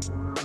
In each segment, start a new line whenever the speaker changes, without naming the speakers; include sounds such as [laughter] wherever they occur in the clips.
Thanos is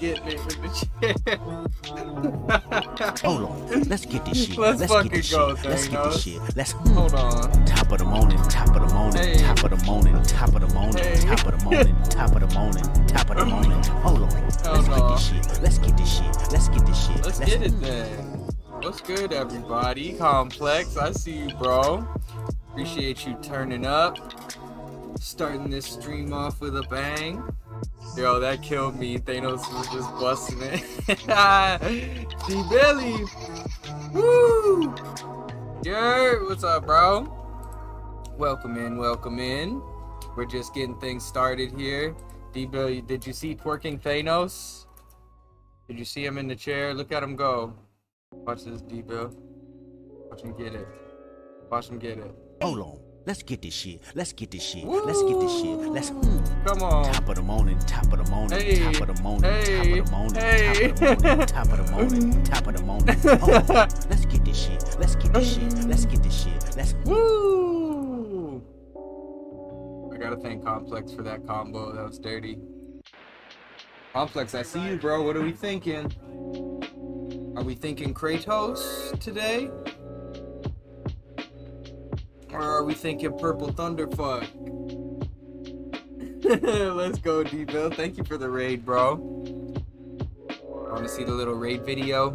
getting [laughs] it with the chair.
Hold on. Let's get this shit.
Let's
Let's,
fucking
get this
go,
shit. Let's get this shit. Let's
Hold hmm. on.
top of the morning, top of the morning,
Hey.
top of the morning, top of the morning,
Hey.
top of the morning, top of the morning, top of the morning. Hold on. Let's
Hold
get
on.
this shit. Let's get this shit. Let's get this shit.
Let's get it hmm. then. What's good, everybody? Complex, I see you, bro. Appreciate you turning up. Starting this stream off with a bang. Yo, that killed me. Thanos was just busting it. [laughs] G Billy. Woo! Yo, what's up, bro? Welcome in, welcome in. We're just getting things started here. D-Bill, did you see twerking Thanos? Did you see him in the chair? Look at him go. Watch this, D-Bill. Watch him get it. Watch him get it.
Hold on. Let's get this shit. Let's get this shit. Let's get this shit. Let's mm.
Come on.
top of the morning, top of the morning,
Hey.
top of the morning,
Hey.
top of the morning,
Hey.
top of the morning, top of the morning, [laughs] top of the morning. On. Let's get this shit. Let's get this shit. Let's get this shit. Let's
Woo! I gotta thank Complex for that combo. That was dirty. Complex, I see you, bro. What are we thinking? Are we thinking Kratos today? Or are we thinking Purple Thunderfuck? [laughs] Let's go, D-Bill. Thank you for the raid, bro. Want to see the little raid video?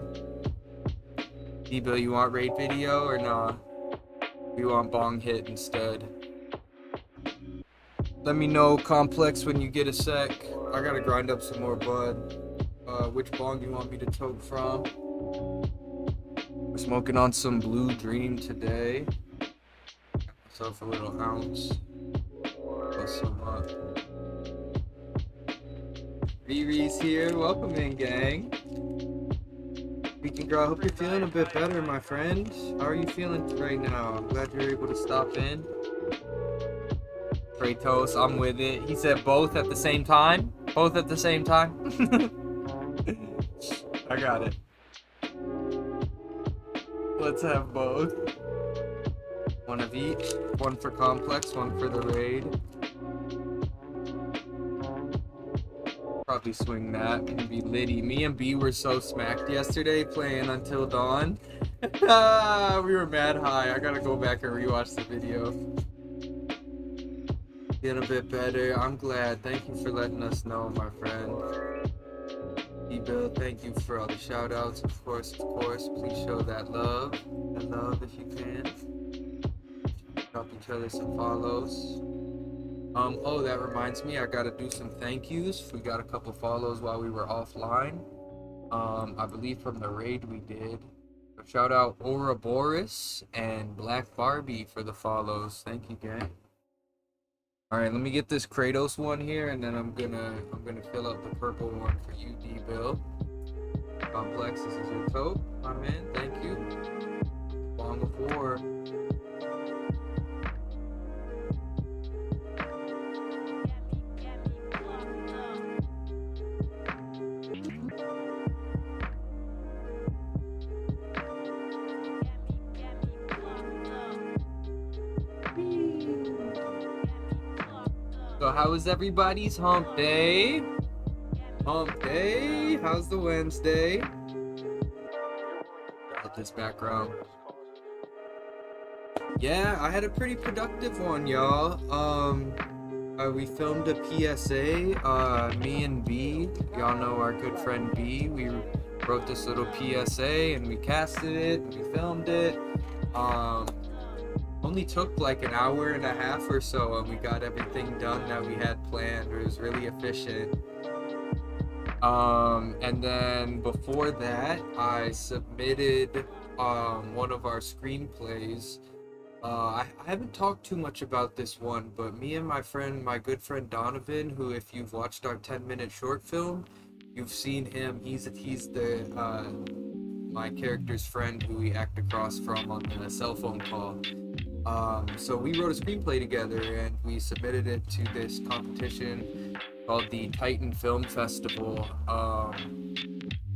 D-Bill, you want raid video or nah? We want bong hit instead. Let me know, Complex, when you get a sec. I gotta grind up some more bud. Uh, which bong you want me to toke from? We're smoking on some Blue Dream today. Myself a little ounce. Plus some up. Riri's here. Welcome in, gang. Weekend girl, I hope you're feeling a bit better, my friend. How are you feeling right now? I'm glad you're able to stop in. Kratos, I'm with it. He said both at the same time. Both at the same time. [laughs] I got it. Let's have both. One of each. One for complex, one for the raid. Probably swing that and be litty. Me and B were so smacked yesterday playing until dawn. [laughs] Ah, we were mad high. I gotta go back and rewatch the video. Get a bit better. I'm glad. Thank you for letting us know, my friend. E-Bill, thank you for all the shout outs. Of course, of course. Please show that love. That love if you can. Drop each other some follows. Um, oh, that reminds me, I gotta do some thank yous. We got a couple follows while we were offline. Um, I believe from the raid we did. Shout out Ouroboros and Black Barbie for the follows. Thank you, gang. All right, let me get this Kratos one here, and then I'm gonna I'm gonna fill up the purple one for you, D Bill. Complex, this is your coat, my man. Thank you. Long of So how was everybody's hump day? Hump day? How's the Wednesday? Got this background. Yeah, I had a pretty productive one, y'all. Um, uh, we filmed a PSA. Uh, me and B, y'all know our good friend B. We wrote this little PSA and we casted it. And we filmed it. Um, only took like an hour and a half or so and we got everything done that we had planned. It was really efficient. Um and then before that i submitted um one of our screenplays. Uh I, I haven't talked too much about this one but me and my friend my good friend donovan who if you've watched our 10 minute short film you've seen him. He's he's the uh my character's friend who we act across from on the cell phone call um, so we wrote a screenplay together and we submitted it to this competition called the Titan Film Festival. Um,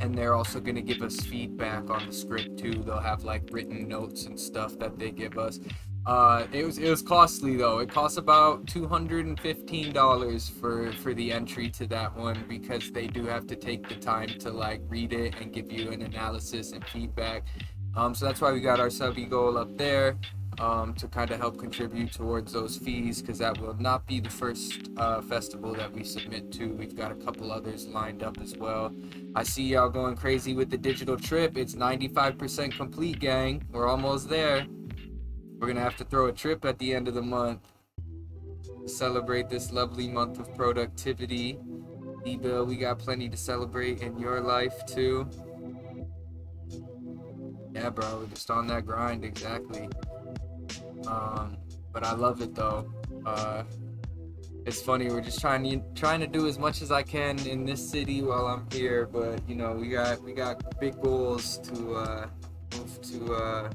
and they're also going to give us feedback on the script too. They'll have like written notes and stuff that they give us. Uh, it was it was costly though. It costs about two hundred and fifteen dollars for for the entry to that one because they do have to take the time to like read it and give you an analysis and feedback. Um, so that's why we got our subby goal up there um, to kind of help contribute towards those fees because that will not be the first uh, festival that we submit to. We've got a couple others lined up as well. I see y'all going crazy with the digital trip. It's 95% complete, gang. We're almost there. We're gonna have to throw a trip at the end of the month to celebrate this lovely month of productivity. E-Bill, we got plenty to celebrate in your life too. Yeah, bro, we're just on that grind, exactly. Um, but I love it though. Uh, it's funny. We're just trying to trying to do as much as I can in this city while I'm here, but you know we got we got big goals to uh, move to uh,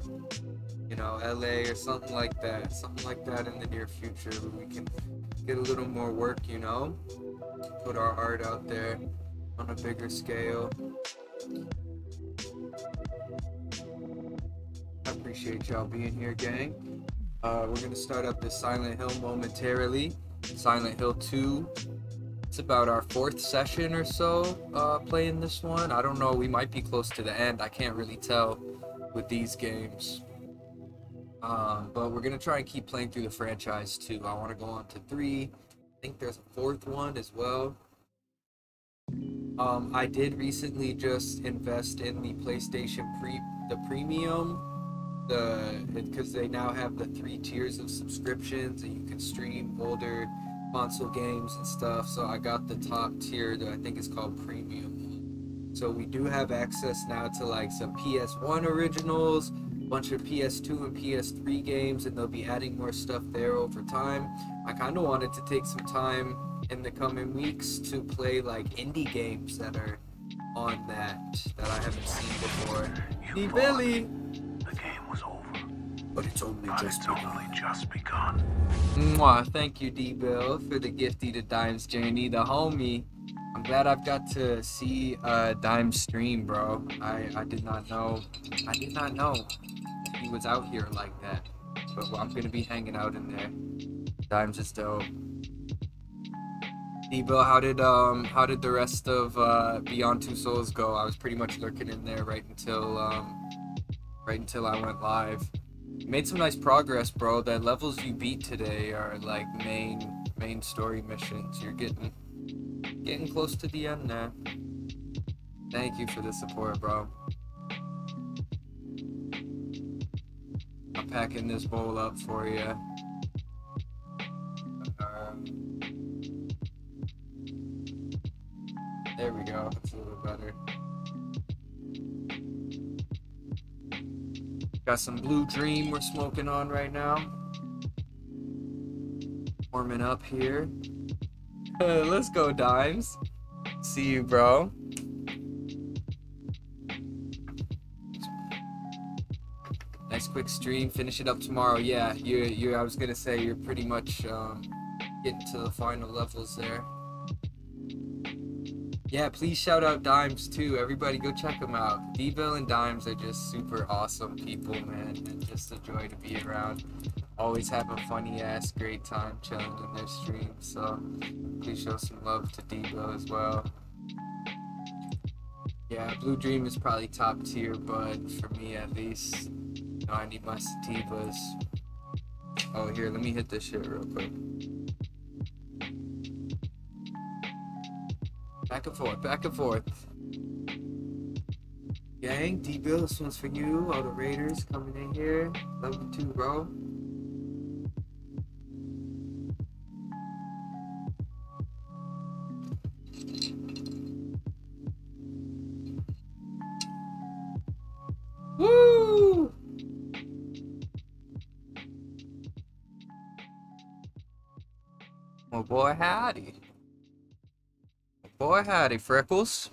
you know LA or something like that, something like that in the near future where we can get a little more work. You know, put our art out there on a bigger scale. I appreciate y'all being here, gang. Uh, we're gonna start up this Silent Hill momentarily. Silent Hill 2. It's about our fourth session or so uh, playing this one. I don't know, we might be close to the end. I can't really tell with these games. Um, but we're gonna try and keep playing through the franchise too. I want to go on to three. I think there's a fourth one as well. Um, I did recently just invest in the PlayStation pre the premium the because they now have the three tiers of subscriptions and you can stream older console games and stuff. So I got the top tier that I think is called premium. So we do have access now to like some PS1 originals, a bunch of PS2 and PS3 games, and they'll be adding more stuff there over time. I kind of wanted to take some time in the coming weeks to play like indie games that are on that that I haven't seen before. Hey Billy
but it's only but just it's begun. only just begun.
Mwah, thank you, D Bill, for the gifty to Dime's journey, the homie. I'm glad I've got to see uh, Dime stream, bro. I, I did not know. I did not know he was out here like that. But well, I'm gonna be hanging out in there. Dime's just dope. D-Bill, how did um how did the rest of uh, Beyond Two Souls go? I was pretty much lurking in there right until um right until I went live. Made some nice progress, bro. The levels you beat today are like main main story missions. You're getting getting close to the end now. Thank you for the support, bro. I'm packing this bowl up for you. Uh, there we go. That's a little better. Got some Blue Dream we're smoking on right now. Warming up here. [laughs] Let's go, Dimes. See you, bro. Nice quick stream. Finish it up tomorrow. Yeah, you. You. I was gonna say you're pretty much um, getting to the final levels there. Yeah, please shout out Dimes too. Everybody go check them out. Deville and Dimes are just super awesome people, man, and just a joy to be around. Always have a funny ass, great time chilling in their streams. So please show some love to Deville as well. Yeah, Blue Dream is probably top tier, but for me at least, you know, I need my sativas. Oh, here, let me hit this shit real quick. Back and forth, back and forth. Gang, D Bill, this one's for you. All the Raiders coming in here. Love you too, bro. Woo! Boy, howdy. Boy, howdy, Freckles.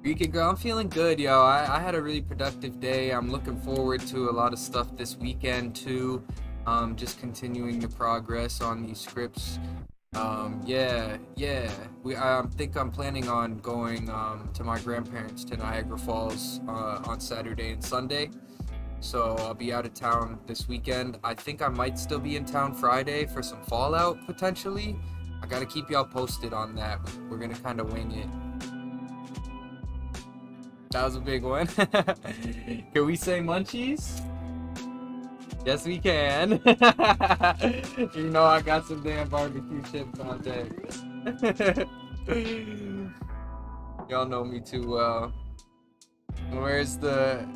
Rican girl, I'm feeling good, yo. I, I had a really productive day. I'm looking forward to a lot of stuff this weekend, too. Um, just continuing the progress on these scripts. Um, yeah, yeah. We, I think I'm planning on going um, to my grandparents to Niagara Falls uh, on Saturday and Sunday. So I'll be out of town this weekend. I think I might still be in town Friday for some Fallout potentially. I gotta keep y'all posted on that. We're gonna kind of wing it. That was a big one. [laughs] can we say munchies? Yes, we can. [laughs] you know I got some damn barbecue chips on deck. [laughs] Y'all know me too well. Where's the...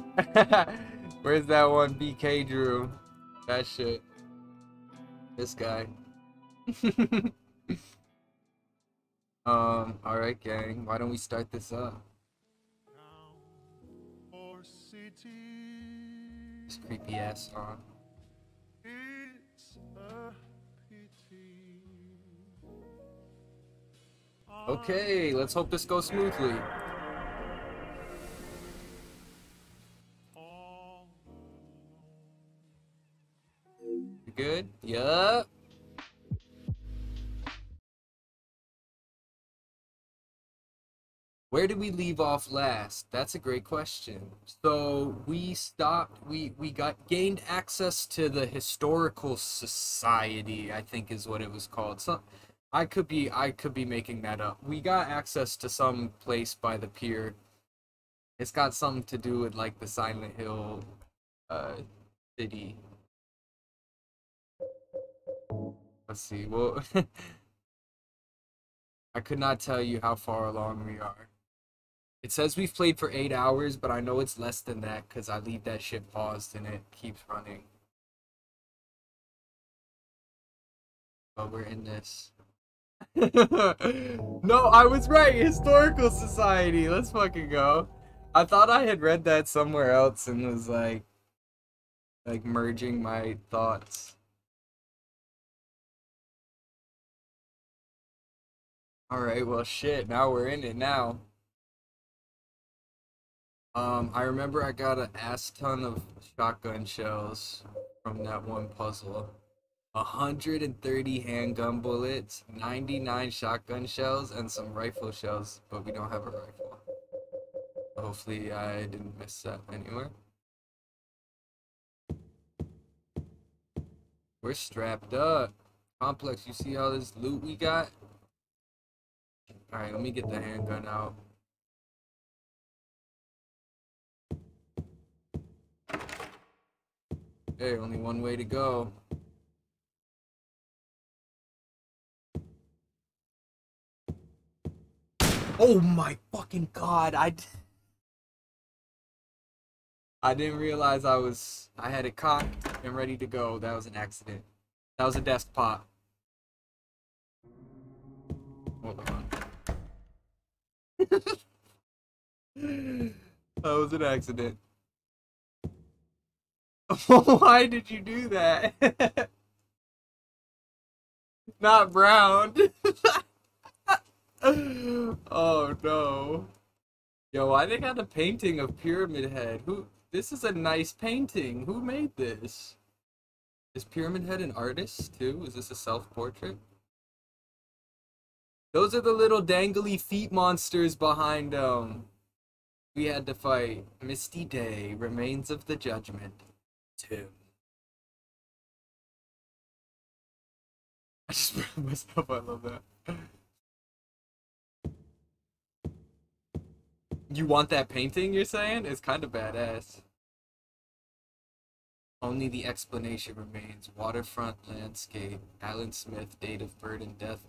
Where's that one BK Drew? That shit. This guy. [laughs] um, alright gang, why don't we start this up? This creepy ass song. Okay, let's hope this goes smoothly. Good? Yup. Where did we leave off last? That's a great question. So we stopped. We we got gained access to the historical society. I think is what it was called. So I could be I could be making that up. We got access to some place by the pier. It's got something to do with like the Silent Hill uh city. Let's see. Well, [laughs] I could not tell you how far along we are. It says we've played for eight hours, but I know it's less than that because I leave that shit paused and it keeps running. But we're in this. [laughs] no, I was right. Historical Society. Let's fucking go. I thought I had read that somewhere else and was like, like merging my thoughts. All right, well, shit. Now we're in it now. Um, I remember I got an ass ton of shotgun shells from that one puzzle. 130 handgun bullets, 99 shotgun shells, and some rifle shells, but we don't have a rifle. Hopefully I didn't miss that anywhere. We're strapped up. Complex, you see all this loot we got? Alright, let me get the handgun out. Hey, only one way to go. Oh my fucking god, I... I didn't realize I was I had it cocked and ready to go. That was an accident. That was a desk pop. Hold on. [laughs] that was an accident. [laughs] Why did you do that? [laughs] Not brown. oh no. Yo, why they got a painting of Pyramid Head? Who this is a nice painting. Who made this? Is Pyramid Head an artist too? Is this a self-portrait? Those are the little dangly feet monsters behind um we had to fight. Misty Day, Remains of the Judgment. Two. [laughs] I just brought myself, I love that. You want that painting, you're saying? It's kind of badass. Only the explanation remains. Waterfront landscape. Alan Smith, date of birth and death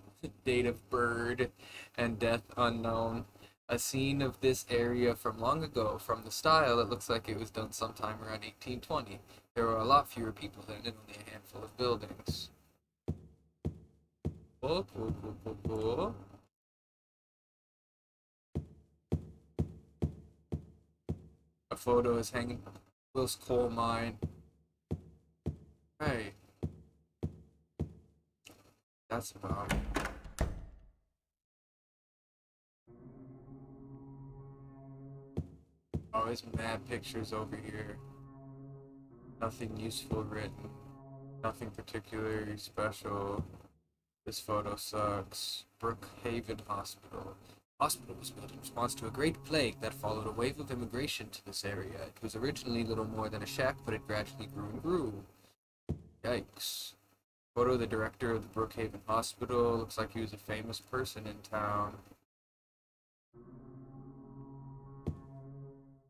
date of bird and death unknown. A scene of this area from long ago. From the style, it looks like it was done sometime around 1820. There were a lot fewer people then and only a handful of buildings. Oh, oh, oh. A photo is hanging. Wiltse coal mine. Right. That's about it. Oh, Always mad pictures over here. Nothing useful written. Nothing particularly special. This photo sucks. Brookhaven Hospital. Hospital was built in response to a great plague that followed a wave of immigration to this area. It was originally little more than a shack, but it gradually grew and grew. Yikes. Photo of the director of the Brookhaven Hospital. Looks like he was a famous person in town.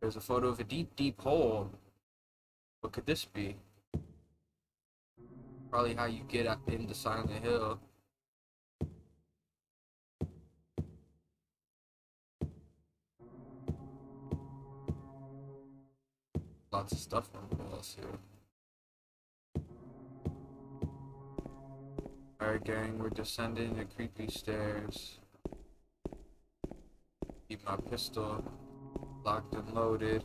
There's a photo of a deep, deep hole. What could this be? Probably how you get up into Silent Hill. Lots of stuff on the walls here. Alright gang, we're descending the creepy stairs. Keep my pistol locked and loaded.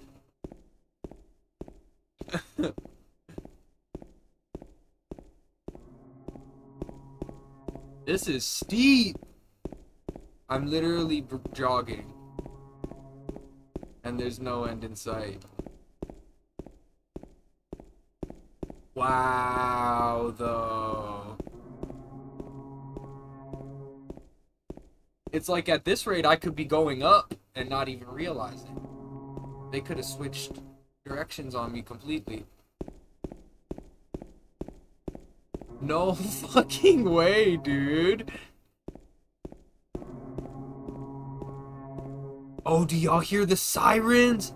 [laughs] this is steep. I'm literally jogging. And there's no end in sight. Wow, though. It's like at this rate, I could be going up and not even realize it. They could have switched directions on me completely. No [laughs] fucking way, dude. Oh, do y'all hear the sirens?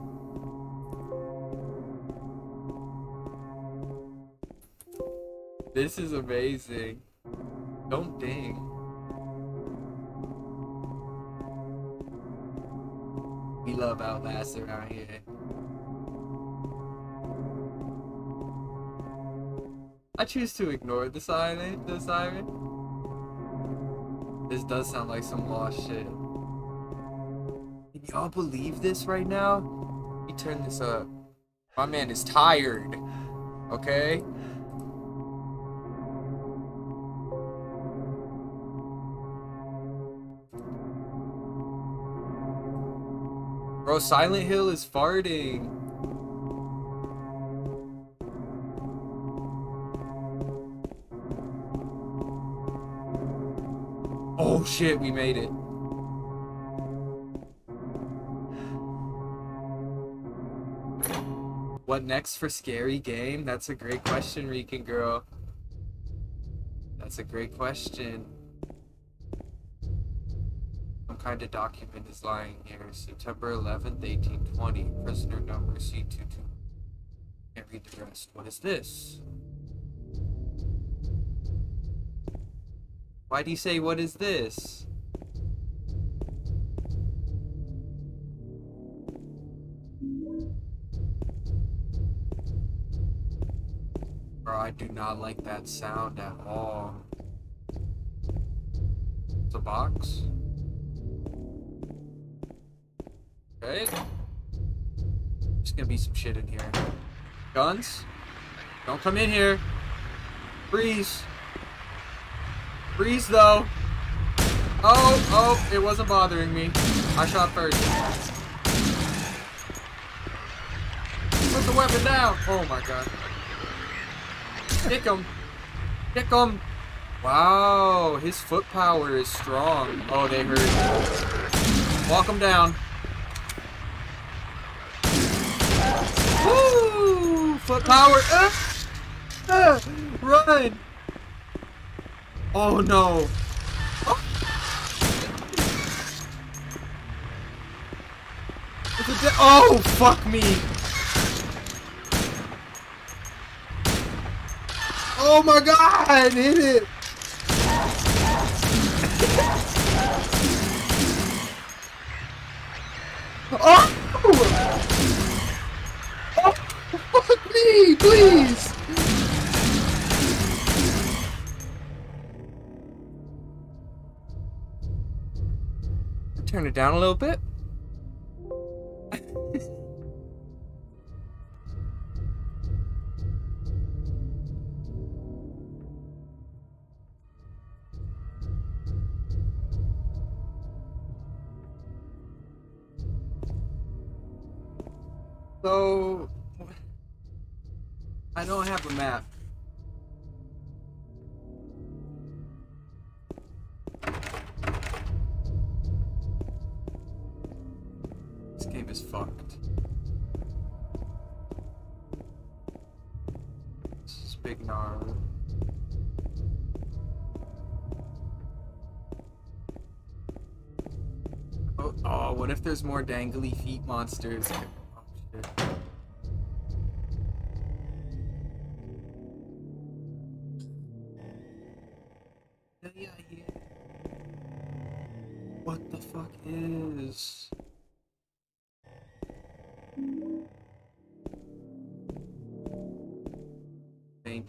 This is amazing. Don't ding. We love Outlast around here. I choose to ignore the siren. The siren. This does sound like some lost shit. Can y'all believe this right now? Let me turn this up. My man is tired. Okay? Bro, Silent Hill is farting. Oh shit, we made it. What next for scary game? That's a great question, Rican girl. That's a great question. Kind of document is lying here. September 11th, 1820. Prisoner number C22. Can't read the rest. What is this? Why do you say, what is this? Bro, I do not like that sound at all. It's a box. Okay. There's gonna be some shit in here. Guns? Don't come in here. Freeze. Freeze though. Oh, oh, it wasn't bothering me. I shot first. Put the weapon down. Oh my god. Kick him. Kick him. Wow, his foot power is strong. Oh, they hurt. Walk him down. Woo! Foot power. Ah! Ah! Run! Oh no. Oh. Oh, fuck me. Oh my god, hit it. Oh, fuck me, please. Turn it down a little bit. [laughs] so, I don't have a map. This game is fucked. This is big gnarl. Oh, oh, what if there's more dangly feet monsters? Oh,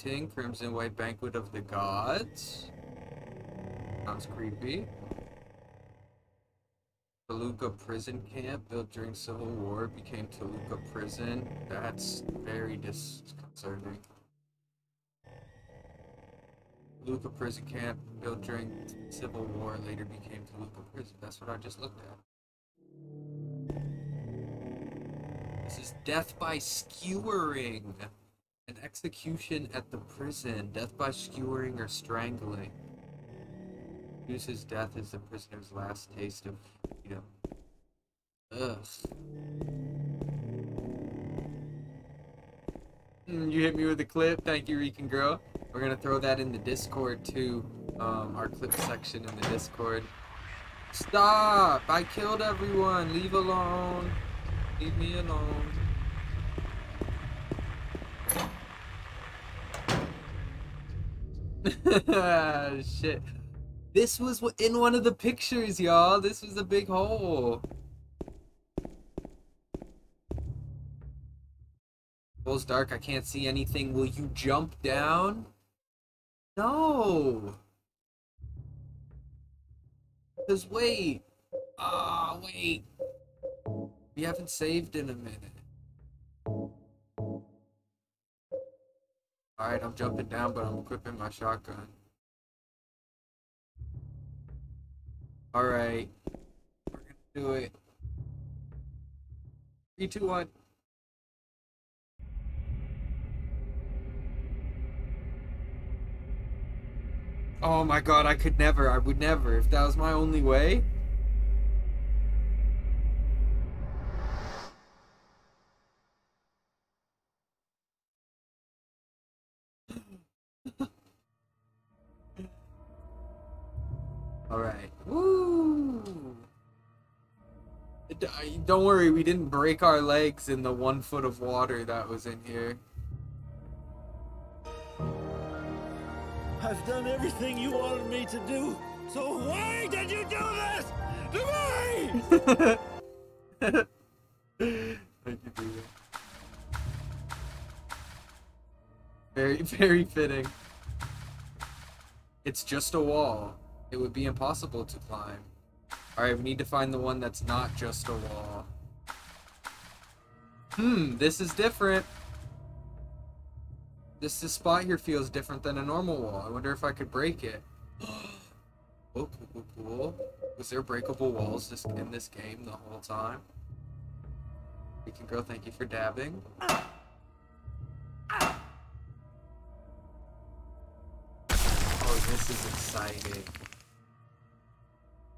Crimson White Banquet of the Gods. Sounds creepy. Toluca prison camp built during Civil War became Toluca prison. That's very disconcerting. Toluca prison camp built during Civil War later became Toluca prison. That's what I just looked at. This is death by skewering. An execution at the prison. Death by skewering or strangling. Uses death as the prisoner's last taste of freedom. Ugh. Mm, you hit me with a clip. Thank you, Rican Girl. We're gonna throw that in the Discord too. Um, our clip section in the Discord. Stop! I killed everyone. Leave alone. Leave me alone. [laughs] Shit. This was in one of the pictures, y'all. This was a big hole. Hole's dark. I can't see anything. Will you jump down? No. Cause wait. Ah, wait. We haven't saved in a minute. Alright, I'm jumping down, but I'm equipping my shotgun. Alright. We're gonna do it. Three, two, one. Oh my god, I could never. I would never. If that was my only way. Don't worry, we didn't break our legs in the one foot of water that was in here.
I've done everything you wanted me to do. So why did you do this to me?
Thank you, Peter. Very, very fitting. It's just a wall. It would be impossible to climb. Alright, we need to find the one that's not just a wall. Hmm, this is different. This, this spot here feels different than a normal wall. I wonder if I could break it. Oh, cool, cool. Was there breakable walls this, in this game the whole time? Rican girl, thank you for dabbing. Oh, this is exciting.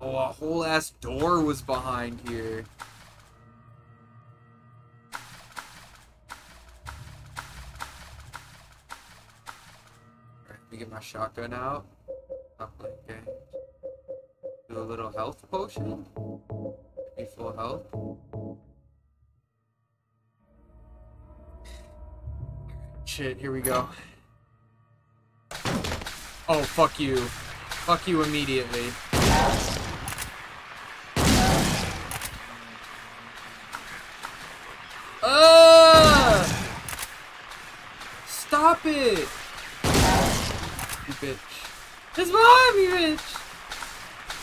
Oh, a whole ass door was behind here. Alright, let me get my shotgun out. Do a little health potion. Be full health. Shit, here we go. Oh, fuck you. Fuck you immediately. Ah! Stop it! You bitch. It's mom, you bitch!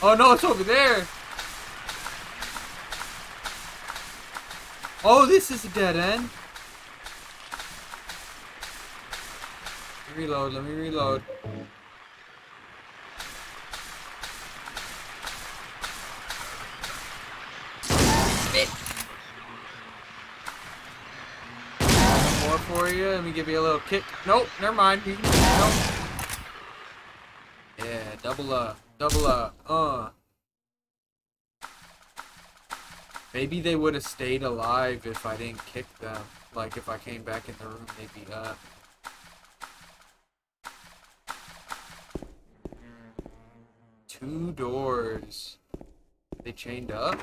Oh no, it's over there! Oh, this is a dead end. Reload, let me reload. One more for you. Let me give you a little kick. Nope, never mind. You nope. Yeah, double up, double up. Uh. Maybe they would have stayed alive if I didn't kick them. Like if I came back in the room, they'd be up. Two doors. They chained up?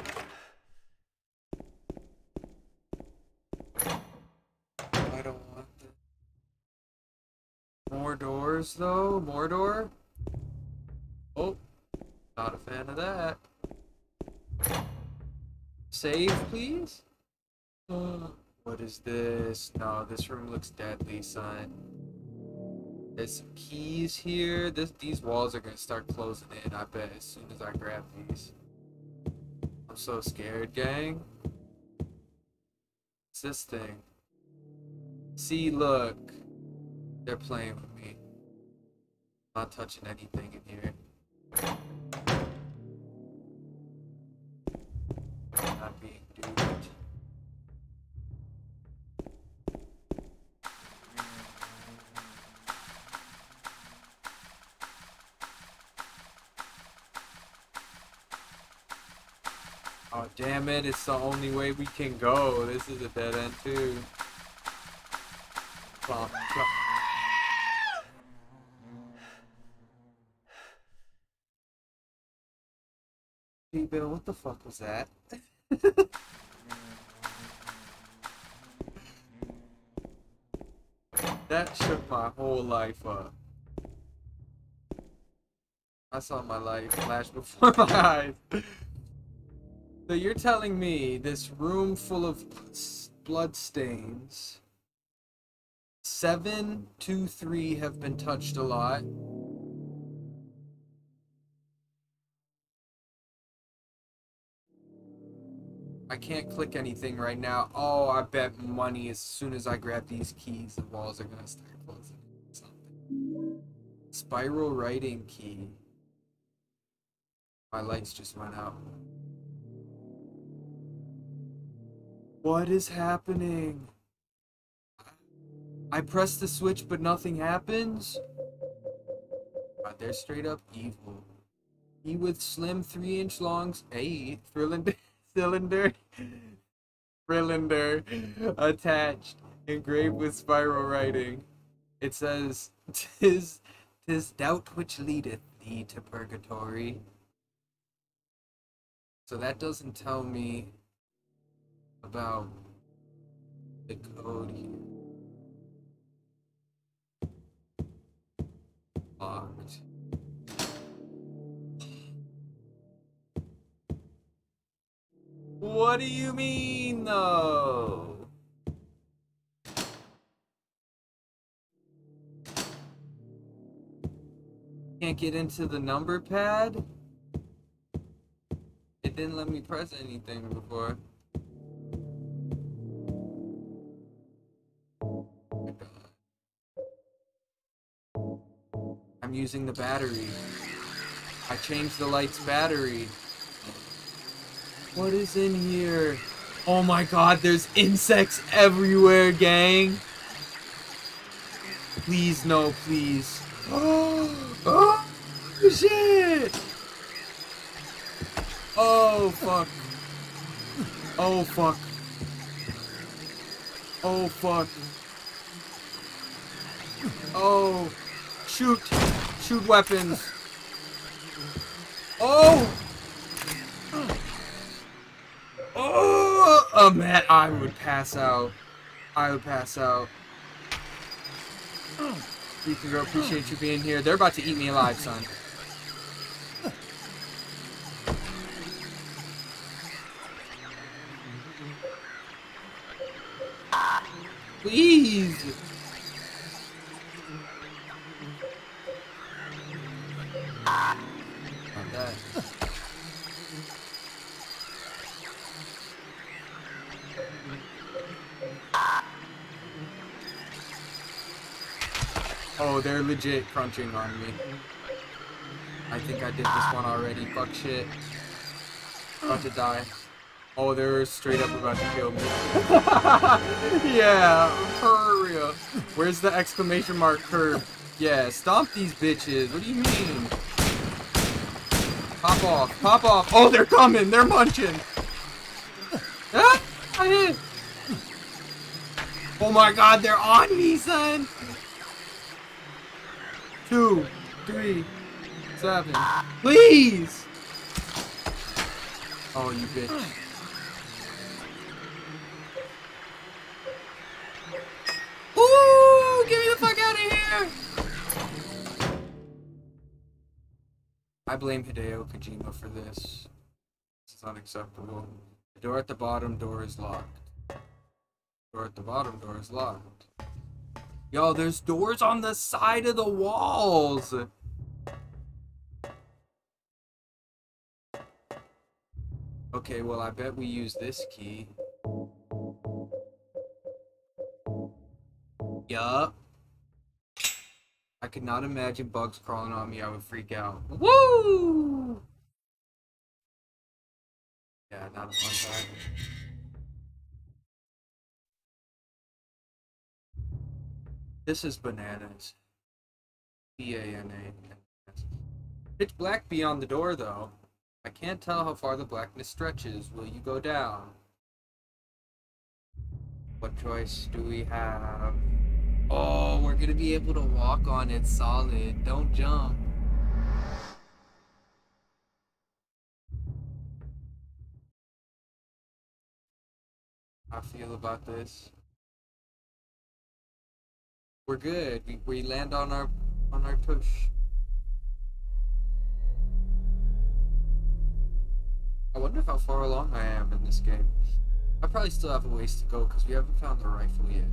I don't want this. More doors though? More door? Oh, not a fan of that. Save, please? [gasps] What is this? No, this room looks deadly, son. There's some keys here. This these walls are gonna start closing in, I bet, as soon as I grab these. I'm so scared, gang. What's this thing? See, look. They're playing with me. not touching anything in here. Not being duped. Oh damn it, it's the only way we can go. This is a dead end too. Clomp, clomp. Hey Bill, what the fuck was that? [laughs] that shook my whole life up. I saw my life flash before [laughs] my eyes. So you're telling me this room full of s- blood stains, seven, two, three have been touched a lot. I can't click anything right now. Oh, I bet money as soon as I grab these keys, the walls are gonna start closing. Something. Spiral writing key. My lights just went out. What is happening? I press the switch, but nothing happens? God, they're straight up evil. He with slim three inch longs, a cylinder, [laughs] cylinder, [laughs] cylinder attached, engraved with spiral writing. It says, "Tis, tis doubt which leadeth thee to purgatory." So that doesn't tell me about the code here. Locked. What do you mean, though? Can't get into the number pad? It didn't let me press anything before. I'm using the battery. I changed the light's battery. What is in here? Oh my god, there's insects everywhere, gang. Please, no, please. Oh, [gasps] oh shit! Oh, fuck. Oh, fuck. Oh, fuck. Oh, shoot. Shoot weapons. Oh! Oh! Man, I would pass out. I would pass out. Ethan girl, appreciate you being here. They're about to eat me alive, son. Please! Legit crunching on me. I think I did this one already. Fuck shit. About to die. Oh, they're straight up about to kill me. [laughs] yeah, for real. Where's the exclamation mark curve? Yeah, stomp these bitches. What do you mean? Pop off. Pop off. Oh, they're coming. They're munching. Ah, I. Oh my god, they're on me, son. Two, three, seven. Please. Oh, you bitch. Ooh, get the fuck out of here! I blame Hideo Kojima for this. This is unacceptable. The door at the bottom door is locked. The Door at the bottom door is locked. Yo, there's doors on the side of the walls! Okay, well, I bet we use this key. Yup. I could not imagine bugs crawling on me. I would freak out. Woo! Yeah, not a fun time. This is bananas. B A N A. Pitch black beyond the door, though. I can't tell how far the blackness stretches. Will you go down? What choice do we have? Oh, we're gonna be able to walk on it solid. Don't jump. I feel about this. We're good. We, we land on our on our tush. I wonder how far along I am in this game. I probably still have a ways to go because we haven't found the rifle yet.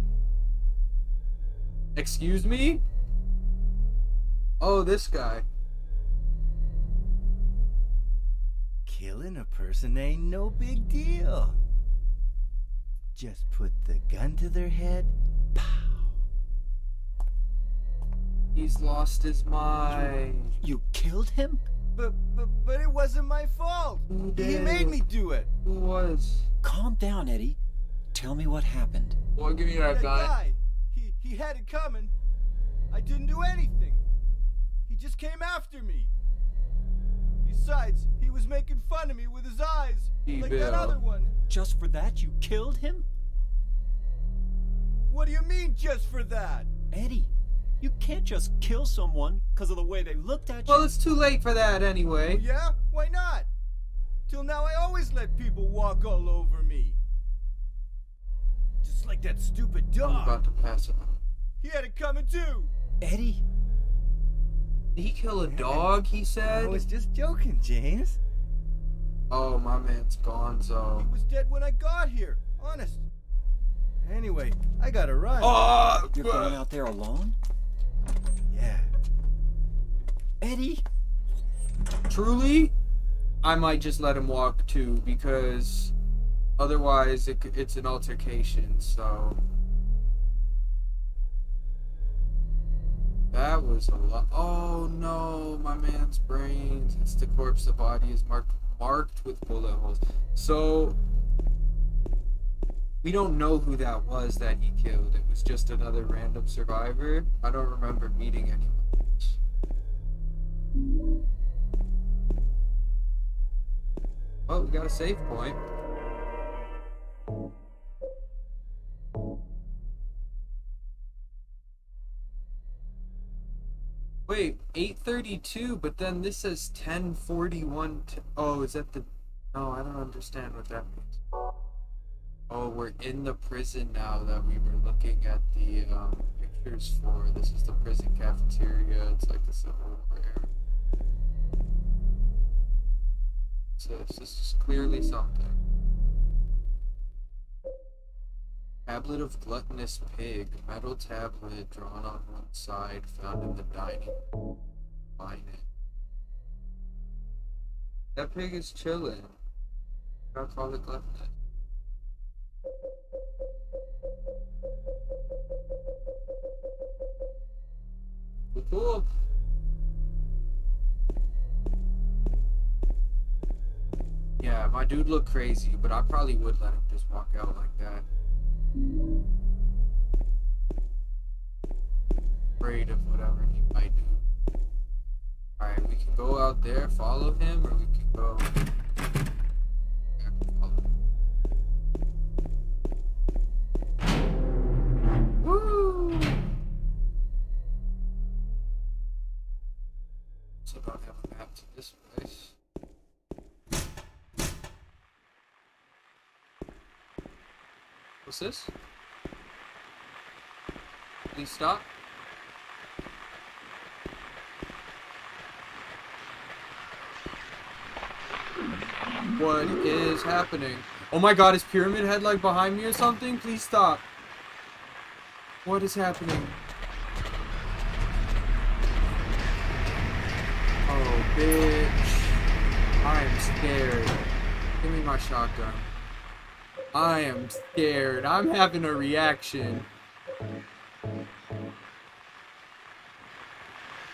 Excuse me? Oh, this guy.
Killing a person ain't no big deal. Just put the gun to their head. Pow.
He's lost his mind.
You killed him? But, but, but it wasn't my fault. He made me do it.
Who was?
Calm down, Eddie. Tell me what happened.
Well, give me that
That guy, he, he had it coming. I didn't do anything. He just came after me. Besides, he was making fun of me with his eyes, like that other one.
Just for that, you killed him?
What do you mean, just for that?
Eddie, you can't just kill someone because of the way they looked at you.
Well, it's too late for that anyway.
Oh, yeah? Why not? Till now, I always let people walk all over me. Just like that stupid dog.
I'm
dog.
about to pass out.
He had it coming too.
Eddie,
Did he kill a dog, he said?
I was just joking, James.
Oh, my man's gone, so.
He was dead when I got here. Honest. Anyway, I gotta run.
Oh!
you're going out there alone?
Yeah.
Eddie?
Truly, I might just let him walk too, because otherwise it, it's an altercation, so. That was a lot. Oh no, my man's brains. It's the corpse. The body is marked marked with bullet holes. So we don't know who that was that he killed. It was just another random survivor. I don't remember meeting anyone. Oh, we got a save point. Wait, 832, but then this says 1041. T- oh, is that the. No, I don't understand what that means. Oh, we're in the prison now that we were looking at the um, pictures for. This is the prison cafeteria. It's like the Civil War era. So this is clearly something. Tablet of gluttonous pig, metal tablet drawn on one side, found in the dining room. It. That pig is chilling. Gotta call it gluttonous. Cool. Yeah, my dude looked crazy, but I probably would let him just walk out like that. Afraid of whatever he might do. Alright, we can go out there, follow him, or we can go. Please stop. What is happening? Oh my god, is Pyramid Head like behind me or something? Please stop. What is happening? Oh, bitch. I am scared. Give me my shotgun. I am scared. I'm having a reaction.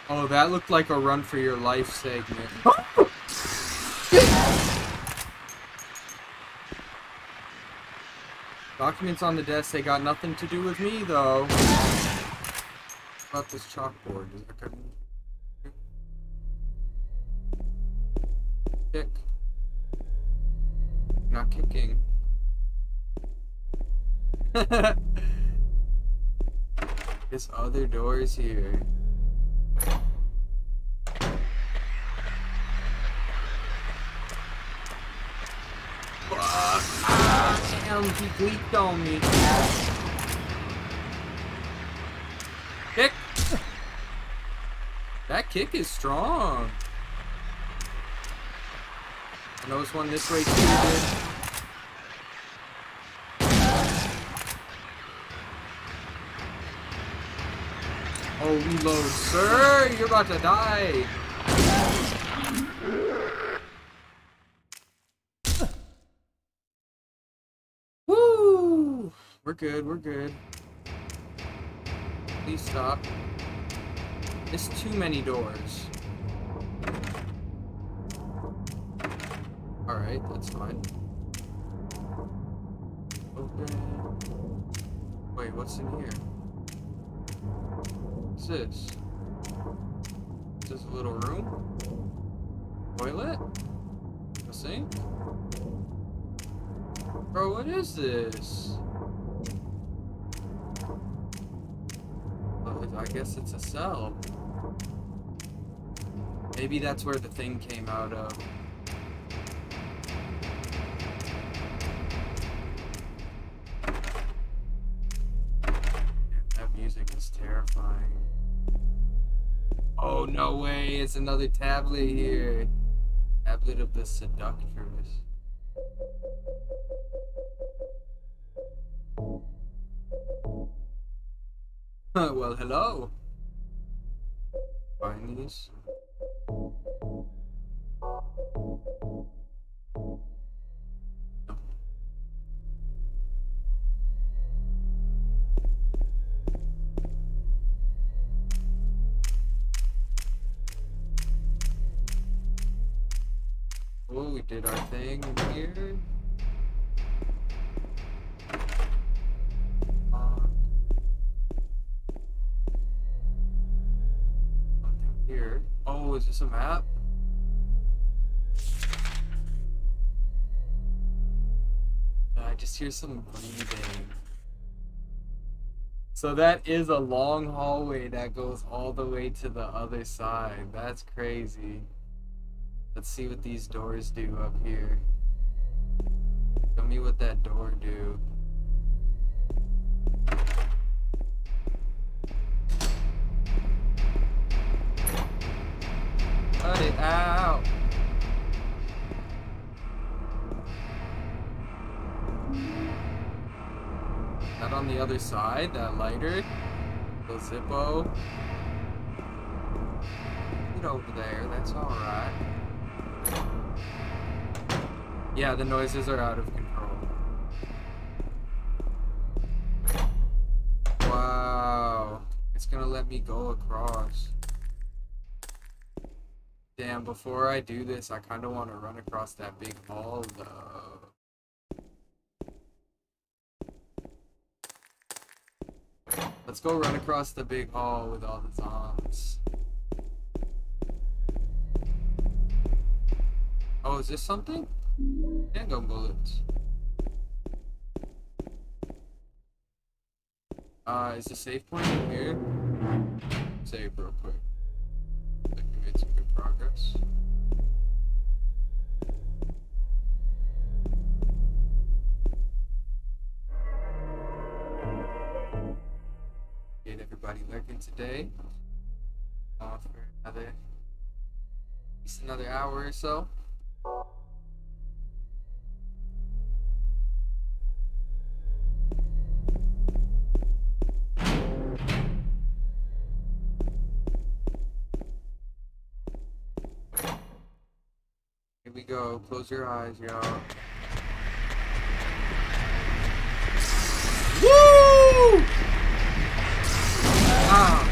Oh, that looked like a run for your life segment. Documents on the desk, they got nothing to do with me, though. About this chalkboard? Kick. Not kicking. [laughs] this other door is here. He gleeked on me. Kick. That kick is strong. I noticed one this way too. Oh, reload, sir! You're about to die! Woo! We're good, we're good. Please stop. There's too many doors. Alright, that's fine. Open. Wait, what's in here? What's this? Is this a little room? Toilet? A sink? Bro, what is this? Oh, I guess it's a cell. Maybe that's where the thing came out of. Music is terrifying. Oh, no way. It's another tablet here. Tablet of the seductress. well, hello. Find these. Did our thing in here. Here. Oh, is this a map? I just hear some breathing. So that is a long hallway that goes all the way to the other side. That's crazy. Let's see what these doors do up here. Show me what that door do. Cut it out. That on the other side, that lighter. The Zippo. Get over there, that's alright. Yeah, the noises are out of control. Wow. It's gonna let me go across. Damn, before I do this, I kind of want to run across that big hall, though. Let's go run across the big hall with all the zombies. Oh, is this something? Handgun bullets. Uh, is the safe point in here? Save real quick. I we made some good progress. Get everybody lurking today. Uh, for another, at least another hour or so. Go. Close your eyes, yo. Woo! Ah.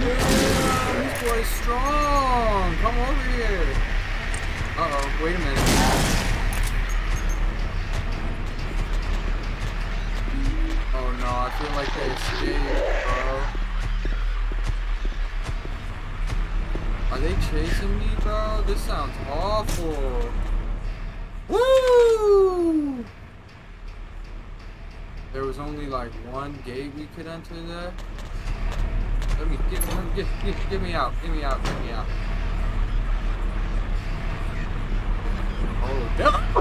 Yeah, this boy's strong. Come over here. Uh oh, wait a minute. I feel like they escaped, bro. Are they chasing me, bro? This sounds awful. Woo! There was only like one gate we could enter there. Let me get, let me get, get, get me out, get me out, get me out. Oh, devil!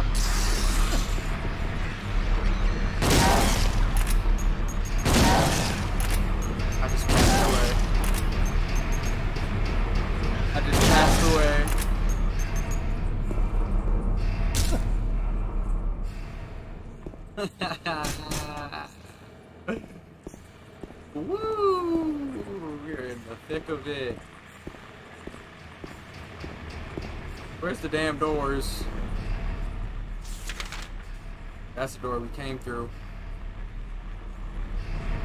Door we came through.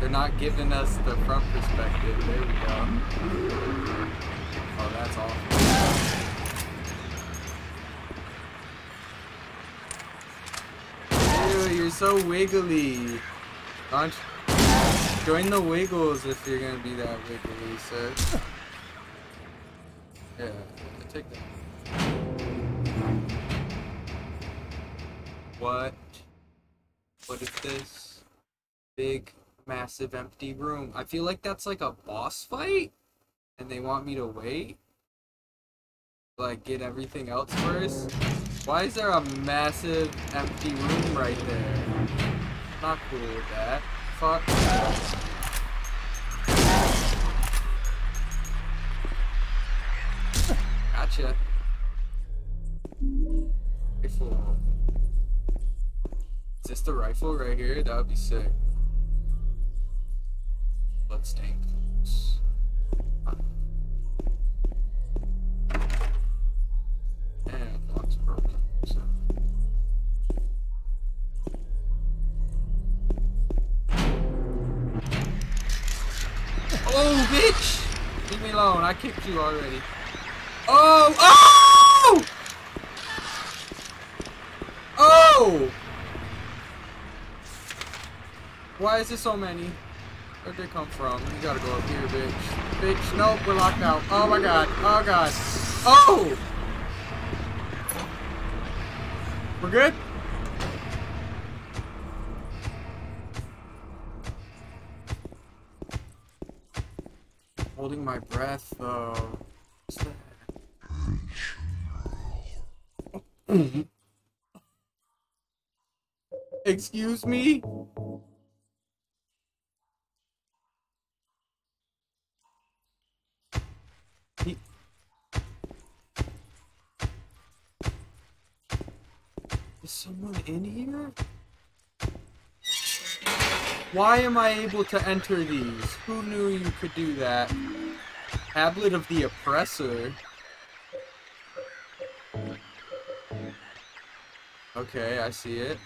They're not giving us the front perspective. There we go. Oh, that's awful. You're so wiggly. Aren't Join the wiggles if you're gonna be that wiggly, sir. [laughs] Yeah, take that. What? What is this? Big, massive, empty room. I feel like that's like a boss fight, and they want me to wait. Like, get everything else first. Why is there a massive, empty room right there? Not cool with that. Fuck. Gotcha. Rifle. Is this the rifle right here? That would be sick. Bloodstained clothes. And. Oh, bitch! Leave me alone. I kicked you already. Oh! Oh! Oh! Why is there so many? Where'd they come from? You gotta go up here, bitch. Bitch, nope, we're locked out. Oh my god. Oh god. Oh! We're good? Holding my breath, though. Excuse me? Why am I able to enter these? Who knew you could do that? Tablet of the Oppressor. Okay, I see it.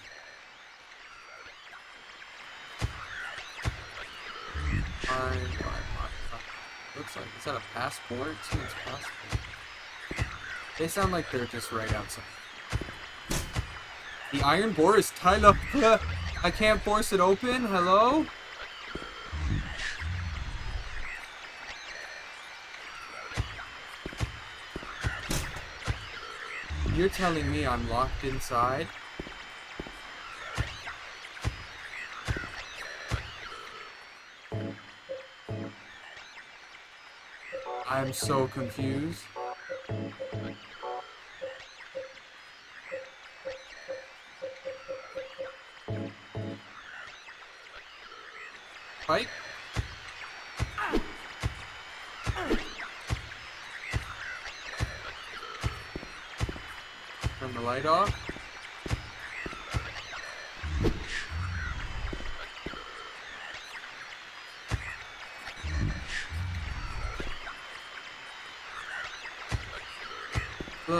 Fine, fine, fine. Looks like, is that a passport? Seems passport. They sound like they're just right outside. The iron bore is tied up. [laughs] I can't force it open. Hello? You're telling me I'm locked inside? I'm so confused.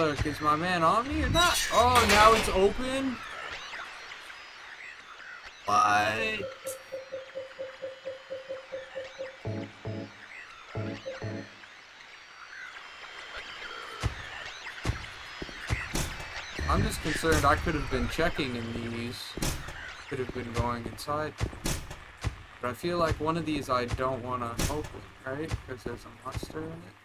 Is my man on me or not? Oh, now it's open? What? I'm just concerned I could have been checking in these. Could have been going inside. But I feel like one of these I don't want to open, right? Because there's a monster in it.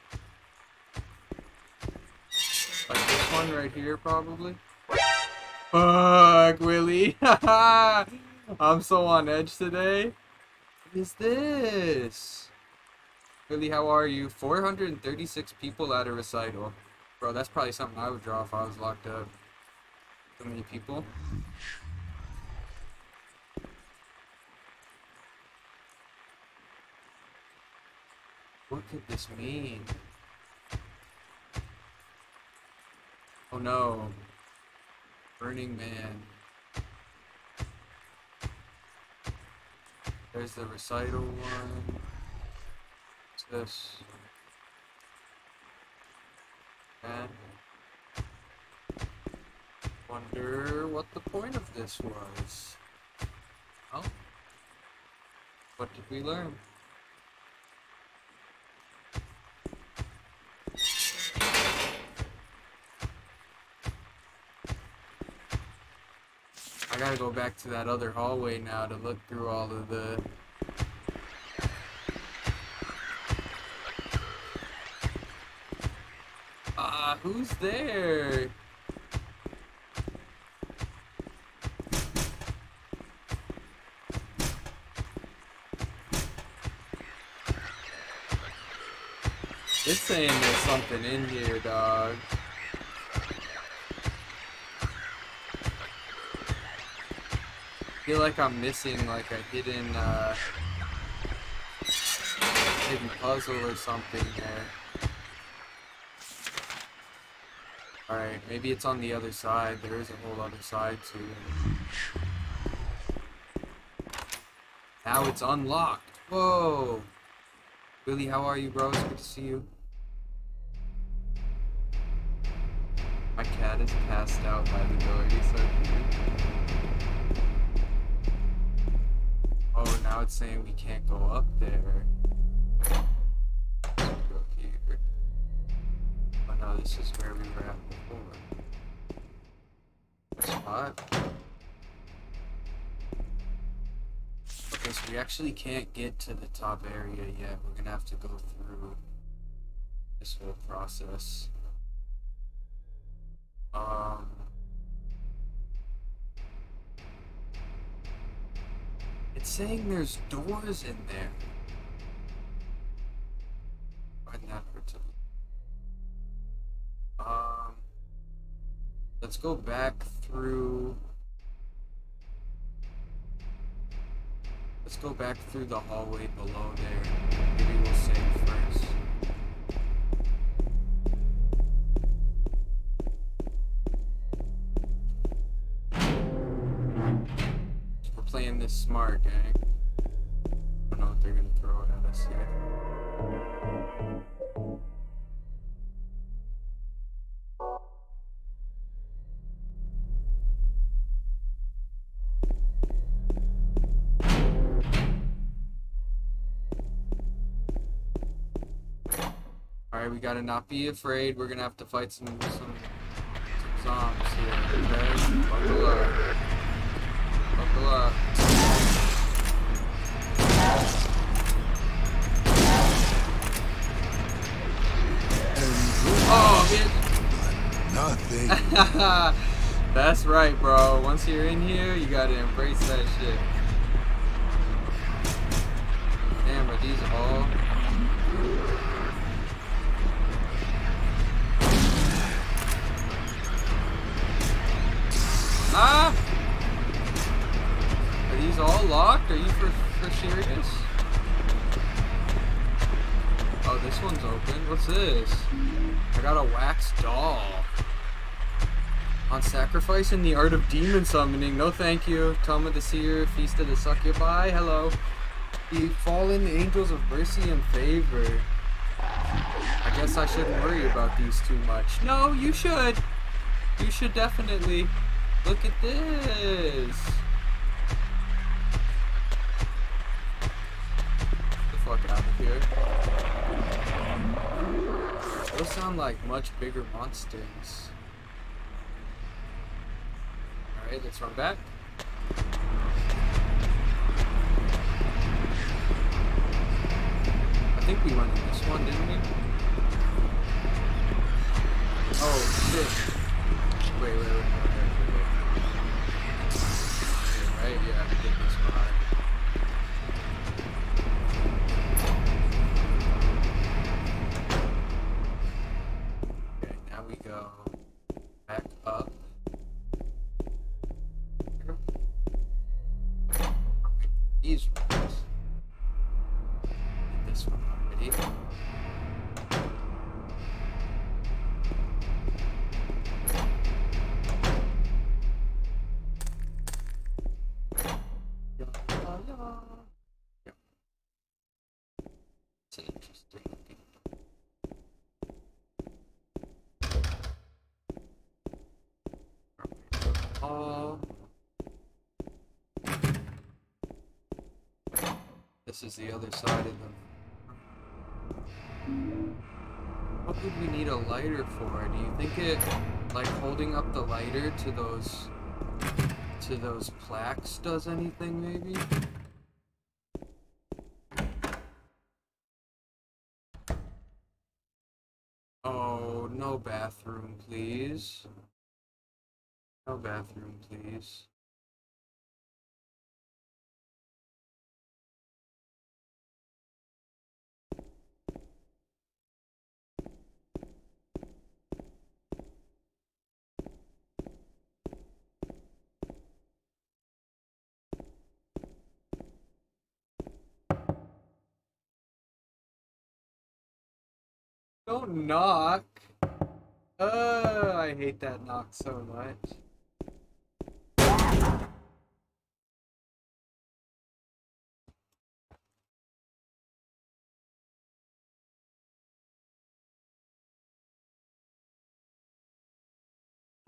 One right here, probably. Fuck, Willie. [laughs] I'm so on edge today. What is this? Willie, how are you? 436 people at a recital. Bro, that's probably something I would draw if I was locked up. So many people. What could this mean? Oh no. Burning Man. There's the recital one. What's this? And wonder what the point of this was. Oh. What did we learn? Gotta go back to that other hallway now to look through all of the... Ah, who's there? It's saying there's something in here, dog. Feel like I'm missing like a hidden uh hidden puzzle or something there. Alright, maybe it's on the other side. There is a whole other side to it. Now it's unlocked. Whoa! Willie, how are you, bro? It's good to see you. My cat is passed out by the door. He's so cute. Oh, now it's saying we can't go up there. Go here. Oh no, this is where we were at before. Spot. Okay, so we actually can't get to the top area yet. We're gonna have to go through this whole process. Um. It's saying there's doors in there. Um, let's go back through. Let's go back through the hallway below there. Maybe we'll save we gotta not be afraid. We're gonna have to fight some some, some zombies here. Okay? Buckle up. Buckle up. Oh,
Nothing. [laughs]
That's right, bro. Once you're in here, you gotta embrace that shit. Damn, are these all? Ah! Are these all locked? Are you for, for serious? Oh, this one's open. What's this? I got a wax doll. On sacrifice in the art of demon summoning. No thank you. Toma the Seer, Feast of the Succubi. Hello. The fallen angels of mercy and favor. I guess I shouldn't worry about these too much. No, you should. You should definitely. Look at this. The fuck out of here. Those sound like much bigger monsters. Alright, let's run back. I think we went in this one, didn't we? Oh shit. Wait, wait, wait. Yeah, I did this one. Is the other side of them. What would we need a lighter for? Do you think it, like holding up the lighter to those, to those plaques does anything maybe? Oh, no bathroom, please. No bathroom, please. Don't knock. Uh, I hate that knock so much.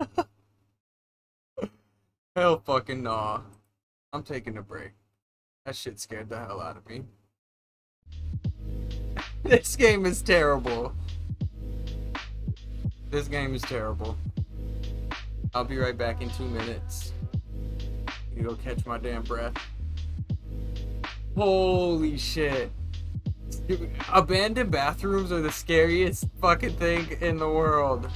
[laughs] Hell fucking nah. I'm taking a break. That shit scared the hell out of me. [laughs] This game is terrible. This game is terrible. I'll be right back in two minutes. You go catch my damn breath. Holy shit. Dude, abandoned bathrooms are the scariest fucking thing in the world.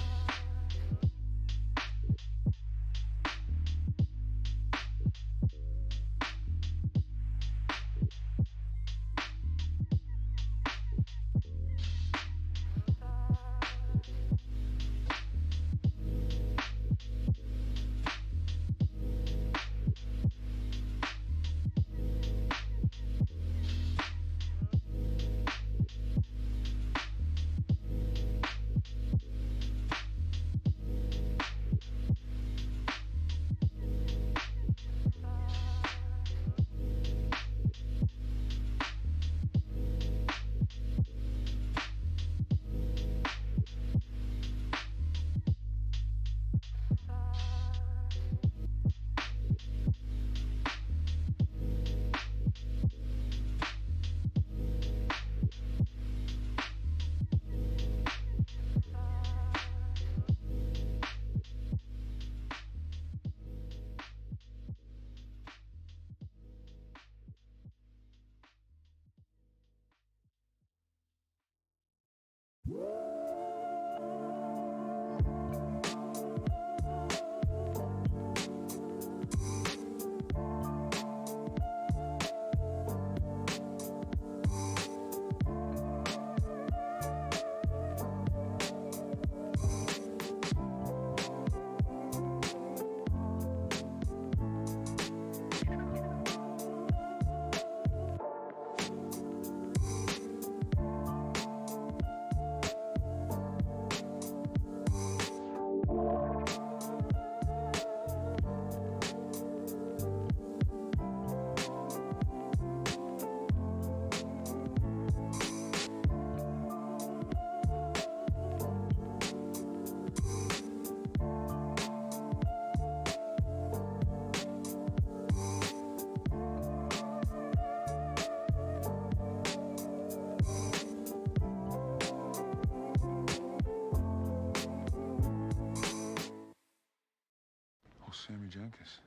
Sammy Jankis.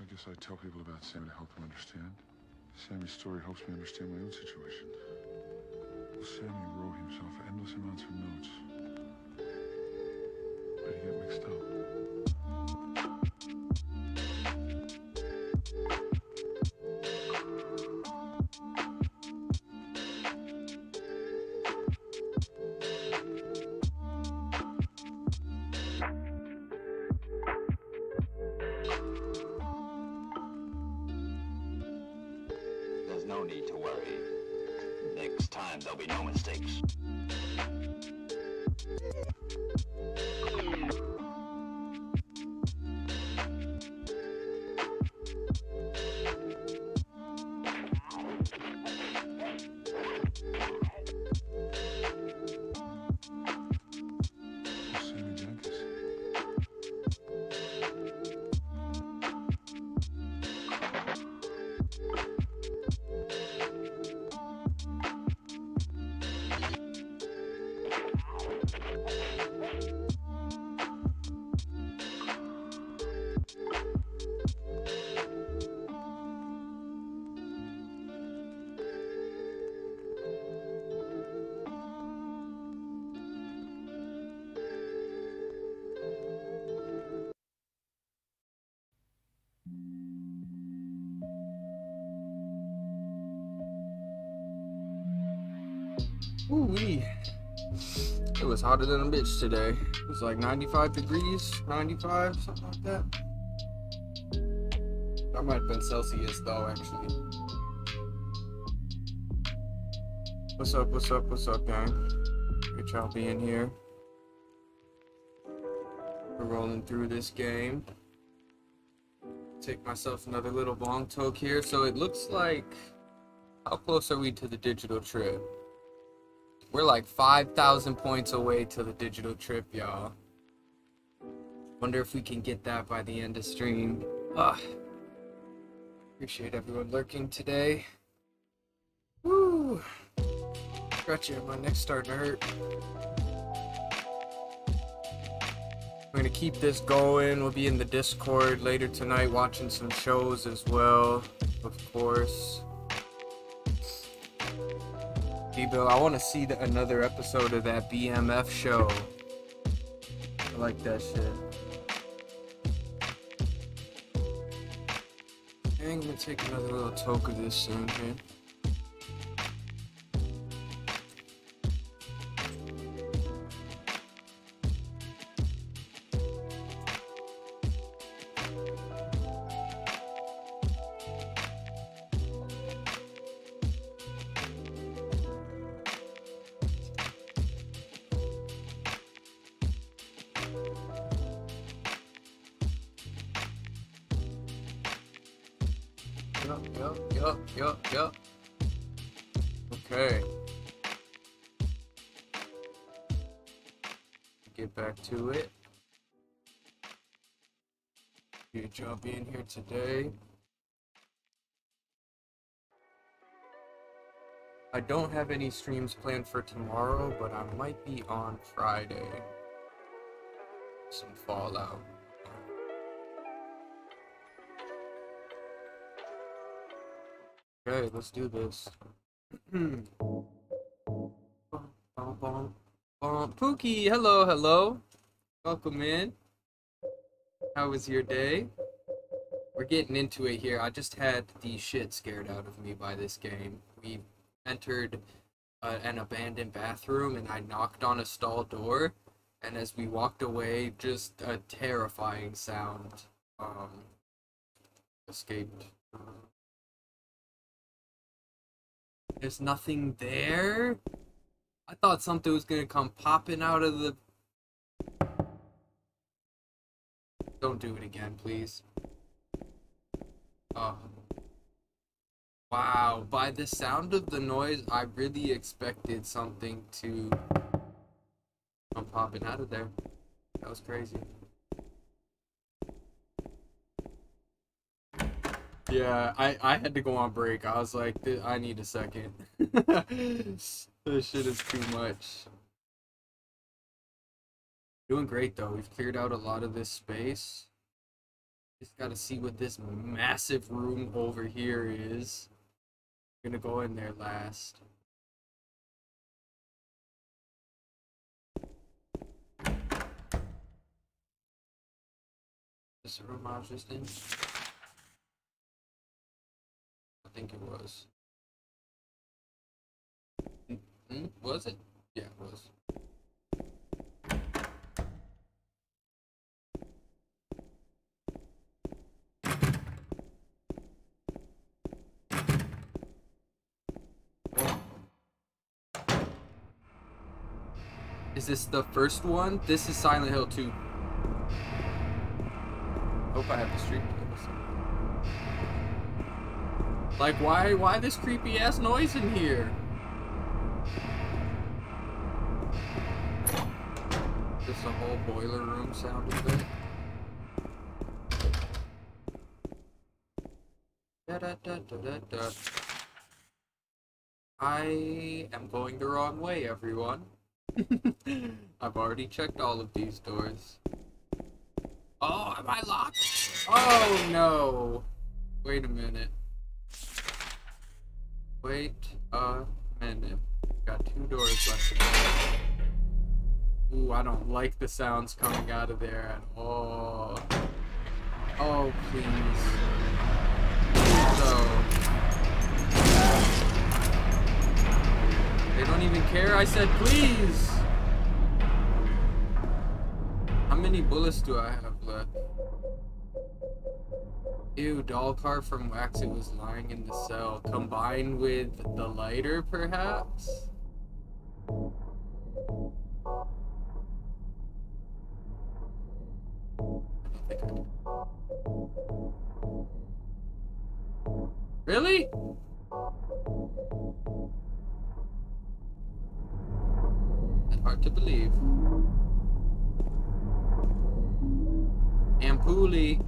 I guess I tell people about Sammy to help them understand. Sammy's story helps me understand my own situation. Sammy wrote himself endless amounts of notes, but he got mixed up.
There'll be no mistakes.
Ooh wee. It was hotter than a bitch today. It was like 95 degrees, 95, something like that. That might have been Celsius though, actually. What's up, what's up, what's up, gang? Good job being here. We're rolling through this game. Take myself another little bong toke here. So it looks like. How close are we to the digital trip? We're like 5,000 points away to the digital trip, y'all. Wonder if we can get that by the end of stream. Ah. Appreciate everyone lurking today. Woo! Stretching, my neck's starting to hurt. We're gonna keep this going. We'll be in the Discord later tonight watching some shows as well, of course. D-Bill, I want to see the, another episode of that BMF show. I like that shit. I'm gonna take another little toke of this soon, man. Today. I don't have any streams planned for tomorrow, but I might be on Friday. Some Fallout. Okay, let's do this. [clears throat] Pookie, hello, hello. Welcome in. How was your day? We're getting into it here. I just had the shit scared out of me by this game. We entered uh, an abandoned bathroom and I knocked on a stall door. And as we walked away, just a terrifying sound um, escaped. There's nothing there? I thought something was gonna come popping out of the. Don't do it again, please. Oh. Wow, by the sound of the noise, I really expected something to come popping out of there. That was crazy. Yeah, I, I had to go on break. I was like, I need a second. [laughs] this shit is too much. Doing great though. We've cleared out a lot of this space. Just gotta see what this massive room over here is. gonna go in there last. This room I was just in? I think it was. Mm, mm, was it? Yeah, it was. Is this the first one? This is Silent Hill 2. Hope I have the stream. Like, why, why this creepy ass noise in here? Just a whole boiler room sound effect. Da, da, da, da, da, da. I am going the wrong way, everyone. [laughs] I've already checked all of these doors. Oh, am I locked? Oh no! Wait a minute. Wait a minute. Got two doors left. Ooh, I don't like the sounds coming out of there at all. Oh, please. They don't even care. I said, please. How many bullets do I have left? Ew, doll car from Wax. It was lying in the cell. Combined with the lighter, perhaps? Really? Hard to believe. Ampoule.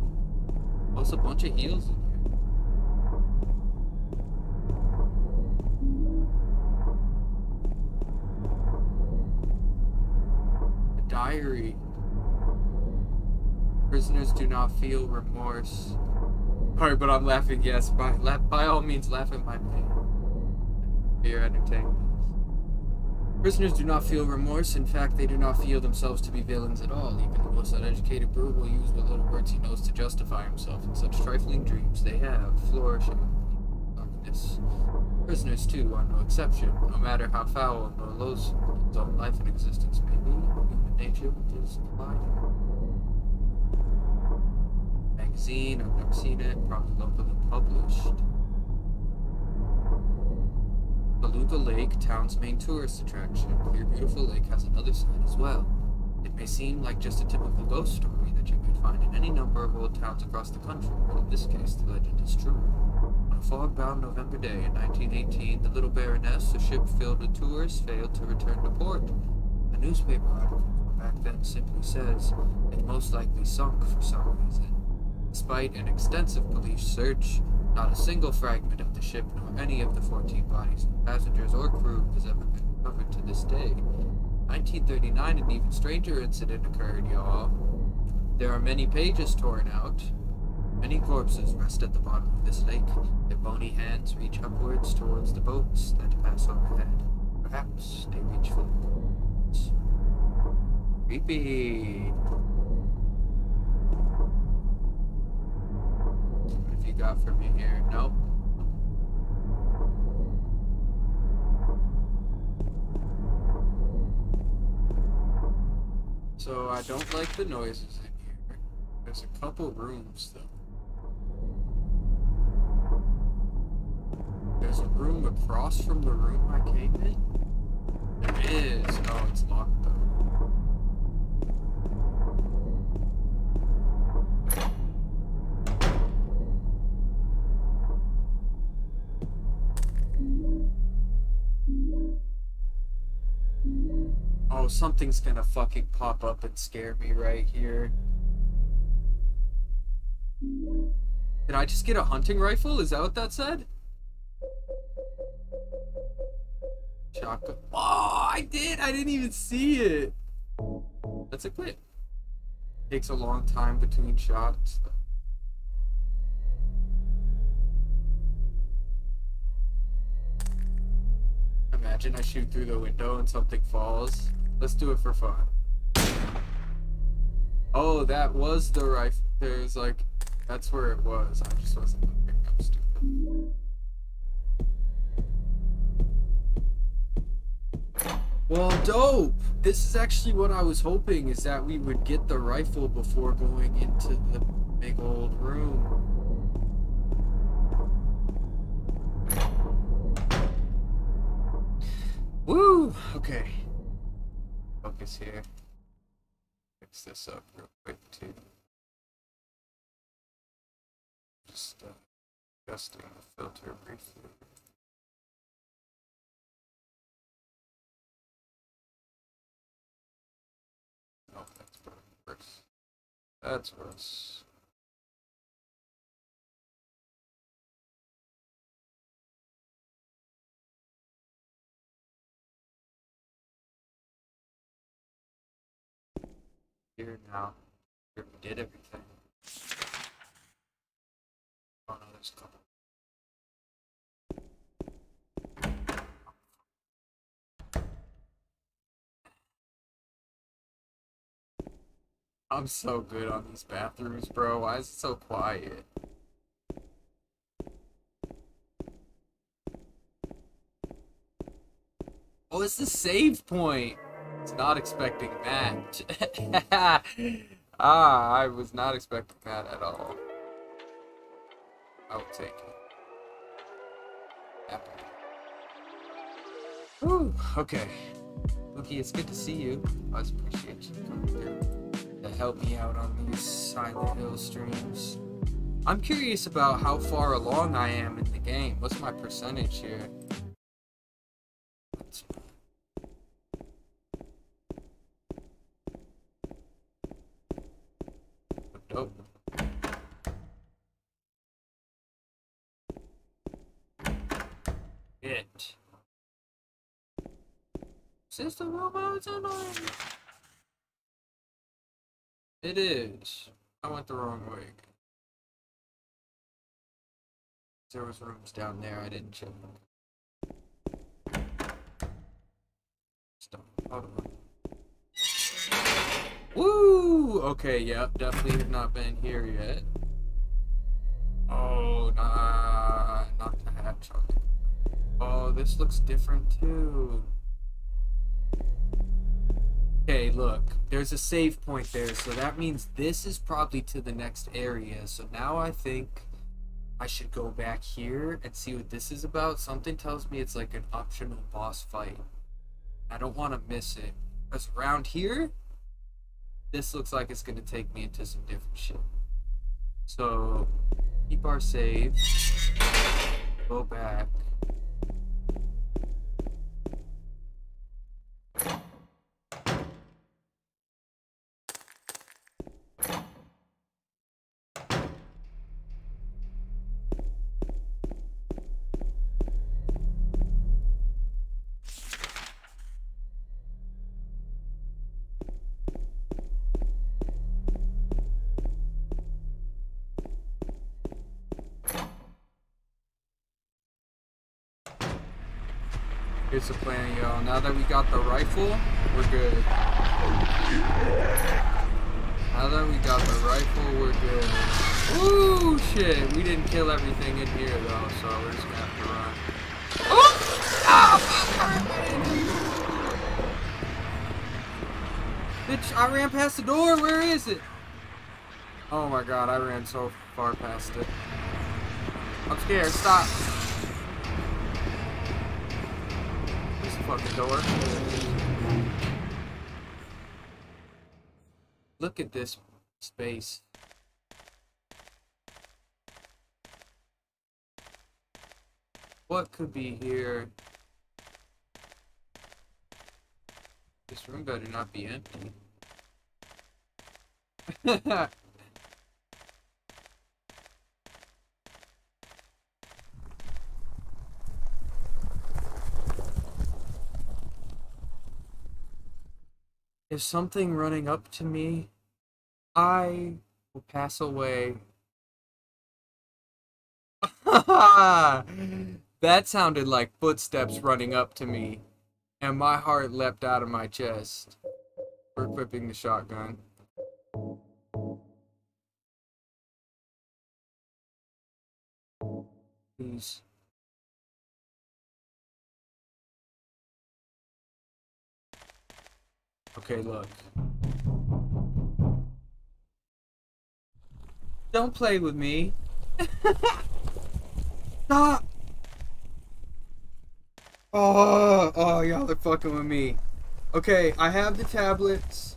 What's a bunch of heels in here? A diary. Prisoners do not feel remorse. Alright, but I'm laughing, yes. By, by all means, laugh at my pain. Fear entertainment. Prisoners do not feel remorse. In fact, they do not feel themselves to be villains at all. Even the most uneducated brute will use what little words he knows to justify himself in such trifling dreams they have, flourishing in darkness. Prisoners, too, are no exception. No matter how foul nor loathsome his own life and existence may be, human nature is divided. Magazine, I've never seen it, probably locally published. Toluca Lake, town's main tourist attraction. Clear Beautiful Lake has another side as well. It may seem like just a typical ghost story that you could find in any number of old towns across the country, but in this case, the legend is true. On a fog-bound November day in 1918, the Little Baroness, a ship filled with tourists, failed to return to port. A newspaper article from back then simply says it most likely sunk for some reason. Despite an extensive police search, not a single fragment of the ship nor any of the 14 bodies, passengers or crew, has ever been recovered to this day. 1939, an even stranger incident occurred, y'all. There are many pages torn out. Many corpses rest at the bottom of this lake. Their bony hands reach upwards towards the boats that pass overhead. Perhaps they reach for the boats. Creepy. What have you got for me here? Nope. So I don't like the noises in here. There's a couple rooms though. There's a room across from the room I came in. There is. Oh, it's locked though. something's gonna fucking pop up and scare me right here. Did I just get a hunting rifle? Is that what that said? Shotgun. Oh, I did! I didn't even see it! That's a clip. Takes a long time between shots. Imagine I shoot through the window and something falls. Let's do it for fun. Oh, that was the rifle. There's like, that's where it was. I just wasn't looking. I'm stupid. Well, dope. This is actually what I was hoping is that we would get the rifle before going into the big old room. Woo! Okay. Focus here. Fix this up real quick too. Just uh, adjusting the filter briefly. Oh, that's worse. That's worse. Here now. We did everything. Oh no, there's a couple. I'm so good on these bathrooms, bro. Why is it so quiet? Oh, it's the save point. It's not expecting that. [laughs] [laughs] ah, I was not expecting that at all. I will take it. Happy. Whew, okay. Luki, it's good to see you. I always appreciate you coming through to help me out on these Silent Hill streams. I'm curious about how far along I am in the game. What's my percentage here? Let's- Dope. It. Robots. It is. I went the wrong way. There was rooms down there I didn't check. Stop. Hold on. Woo! Okay, yep, definitely have not been here yet. Oh, nah, not the hatch. Oh, this looks different too. Okay, look, there's a save point there, so that means this is probably to the next area. So now I think I should go back here and see what this is about. Something tells me it's like an optional boss fight. I don't want to miss it. Because around here, this looks like it's going to take me into some different shit. So, keep our save. Go back. The plan, y'all. Now that we got the rifle, we're good. Now that we got the rifle, we're good. Ooh, shit. We didn't kill everything in here, though, so we're just gonna have to run. Oh! Ah, Bitch, I ran past the door. Where is it? Oh my god, I ran so far past it. I'm scared. Stop. Door. Look at this space. What could be here? This room better not be empty. [laughs] Is something running up to me? I will pass away. [laughs] That sounded like footsteps running up to me, and my heart leapt out of my chest. We're equipping the shotgun. Please. Okay, look. Don't play with me. [laughs] Stop! Oh, oh, y'all are fucking with me. Okay, I have the tablets.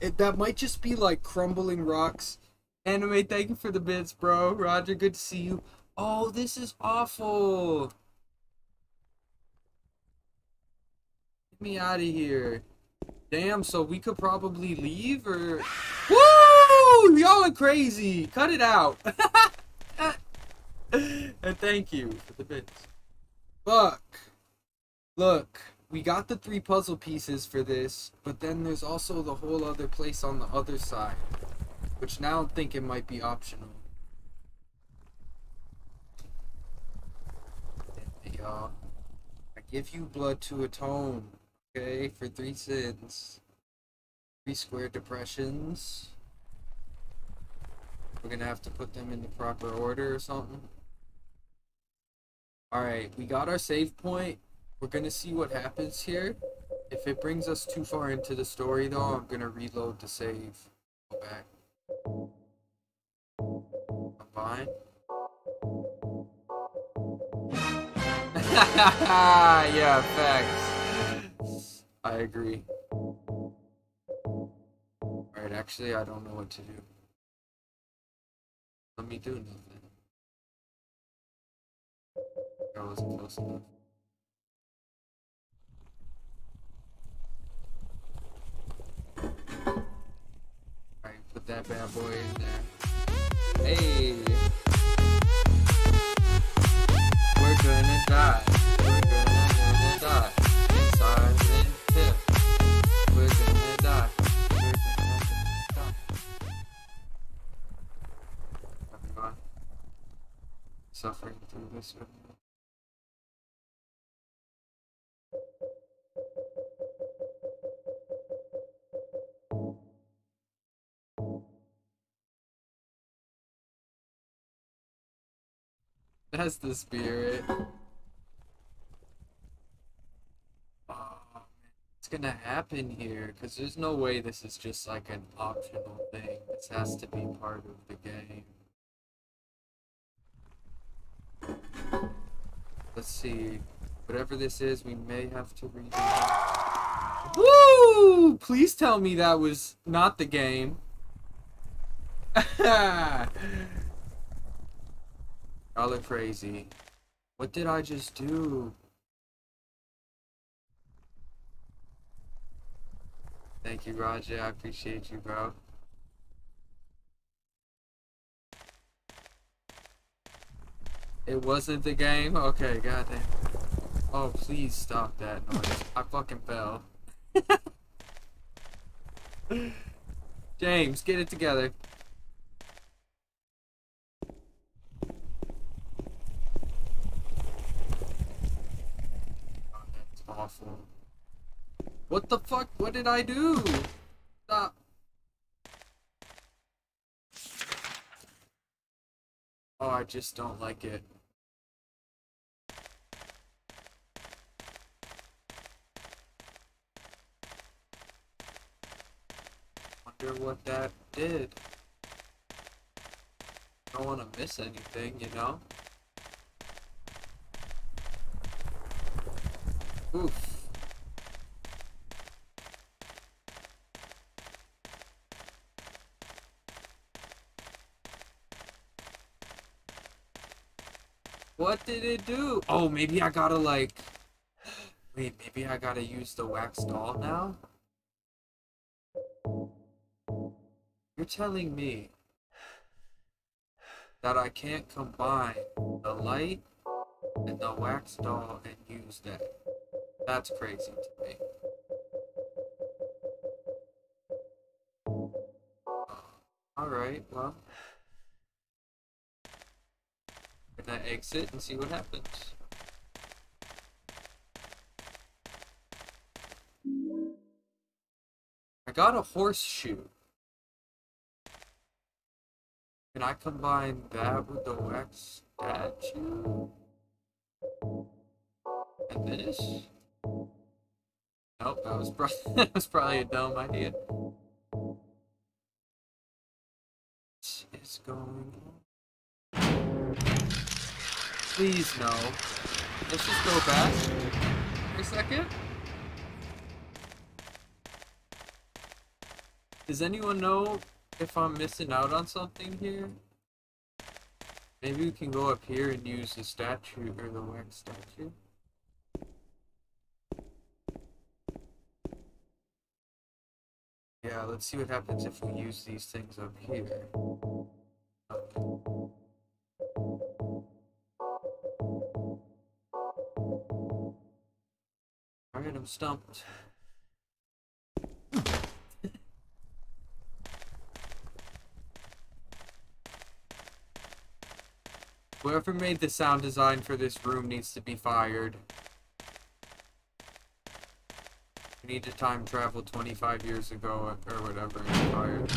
It, that might just be like crumbling rocks. Anime, thank you for the bits, bro. Roger, good to see you. Oh, this is awful. Get me out of here. Damn, so we could probably leave or... [sighs] Woo! Y'all are crazy. Cut it out. [laughs] and thank you for the bits. Fuck. Look, we got the three puzzle pieces for this, but then there's also the whole other place on the other side, which now I'm thinking might be optional. Y'all, I give you blood to atone, okay, for three sins. Three square depressions. We're gonna have to put them in the proper order or something. Alright, we got our save point. We're gonna see what happens here. If it brings us too far into the story though, I'm gonna reload the save. Go back. Combine. [laughs] yeah, facts. I agree. Alright, actually I don't know what to do. Let me do nothing. I wasn't close enough. Alright, put that bad boy in there. Hey! We're gonna die. Suffering through this. That's the spirit. It's gonna happen here, because there's no way this is just like an optional thing. This has to be part of the game. Let's see. Whatever this is, we may have to redo. Woo! Please tell me that was not the game. [laughs] Y'all are crazy. What did I just do? Thank you, Roger. I appreciate you, bro. It wasn't the game? Okay, goddamn. Oh, please stop that noise. I fucking fell. [laughs] James, get it together. Oh, that's awful. What the fuck? What did I do? Stop. Oh, I just don't like it. Wonder what that did. Don't want to miss anything, you know? Oof. What did it do? Oh, maybe I gotta like... [gasps] Wait, maybe I gotta use the wax doll now? You're telling me that I can't combine the light and the wax doll and use that. That's crazy to me. Alright, well. Gonna exit and see what happens. I got a horseshoe. Can I combine that with the wax statue? And this? Nope, that was, pro- [laughs] that was probably a dumb idea. Please no. Let's just go back for a second. Does anyone know if I'm missing out on something here? Maybe we can go up here and use the statue or the wax statue. Yeah, let's see what happens if we use these things up here. Alright, I'm stumped. Whoever made the sound design for this room needs to be fired. We need to time travel 25 years ago or whatever and fired.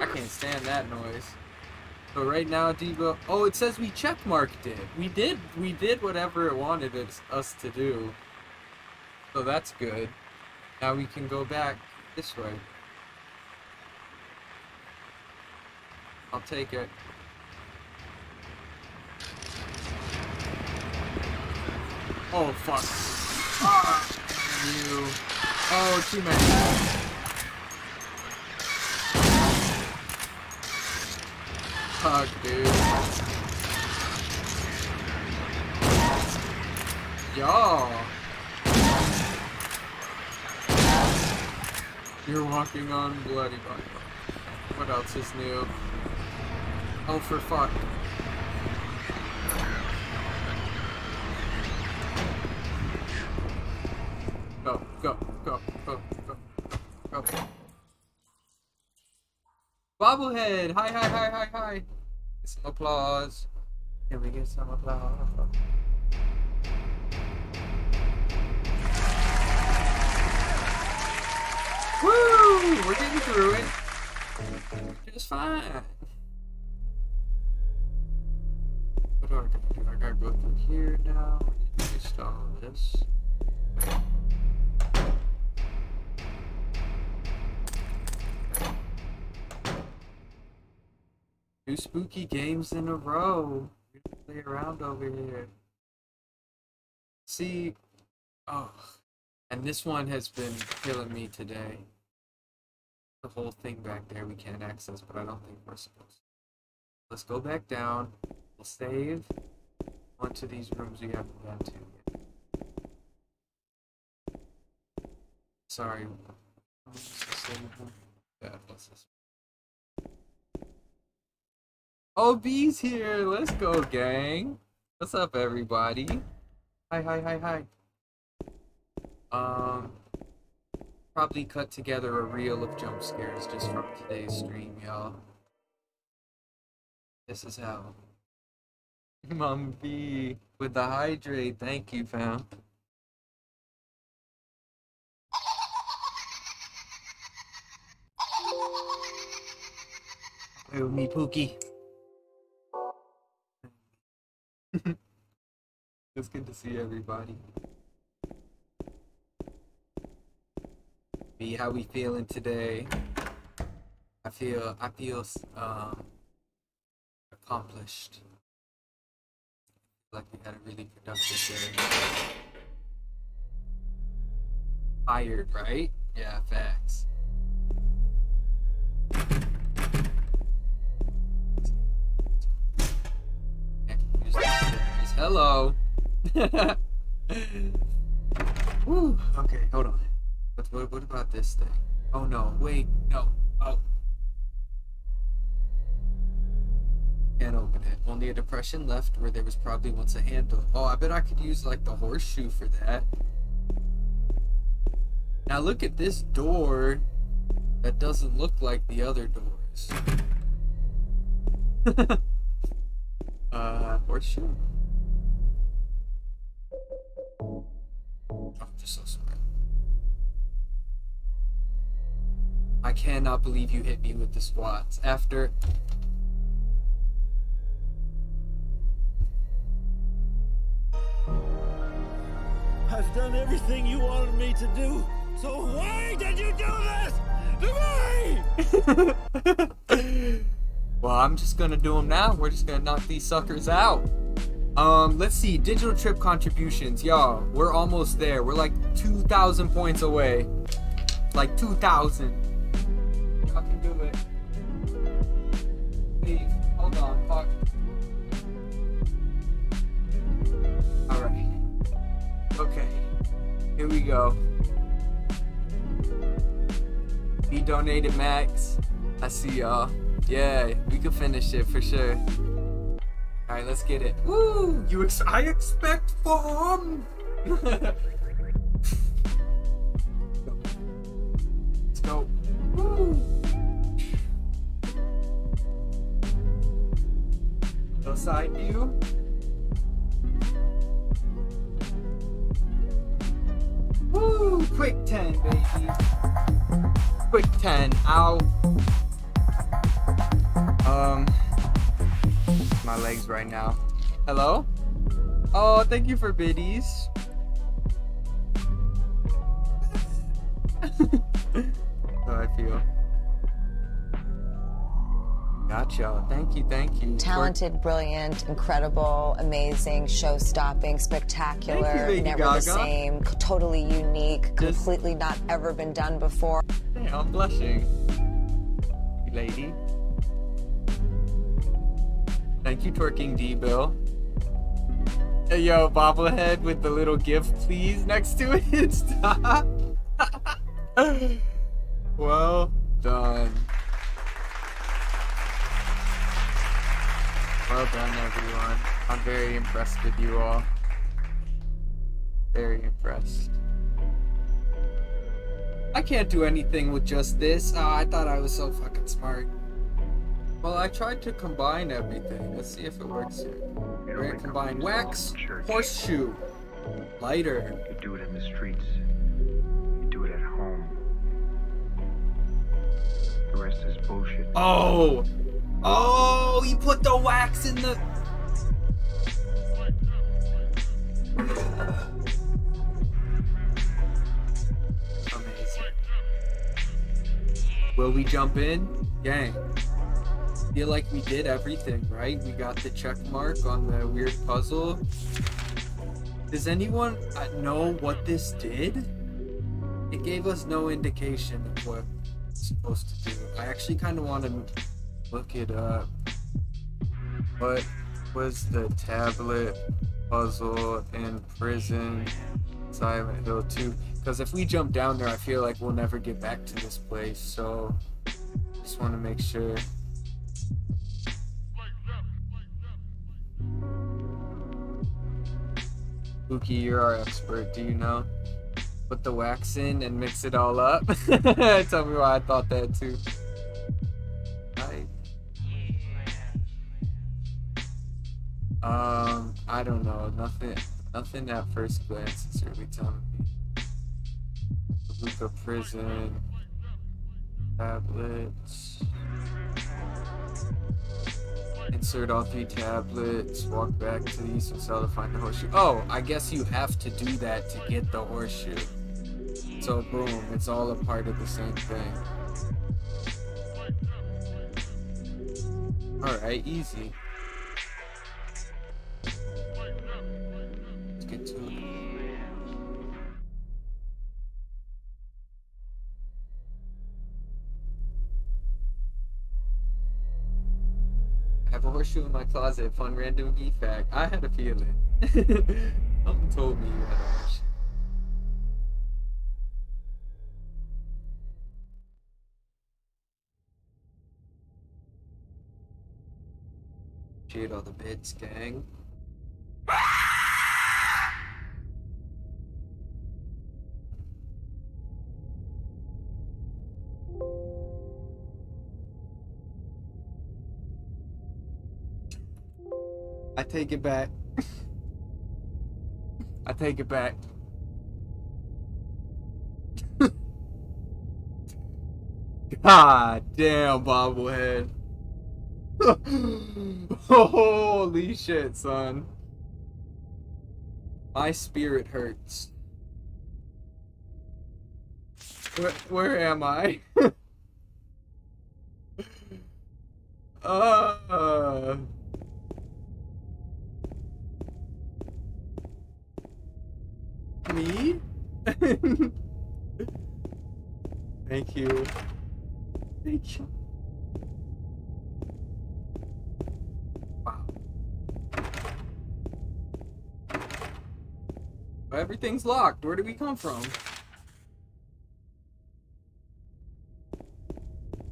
I can't stand that noise. So right now, Debo. Oh, it says we checkmarked it. We did. We did whatever it wanted us, us to do. So that's good. Now we can go back this way. I'll take it. Oh fuck. Ah, you. Oh, too many. Fuck, dude. Y'all. You're walking on bloody Bible. What else is new? Oh, for fuck. Go, go, go, go, go, go. Bobblehead! Hi, hi, hi, hi, hi! Some applause. Can we get some applause? Woo! We're getting through it. Just fine. What do I gotta do? I gotta go through here now. Install this. Two spooky games in a row. Play around over here. See, oh, and this one has been killing me today. The whole thing back there we can't access, but I don't think we're supposed to. Let's go back down. We'll save onto these rooms we haven't been to yet. Sorry. Yeah, what's this? Oh, B's here. Let's go, gang. What's up, everybody? Hi, hi, hi, hi. Um, probably cut together a reel of jump scares just from today's stream, y'all. This is how. [laughs] Mom B with the hydrate. Thank you, fam. Oh, me Pookie. [laughs] it's good to see everybody. Be how we feeling today? I feel I feel um accomplished. Like we had a really productive day. Tired, right? Yeah, facts. Hello. [laughs] Woo. Okay, hold on. What, what, what about this thing? Oh no, wait, no. Oh. Can't open it. Only a depression left where there was probably once a handle. Oh, I bet I could use like the horseshoe for that. Now look at this door that doesn't look like the other doors. [laughs] Uh, horseshoe? Just so smart. I cannot believe you hit me with the squats after.
I've done everything you wanted me to do. So why did you do this to me? [laughs]
well, I'm just gonna do them now. We're just gonna knock these suckers out. Um, let's see. Digital trip contributions, y'all. We're almost there. We're like 2,000 points away. Like 2,000. Y'all can do it. Please, hold on. Fuck. Alright. Okay. Here we go. He donated Max. I see y'all. Yeah, we can finish it for sure. All right, let's get it. Woo! You ex- I expect fun. let's go. Woo! No side view. Right now. Hello? Oh, thank you for biddies. [laughs] How I feel. Gotcha. Thank you, thank you.
Talented, brilliant, incredible, amazing, show stopping, spectacular,
you,
never
Gaga.
the same, totally unique,
Just-
completely not ever been done before.
Hey, I'm blushing. Lady. Thank you, twerking D Bill. Hey, yo, bobblehead with the little gift, please, next to [laughs] it. [laughs] Well done. Well done, everyone. I'm very impressed with you all. Very impressed. I can't do anything with just this. Ah, I thought I was so fucking smart. Well, I tried to combine everything. Let's see if it works here. We're gonna combine wax, horseshoe, lighter.
You do it in the streets. You do it at home. The rest is bullshit.
Oh! Oh, you put the wax in the. Amazing. Will we jump in? Gang. Feel like we did everything, right? We got the check mark on the weird puzzle. Does anyone uh, know what this did? It gave us no indication of what it's supposed to do. I actually kind of want to look it up. What was the tablet puzzle in prison Silent Hill 2? Because if we jump down there, I feel like we'll never get back to this place. So just want to make sure. Pookie, you're our expert. Do you know? Put the wax in and mix it all up. [laughs] Tell me why I thought that too. I Um, I don't know. Nothing. Nothing at first glance is really telling me. Luca prison. Tablets. Insert all three tablets. Walk back to the eastern cell to find the horseshoe. Oh, I guess you have to do that to get the horseshoe. So boom, it's all a part of the same thing. Alright, easy. Let's get to have a horseshoe in my closet. Fun random geek fact. I had a feeling. [laughs] Someone told me you had a horseshoe. Appreciate all the bits, gang. Take it back. I take it back. God damn, bobblehead. [laughs] Holy shit, son. My spirit hurts. Where, where am I? [laughs] uh. Me? [laughs] Thank you. Thank you. Wow. Everything's locked. Where did we come from?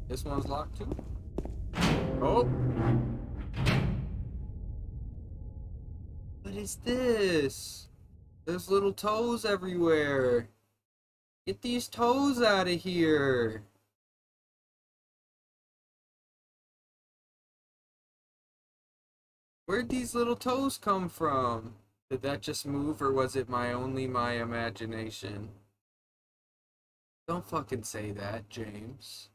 This one's locked too? Oh! What is this? There's little toes everywhere. Get these toes out of here. Where'd these little toes come from? Did that just move or was it my only my imagination? Don't fucking say that, James.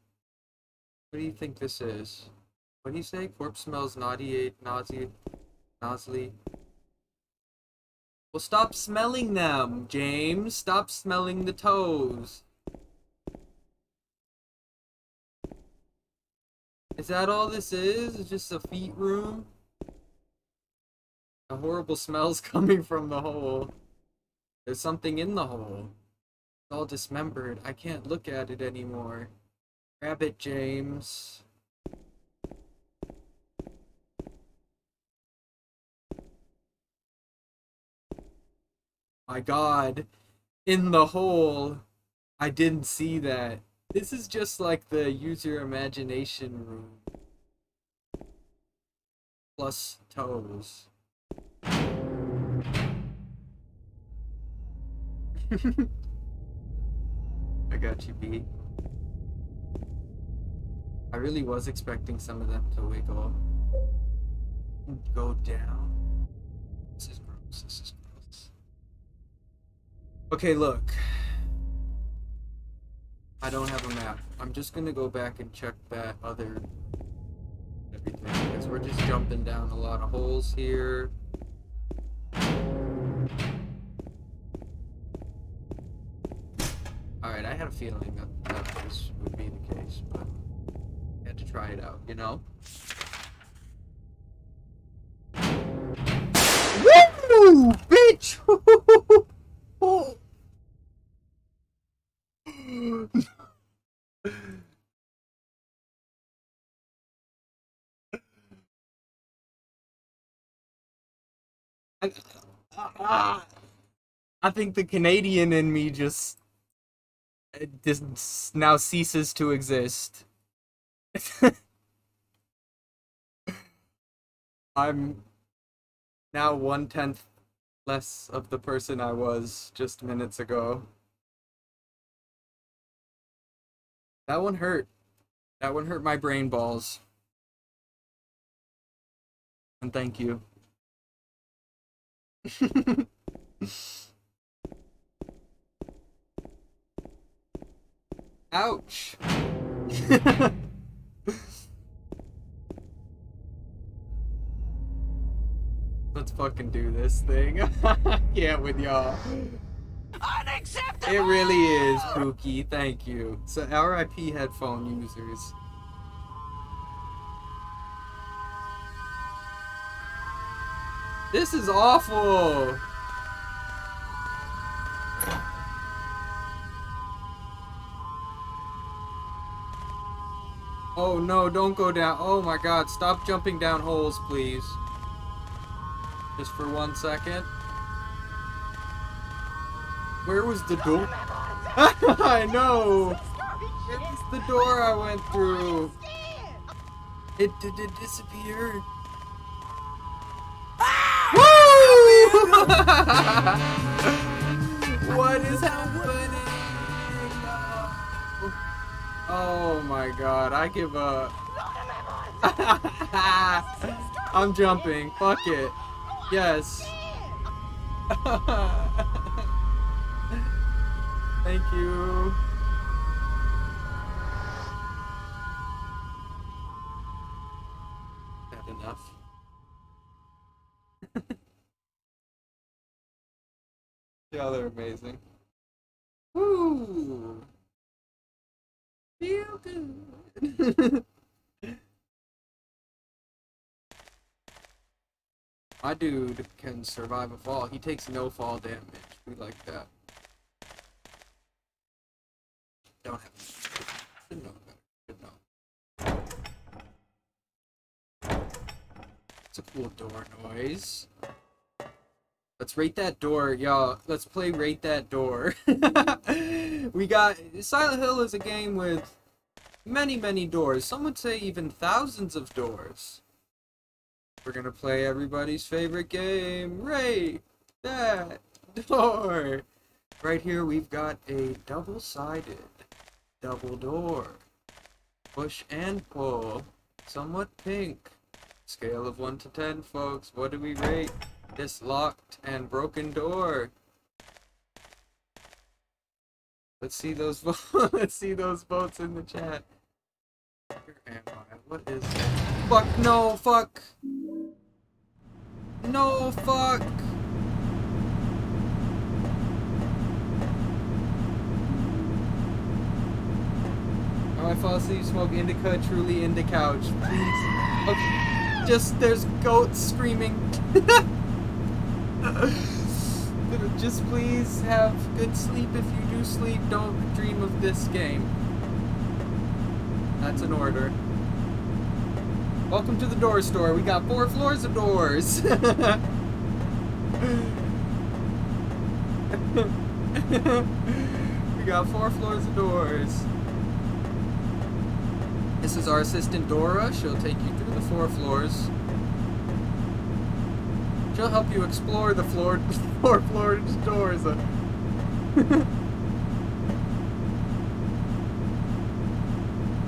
What do you think this is? What do you say? Corpse smells naughty, nausea, nosley. Well, stop smelling them, James. Stop smelling the toes. Is that all this is? It's just a feet room? The horrible [laughs] smells coming from the hole. There's something in the hole. It's all dismembered. I can't look at it anymore. Grab it, James. My god. In the hole. I didn't see that. This is just like the user imagination room. Plus toes. [laughs] I got you beat. I really was expecting some of them to wiggle. And go down. This is gross. This is. Okay, look. I don't have a map. I'm just gonna go back and check that other everything because we're just jumping down a lot of holes here. Alright, I had a feeling that, that this would be the case, but I had to try it out, you know? I, ah, I think the Canadian in me just just now ceases to exist. [laughs] I'm now one tenth less of the person I was just minutes ago. That one hurt. That one hurt my brain balls. And thank you. [laughs] Ouch. [laughs] Let's fucking do this thing. [laughs] Can't with y'all.
Unacceptable!
It really is, Pookie. Thank you. So, RIP headphone users. This is awful! Oh no, don't go down. Oh my god, stop jumping down holes, please. Just for one second. Where was the door? [laughs] I know! It's the door I went through. It did it disappear. What is happening? Oh my god, I give up. [laughs] I'm jumping. Fuck it. Yes. [laughs] Thank you. Y'all are amazing. Woo! Feel good. [laughs] My dude can survive a fall. He takes no fall damage. We like that. Don't have. Should know better. Should know. It's a cool door noise. Let's rate that door, y'all. Let's play rate that door. [laughs] we got Silent Hill is a game with many, many doors. Some would say even thousands of doors. We're gonna play everybody's favorite game, Rate That Door. Right here we've got a double-sided double door. Push and pull. Somewhat pink. Scale of 1 to 10, folks. What do we rate? This locked and broken door. Let's see those [laughs] let's see those votes in the chat. Where am I? What is it? Fuck no, fuck. No, fuck. I fall asleep, smoke indica, truly into couch. Please. Okay. Just, there's goats screaming. [laughs] Just please have good sleep if you do sleep. Don't dream of this game. That's an order. Welcome to the door store. We got four floors of doors. [laughs] we got four floors of doors. This is our assistant Dora. She'll take you through the four floors. She'll help you explore the floor, [laughs] four floors doors. [laughs]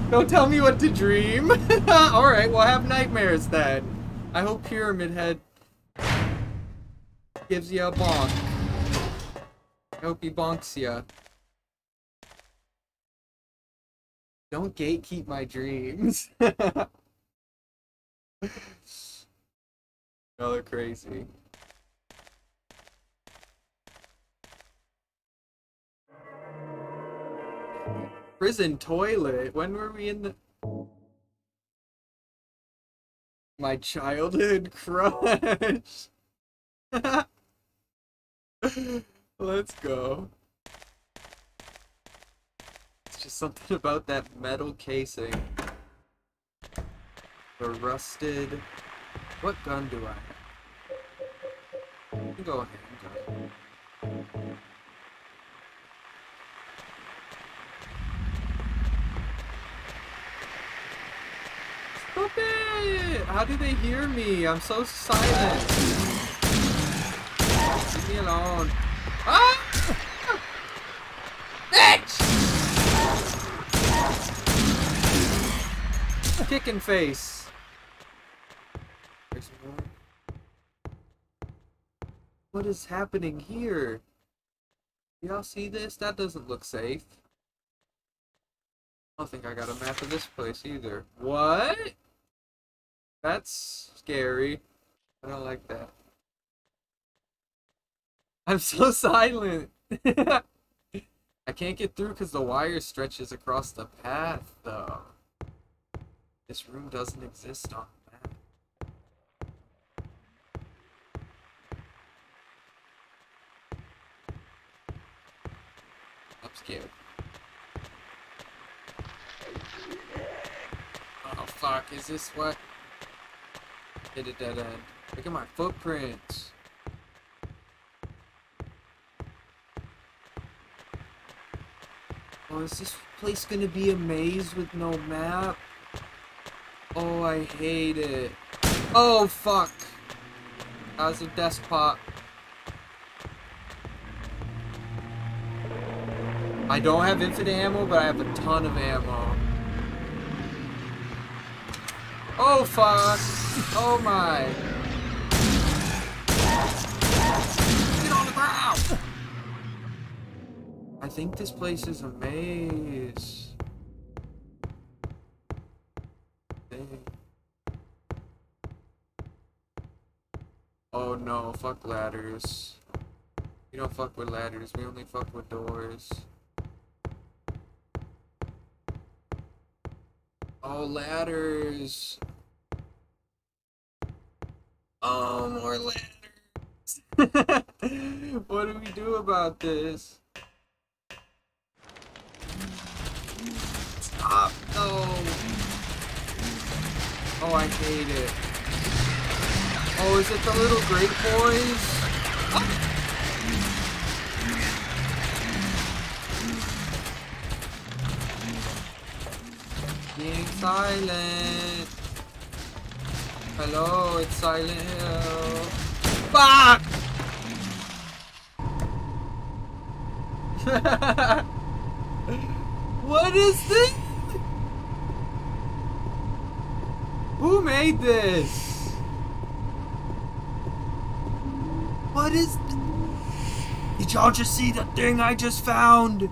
Don't tell me what to dream. [laughs] Alright, well have nightmares then. I hope Pyramid Head gives you a bonk. I hope he bonks ya. Don't gatekeep my dreams. Are crazy. Prison toilet. When were we in the... My childhood [laughs] crush. [laughs] Let's go. It's just something about that metal casing. The rusted... What gun do I have? Go ahead. Go. Stop it! How do they hear me? I'm so silent. Leave me alone. Ah! Bitch! Kicking face. There's more. What is happening here? Y'all see this? That doesn't look safe. I don't think I got a map of this place either. What? That's scary. I don't like that. I'm so [laughs] silent. [laughs] I can't get through because the wire stretches across the path, though. This room doesn't exist on the map. I'm scared. Is this what? Hit a dead end. Look at my footprints. Oh, is this place gonna be a maze with no map? Oh, I hate it. Oh, fuck. That was a despot. I don't have infinite ammo, but I have a ton of ammo. Oh fuck! Oh my! Get on the ground! I think this place is a maze. Oh no, fuck ladders. We don't fuck with ladders, we only fuck with doors. Oh, ladders. Oh, more ladders. what do we do about this? Stop. No. Oh, I hate it. Oh, is it the little great boys? Being silent. Hello, it's Silent Hill. Fuck! [laughs] what is this? Who made this? What is? Did y'all just see the thing I just found?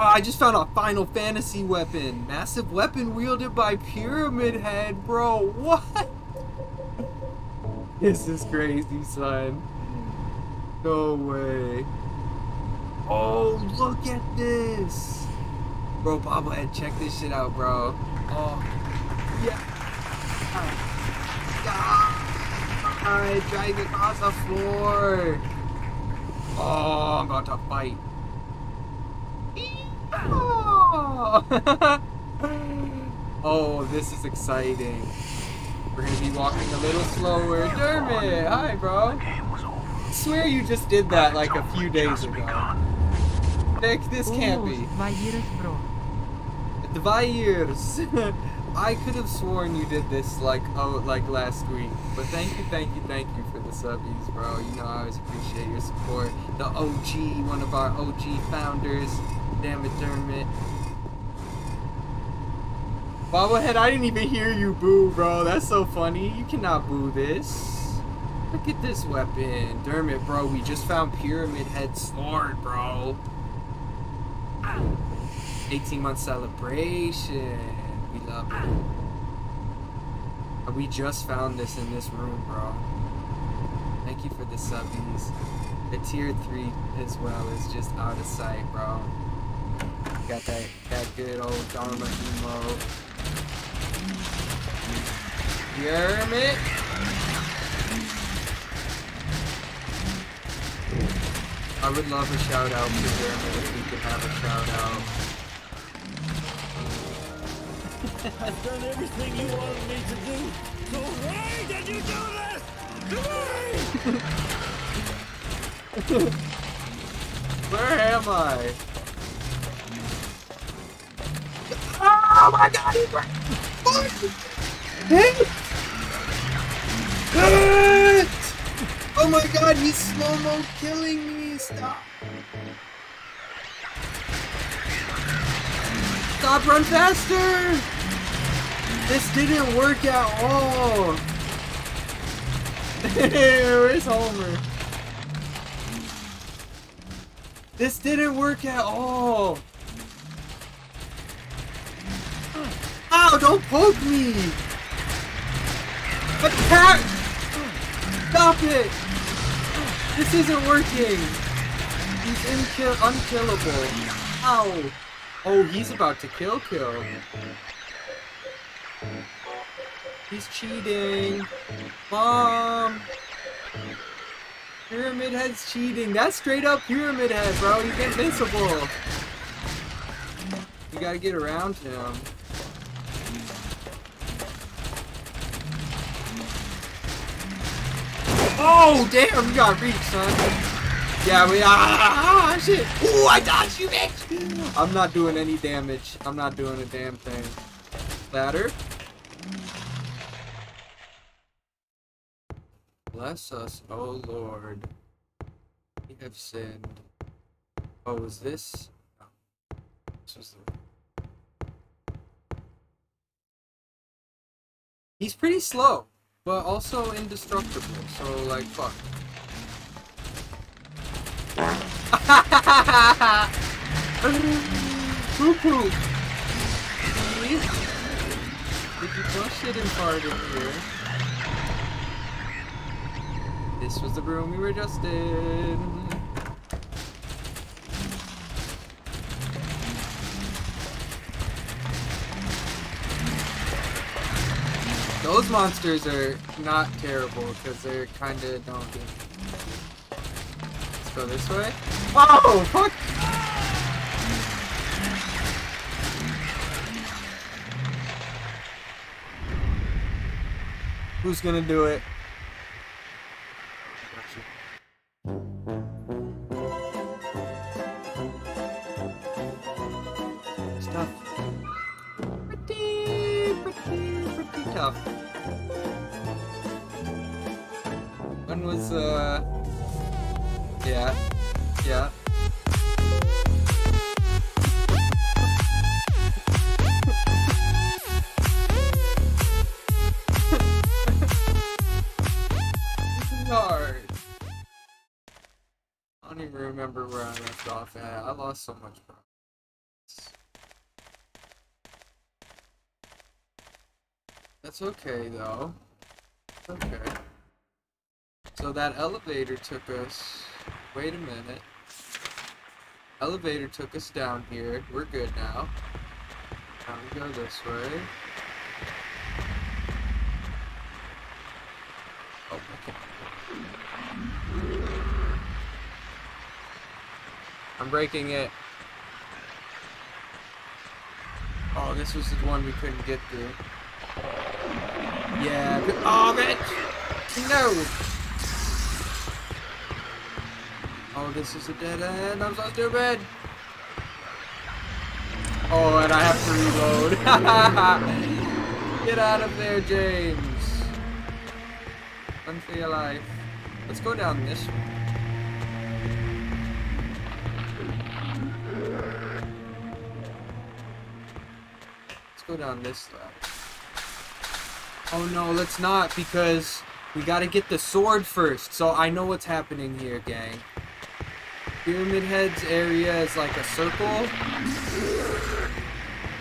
Ah, I just found a Final Fantasy weapon. Massive weapon wielded by Pyramid Head, bro. What? [laughs] This is crazy, son. No way. Oh, look at this. Bro, Bobblehead, check this shit out, bro. Oh, yeah. God, drag across the floor. Oh, I'm about to fight. Oh, [laughs] oh this is exciting. We're gonna be walking a little slower. Dermot, hi, bro. I swear you just did that like a few days ago. Nick, this can't be.
Два years, bro.
Два years. [laughs] I could have sworn you did this like oh like last week. But thank you, thank you, thank you for the subbies, bro. You know I always appreciate your support. The OG, one of our OG founders. Damn it, Dermot. Bobblehead, I didn't even hear you boo, bro. That's so funny. You cannot boo this. Look at this weapon. Dermot, bro, we just found Pyramid Head Sword, bro. 18 month celebration. We love it. We just found this in this room, bro. Thank you for the subbies. The tier 3 as well is just out of sight, bro. Got that, that good old Dharma emo. Dermot! I would love a shout out for Dermot if we could have a shout out. [laughs]
I've done everything you wanted me to do. So why did you do this? To me? [laughs]
Where am I? Oh my god, he's right. Hit! Oh my god, he's slow-mo killing me. Stop. Stop, run faster! This didn't work at all. [laughs] Where's Homer? This didn't work at all. Ow, don't poke me! Attack! Stop it! This isn't working! He's unkill unkillable. Ow! Oh, he's about to kill kill. He's cheating. Mom! Pyramid Head's cheating. That's straight up Pyramid Head, bro. He's invincible. You gotta get around him. Oh, damn, you got reach, son. Yeah, we ah, ah shit. Ooh, I dodged you, bitch. I'm not doing any damage. I'm not doing a damn thing. Ladder. Bless us, oh Lord. We have sinned. Oh, was this? No. This was the He's pretty slow, but also indestructible, so like, fuck. [laughs] Poo poo! Did you go shit and fart in here? This was the room we were just in. Those monsters are not terrible because they're kind of don't get. Let's go this way. Oh fuck! Who's gonna do it? It's tough. Pretty, pretty, pretty tough. Was, uh... Yeah. Yeah. Hard. I don't even remember where I left off at. I lost so much progress. That's okay though. It's okay. So that elevator took us. Wait a minute. Elevator took us down here. We're good now. Now we go this way. Oh, okay. I'm breaking it. Oh, this was the one we couldn't get through. Yeah. Oh, bitch! No! Oh, this is a dead end. I'm so stupid. Oh, and I have to reload. [laughs] Get out of there, James. Run for your life. Let's go down this. Let's go down this way. Oh no, let's not because we gotta get the sword first. So I know what's happening here, gang. Pyramid Head's area is like a circle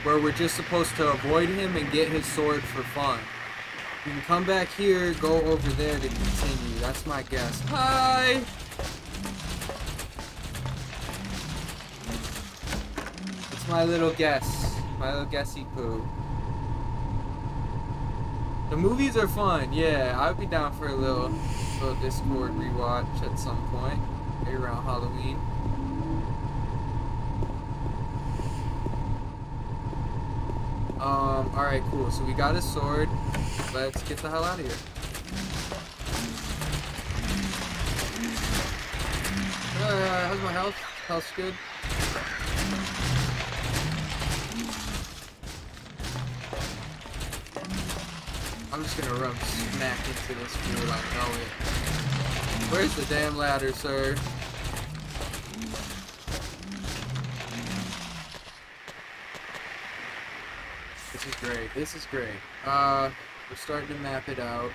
where we're just supposed to avoid him and get his sword for fun. You can come back here, go over there to continue. That's my guess. Hi! It's my little guess. My little guessy poo. The movies are fun, yeah. I would be down for a little little Discord rewatch at some point. Around Halloween. Um, alright, cool. So we got a sword. Let's get the hell out of here. Uh, how's my health? Health's good. I'm just gonna run smack into this fool, I know it. Where's the damn ladder, sir? Great. This is great. Uh, we're starting to map it out.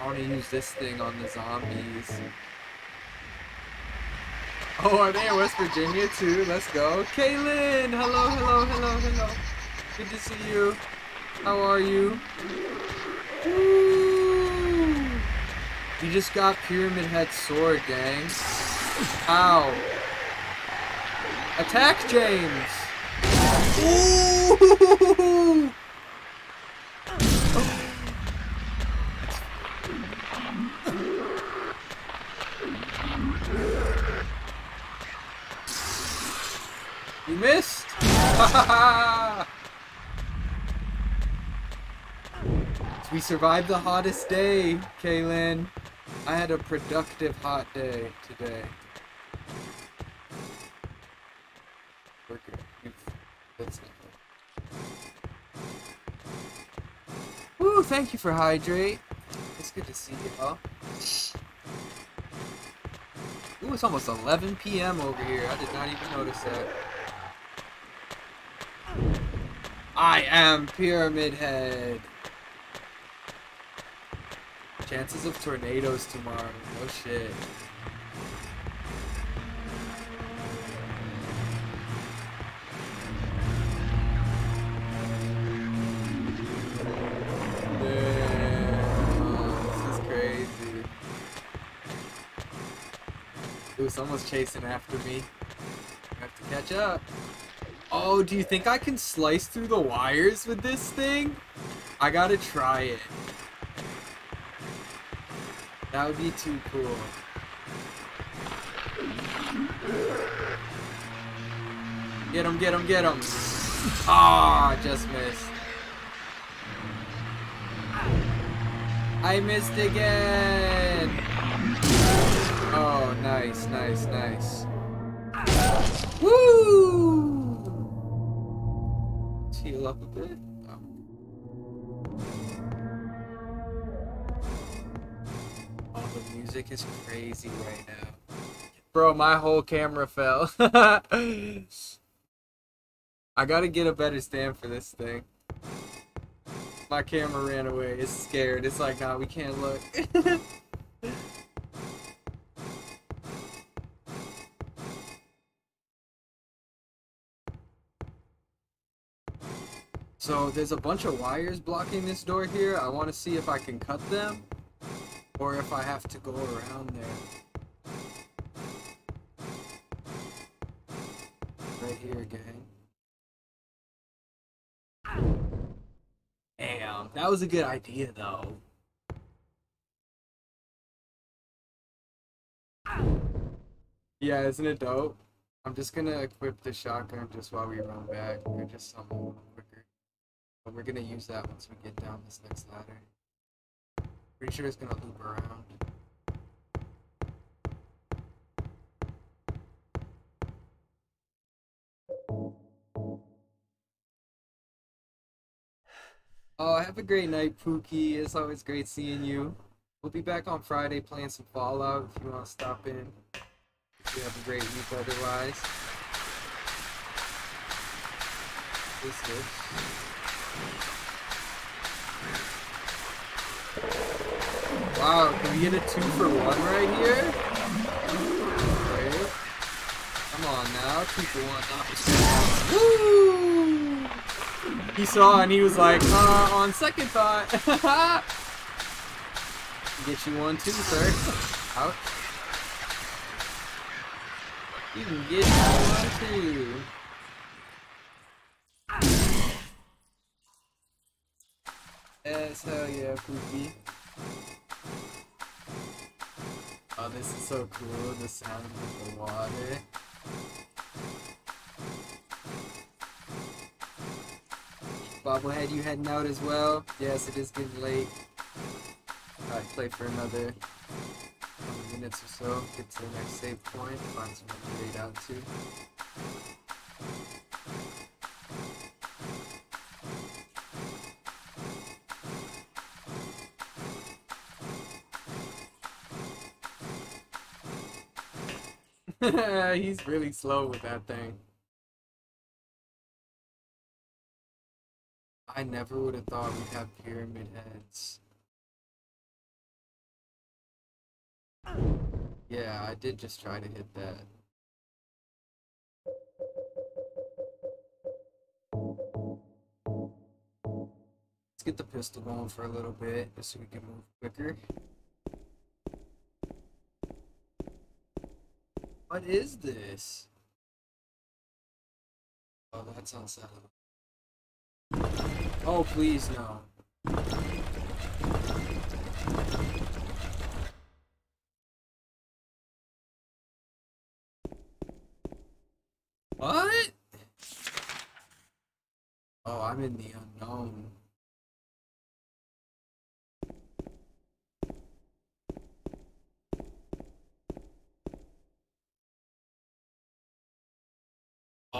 I want to use this thing on the zombies. Oh, are they in West Virginia too? Let's go. Kaylin! Hello, hello, hello, hello. Good to see you. How are you? You just got Pyramid Head Sword, gang. Ow. Attack James! Ooh! You missed! [laughs] we survived the hottest day, Kaylin. I had a productive hot day today. We're good. You've- That's. Woo, thank you for hydrate. It's good to see you, huh? Ooh, it's almost 11 p.m. over here. I did not even notice that. I am Pyramid Head. Chances of tornadoes tomorrow. No shit. Ooh, someone's chasing after me. I have to catch up. Oh, do you think I can slice through the wires with this thing? I gotta try it. That would be too cool. Get him, get him, get him. Ah, just missed. I missed again. Oh, nice, nice, nice. Woo! Let's heal up a bit. Oh. Oh, the music is crazy right now. Bro, my whole camera fell. [laughs] I gotta get a better stand for this thing. My camera ran away. It's scared. It's like, nah, we can't look. [laughs] so there's a bunch of wires blocking this door here. I want to see if I can cut them or if I have to go around there. Right here, gang. Damn, that was a good idea though. Yeah, isn't it dope? I'm just gonna equip the shotgun just while we run back, or just something we're gonna use that once we get down this next ladder. Pretty sure it's gonna loop around. Oh, have a great night, Pookie. It's always great seeing you. We'll be back on Friday playing some Fallout if you want to stop in. You have a great week otherwise. This? Wow, can we get a two for one right here? Come on now, two for one. Woo! He saw and he was like, uh, on second thought. [laughs] Get you one too, sir. Ouch. You can get you one too. Yes, hell yeah, Pookie. Oh, this is so cool, the sound of the water. Bobblehead, you heading out as well? Yes, it is getting late. I'd play for another minutes or so, get to the next save point, find someone to raid out to. [laughs] He's really slow with that thing. I never would have thought we'd have pyramid heads. Yeah, I did just try to hit that. Let's get the pistol going for a little bit, just so we can move quicker. What is this? Oh, that's unsettling. Oh, please, no. What? Oh, I'm in the unknown.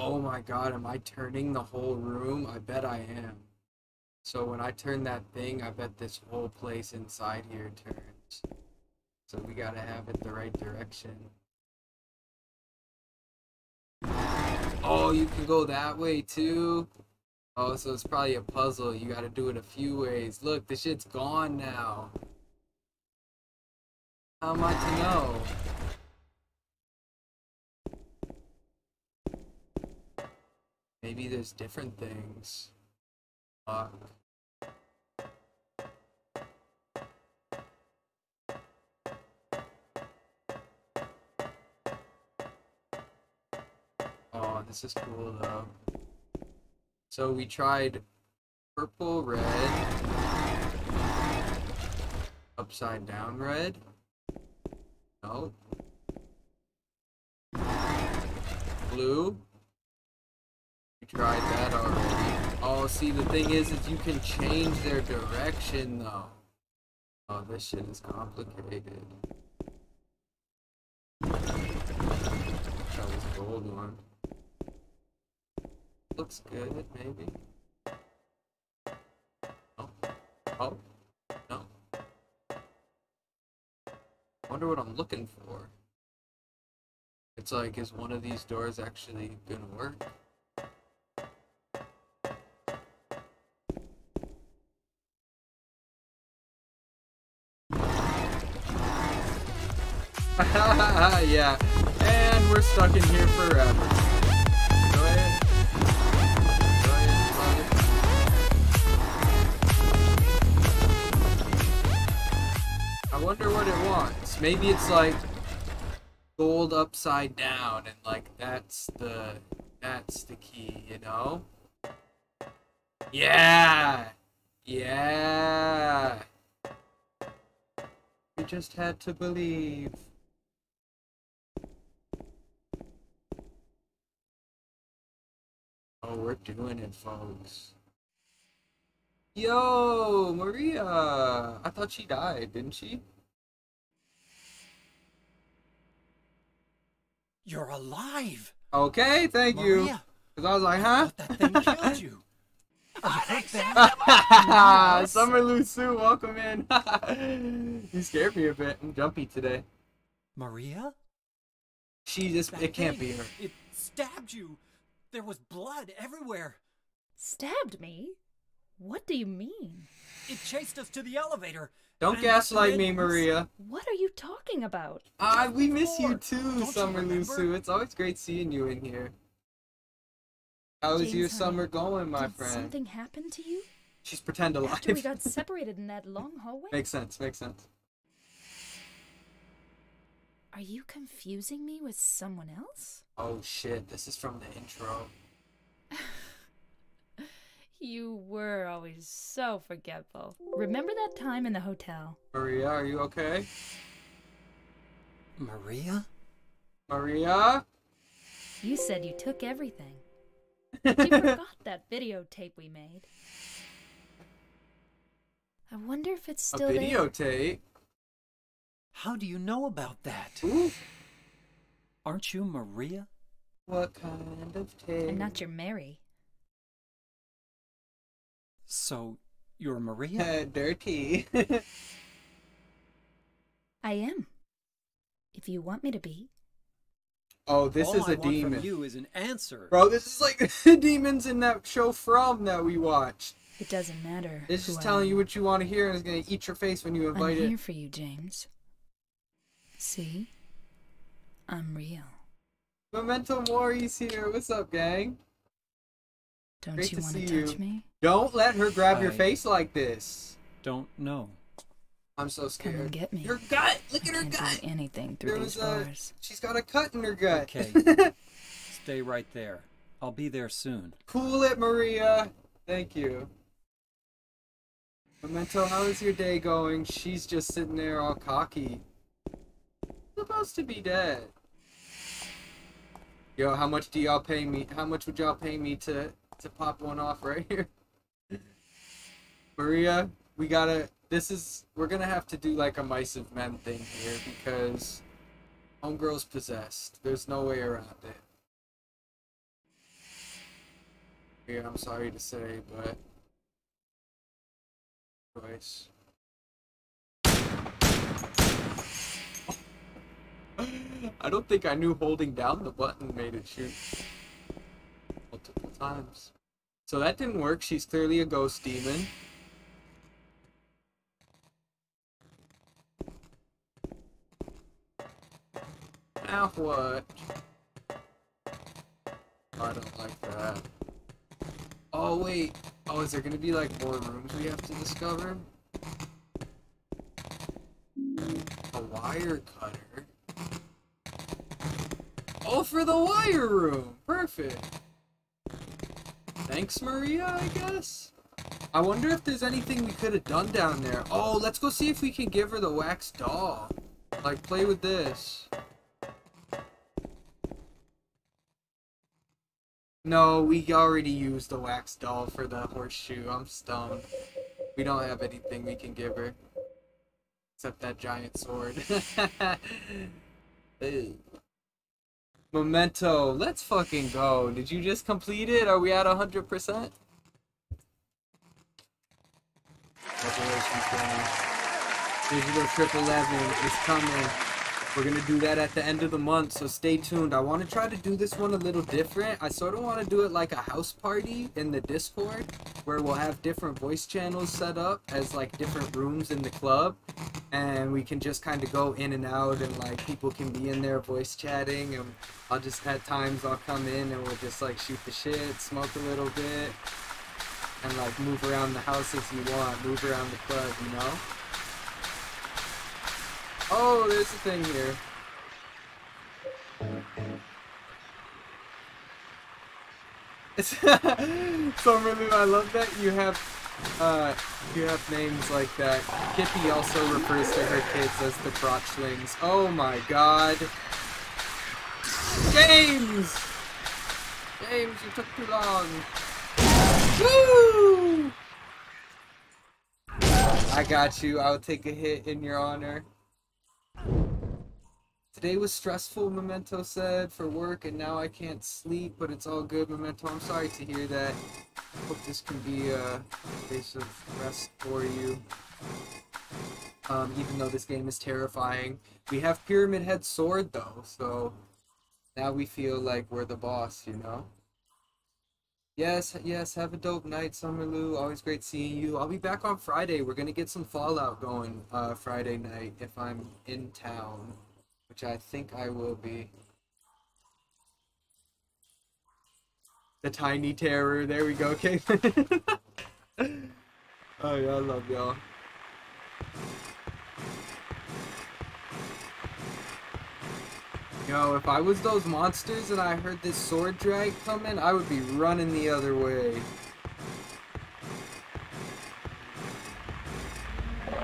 Oh my god, am I turning the whole room? I bet I am. So when I turn that thing, I bet this whole place inside here turns. So we gotta have it the right direction. Oh, you can go that way too? Oh, so it's probably a puzzle. You gotta do it a few ways. Look, the shit's gone now. How am I to know? Maybe there's different things. Fuck. Oh, this is cool though. So we tried purple, red, upside down red. No. Blue. Tried that already. Oh, see, the thing is, is you can change their direction though. Oh, this shit is complicated. That was gold one. Looks good, maybe. Oh. Oh. No. Wonder what I'm looking for. It's like, is one of these doors actually gonna work? Yeah, and we're stuck in here forever. I wonder what it wants. Maybe it's like gold upside down, and like that's the that's the key, you know? Yeah, yeah. We just had to believe. Oh, we're doing it, folks. Yo, Maria! I thought she died, didn't she?
You're alive!
Okay, thank you.
Maria.
Because I was like, huh?
That thing killed you. [laughs] Are you? [laughs]
Summer Lusu, welcome in. [laughs] you scared me a bit. I'm jumpy today.
Maria?
She just,
That
it can't
thing,
be her.
It stabbed you. There was blood everywhere.
Stabbed me? What do you mean?
It chased us to the elevator.
Don't gaslight me, Maria.
What are you talking about?
Ah, we miss you too,
don't
Summer
remember?
Lusu. It's always great seeing you in here. How's your
James,
summer going, my
Did
friend?
something happen to you?
She's pretend alive.
After we got [laughs] separated in that long hallway?
makes sense, makes sense.
Are you confusing me with someone else?
Oh shit, this is from the intro. [laughs]
You were always so forgetful. Remember that time in the hotel?
Maria, are you okay?
Maria?
Maria?
You said you took everything. But [laughs] you forgot that videotape we made. I wonder if it's still
A
still there.
Videotape?
How do you know about that?
Ooh.
Aren't you Maria?
What kind of tape?
I'm not your Mary.
So, you're Maria?
Uh, dirty. [laughs]
I am. If you want me to be.
oh, this
All
is
I
a
want
demon.
from you is an answer.
Bro, this is like [laughs] the demons in that show From that we watched.
It doesn't matter.
It's just telling
am.
you what you want to hear and it's gonna eat your face when you invite
I'm
invite
here for you, James. See? I'm real.
Memento Mori's here. What's up, gang?
Don't
Great
you
to
want
see
to touch
you.
me?
Don't let her grab your face like this.
Don't know.
I'm so scared.
Come
scared.
and get me.
Her gut! Look
I
at her
can't
gut!
do anything through
was
these
a. She's got a cut in her gut.
Okay. [laughs] Stay right there. I'll be there soon.
cool it, Maria. Thank you. Memento, how is your day going? She's just sitting there all cocky. Supposed to be dead. Yo, how much do y'all pay me? How much would y'all pay me to to pop one off right here? [laughs] Maria, we gotta. This is. We're gonna have to do like a mice of men thing here because homegirl's possessed. There's no way around it. Yeah, I'm sorry to say, but choice. I don't think I knew holding down the button made it shoot multiple times. So that didn't work. She's clearly a ghost demon. Now what? I don't like that. Oh, wait. Oh, is there gonna be, like, more rooms we have to discover? A wire cutter? Oh, for the wire room! Perfect! Thanks, Maria, I guess? I wonder if there's anything we could have done down there. Oh, let's go see if we can give her the wax doll. Like, play with this. No, we already used the wax doll for the horseshoe. I'm stoned. We don't have anything we can give her. Except that giant sword. [laughs] Ew. Memento, let's fucking go. Did you just complete it? Are we at 100%? Congratulations, Danny. Digital Trip 11 is coming. We're gonna do that at the end of the month, so stay tuned. I want to try to do this one a little different. I sort of want to do it like a house party in the Discord, where we'll have different voice channels set up as like different rooms in the club, and we can just kind of go in and out, and like people can be in there voice chatting, and I'll just at times I'll come in and we'll just like shoot the shit, smoke a little bit, and like move around the house as you want, move around the club, you know. Oh, there's a thing here. [laughs] so really, I love that you have uh you have names like that. Kippy also refers to her kids as the crotchlings. Oh my god. James! James, you took too long. Woo! I got you. I'll take a hit in your honor. Today was stressful, Memento said, for work, and now I can't sleep, but it's all good, Memento. I'm sorry to hear that. Hope this can be a place of rest for you. Um, even though this game is terrifying. We have Pyramid Head Sword, though, so now we feel like we're the boss, you know? Yes, yes, have a dope night, Summerloo. Always great seeing you. I'll be back on Friday. We're gonna get some Fallout going uh, Friday night if I'm in town which I think I will be. The Tiny Terror, there we go, okay. [laughs] oh yeah, I love y'all. Yo, if I was those monsters and I heard this sword drag coming, I would be running the other way.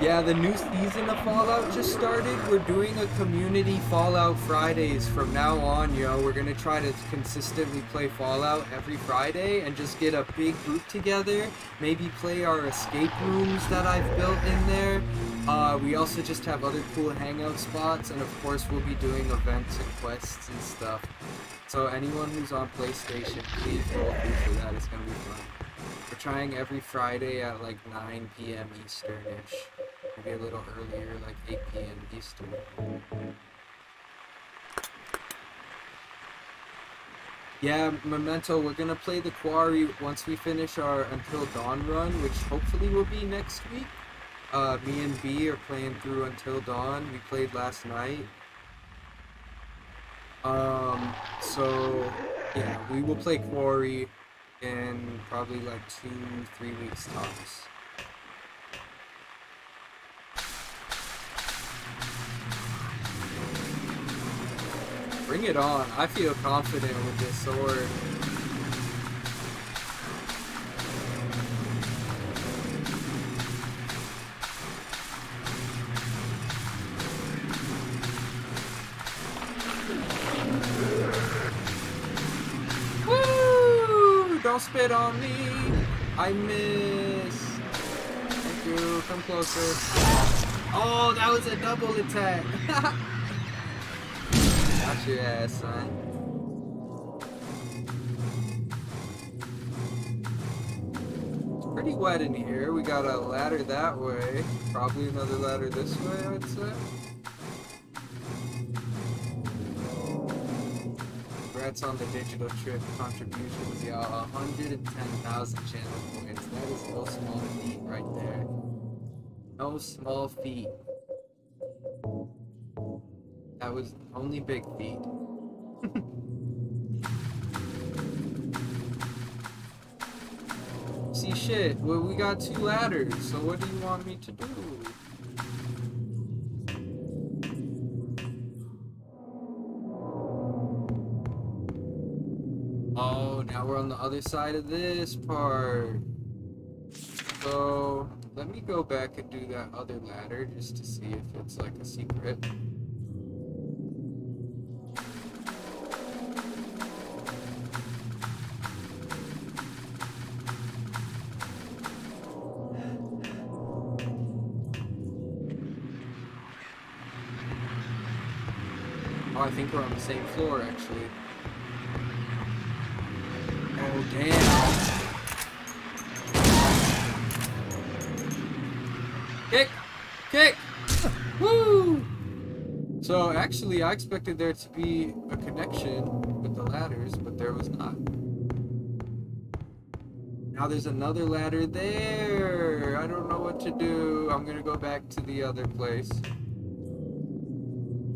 Yeah, the new season of Fallout just started. We're doing a community Fallout Fridays from now on, yo. We're gonna try to consistently play Fallout every Friday and just get a big group together. Maybe play our escape rooms that I've built in there. Uh, we also just have other cool hangout spots, and of course we'll be doing events and quests and stuff. So anyone who's on PlayStation, please go through for that. It's gonna be fun. We're trying every Friday at like 9 p.m. Eastern-ish. Maybe a little earlier, like 8 p.m. Eastern. Yeah, Memento, we're gonna play the Quarry once we finish our Until Dawn run, which hopefully will be next week. Uh, me and B are playing through Until Dawn. We played last night. Um, so, yeah, we will play Quarry in probably like two, three weeks tops. Bring it on. I feel confident with this sword. Spit on me. I miss. Thank you. Come closer. Oh, that was a double attack. [laughs] Got your ass, son. Pretty wet in here. We got a ladder that way. Probably another ladder this way, I'd say. Congrats on the digital trip contributions, y'all. 110,000 channel points. That is no small feat right there. No small feat. That was only big feet. [laughs] See shit, well we got two ladders, so what do you want me to do? We're on the other side of this part. So, let me go back and do that other ladder just to see if it's like a secret. Oh, I think we're on the same floor actually. Damn. Kick! Kick! Woo! So, actually, I expected there to be a connection with the ladders, but there was not. Now there's another ladder there! I don't know what to do. I'm gonna go back to the other place.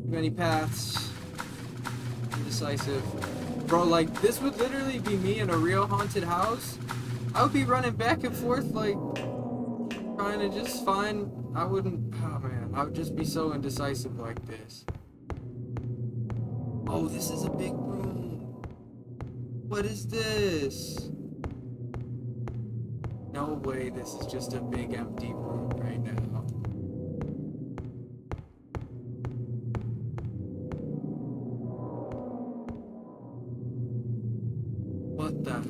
Many paths. Indecisive. Bro, like, this would literally be me in a real haunted house. I would be running back and forth, like, trying to just find. I wouldn't. Oh man, I would just be so indecisive like this. Oh, this is a big room. What is this? No way, this is just a big empty room right now.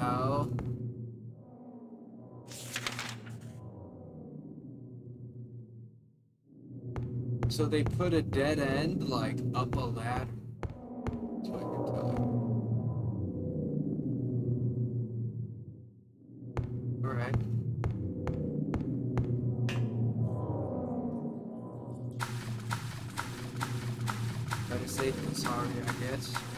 What? So they put a dead end like up a ladder. Alright. Better safe than sorry, I guess.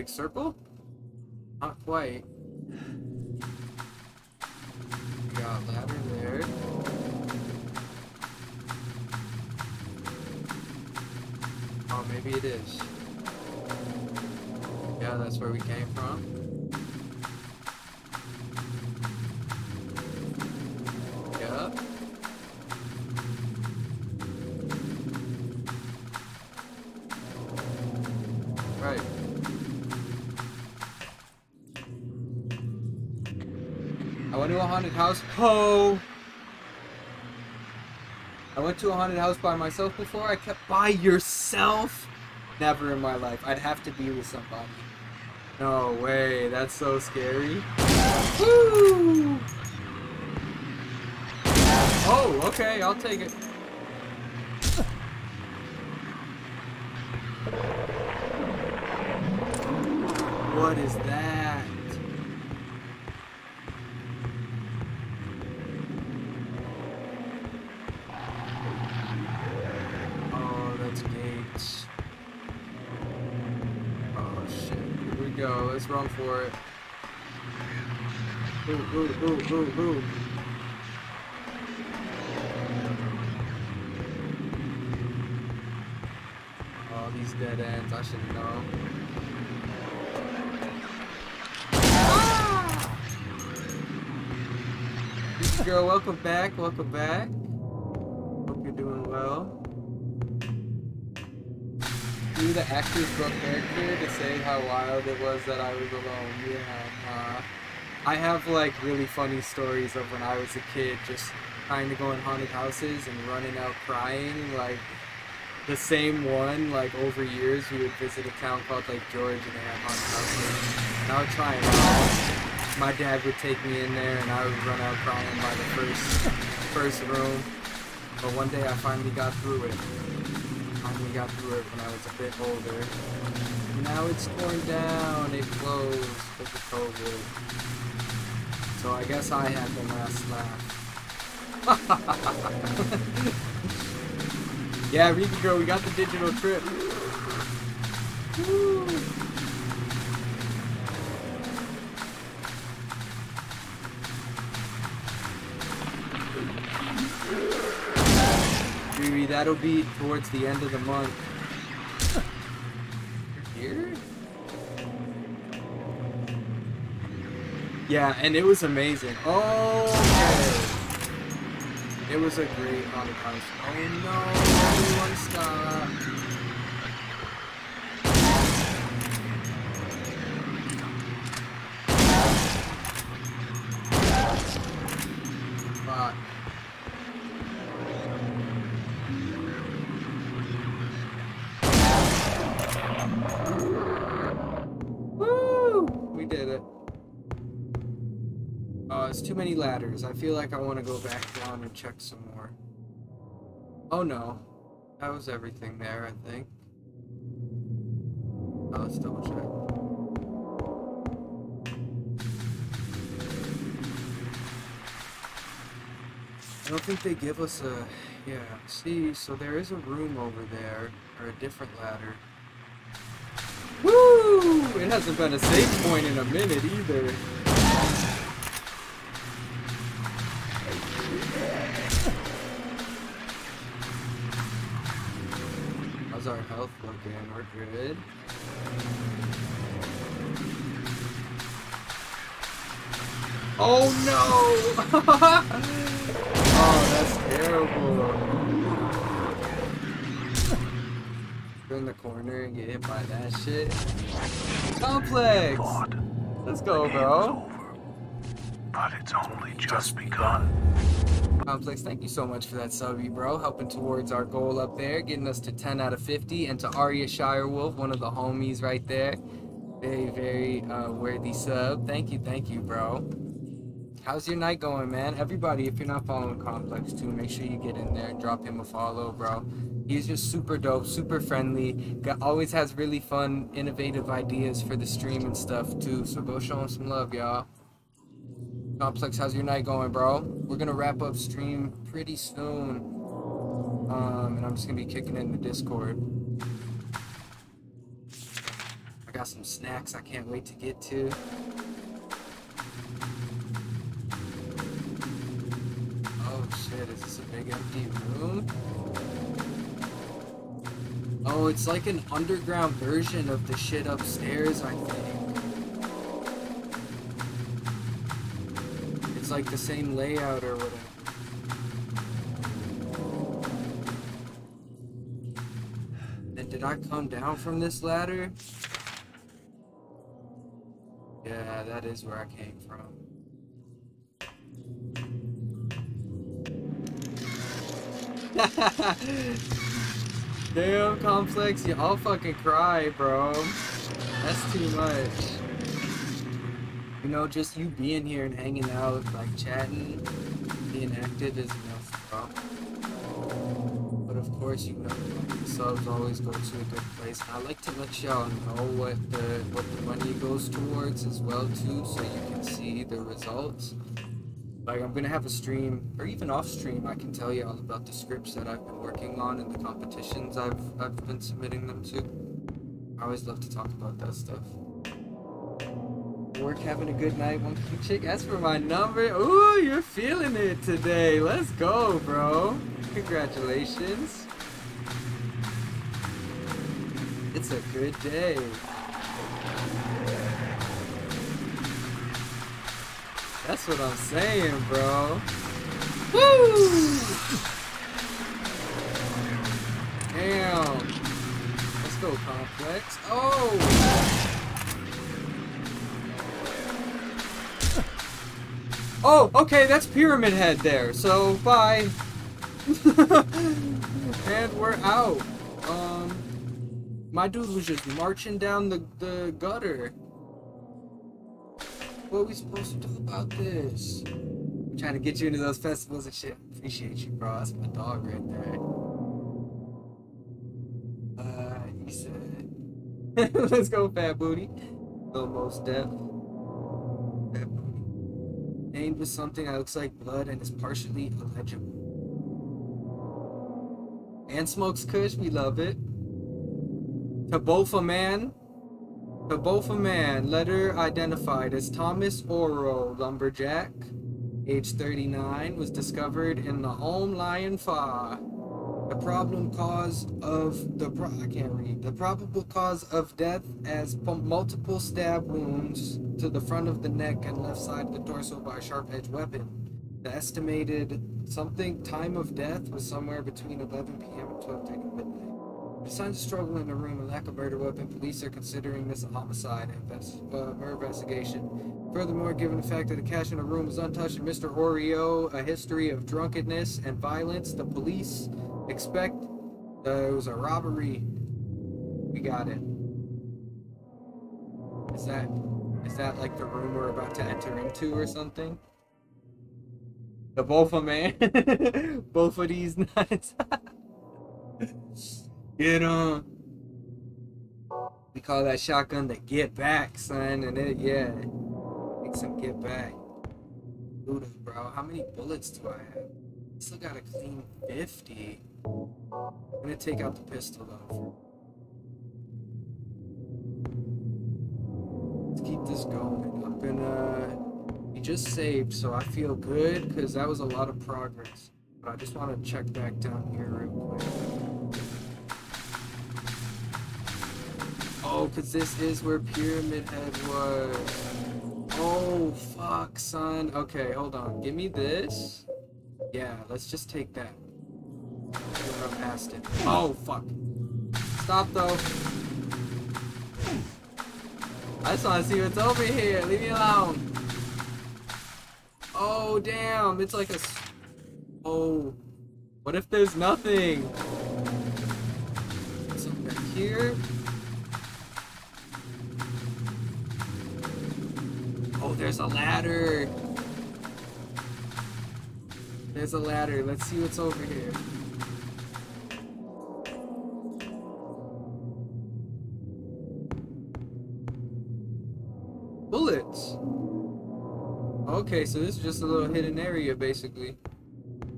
Big circle? Not quite. We got ladder there. Oh, maybe it is. Yeah, that's where we came from. Ho! I went to a haunted house by myself before. I kept by yourself. Never in my life. I'd have to be with somebody. No way. That's so scary. Woo! Oh, okay. I'll take it. What is that? Oh, that's gates. Oh shit. Here we go. Let's run for it. Boo, boo, boo. Oh, these dead ends. I should know. Reach girl, welcome back, welcome back. Hope you're doing well. Do the actor's book character to say how wild it was that I was alone. Yeah, uh, I have like really funny stories of when I was a kid just trying to go in haunted houses and running out crying. Like the same one, like over years, we would visit a town called like George and they had haunted houses. And I would try and run. My dad would take me in there and I would run out crying by the first first room. But one day I finally got through it. Finally got through it when I was a bit older. Now it's torn down, it closed because of COVID. So I guess I had the last laugh. [laughs] yeah, Rican girl, we got the digital trip. Woo. That'll be towards the end of the month. Here? Yeah, and it was amazing. Oh, okay. It was a great house. Oh no, everyone stop. Ladders. I feel like I want to go back down and check some more. Oh no. That was everything there, I think. Oh, let's double check. I don't think they give us a... Yeah, see, so there is a room over there, or a different ladder. Woo! It hasn't been a safe point in a minute either. How's our health looking? We're good. Oh no! [laughs] oh, that's terrible. Go in the corner and get hit by that shit. Complex! Let's go, bro.
But it's only just begun.
Complex, thank you so much for that subby, bro. Helping towards our goal up there, getting us to 10 out of 50. And to Arya Shirewolf, one of the homies right there. Very, very uh, worthy sub. Thank you, thank you, bro. How's your night going, man? Everybody, if you're not following Complex too, make sure you get in there and drop him a follow, bro. He's just super dope, super friendly. Got, always has really fun, innovative ideas for the stream and stuff too. So go show him some love, y'all. Complex, how's your night going, bro? We're gonna wrap up stream pretty soon. Um, and I'm just gonna be kicking it in the Discord. I got some snacks I can't wait to get to. Oh shit, is this a big empty room? Oh, it's like an underground version of the shit upstairs, I think. Like the same layout or whatever. Then did I come down from this ladder? Yeah, that is where I came from. [laughs] Damn, Complex, you all fucking cry, bro. That's too much. You know, just you being here and hanging out, like chatting, being active is enough, bro. But of course, you know, subs always go to a good place. I like to let y'all know what the what the money goes towards as well too, so you can see the results. Like I'm gonna have a stream, or even off stream, I can tell you all about the scripts that I've been working on and the competitions I've I've been submitting them to. I always love to talk about that stuff. Work having a good night, one chick. Ask for my number. Ooh, you're feeling it today. Let's go, bro. Congratulations. It's a good day. That's what I'm saying, bro. Woo! Damn. Let's go, Complex. Oh! Oh, okay, that's Pyramid Head there. So, bye. [laughs] and we're out. Um, my dude was just marching down the, the gutter. What are we supposed to do about this? I'm trying to get you into those festivals and shit. Appreciate you, bro. That's my dog right there. Uh, he said, [laughs] let's go, fat booty. Little most deaf. Named with something that looks like blood and is partially illegible. And smokes kush, we love it. Tabofa man. Tabofa man, letter identified as Thomas Oro, lumberjack, age 39, was discovered in the home Lion Fa. The problem cause of the pro- I can't read. The probable cause of death as multiple stab wounds to the front of the neck and left side of the torso by a sharp-edged weapon. The estimated something time of death was somewhere between 11 p.m. and 12:30 midnight. The signs of struggle in the room and lack of murder weapon, police are considering this a homicide invest, uh, murder investigation. Furthermore, given the fact that the cash in the room was untouched and Mr. Oreo a history of drunkenness and violence, the police expect uh, it was a robbery. We got it. Is that is that like the room we're about to enter into or something? The of man, [laughs] both of these nuts. Get on. We call that shotgun the get back, son, and it yeah, make some get back. Bro, how many bullets do I have? Still got a clean 50. I'm gonna take out the pistol though. Let's keep this going. I'm gonna. We just saved, so I feel good because that was a lot of progress. But I just want to check back down here real quick. Oh, because this is where Pyramid Head was. Oh, fuck, son. Okay, hold on. Give me this. Yeah, let's just take that. Run past it. Oh, fuck. Stop, though. I just want to see what's over here. Leave me alone. Oh, damn. It's like a... Oh. What if there's nothing? Here? Oh, there's a ladder. There's a ladder. Let's see what's over here. Okay, so this is just a little hidden area, basically.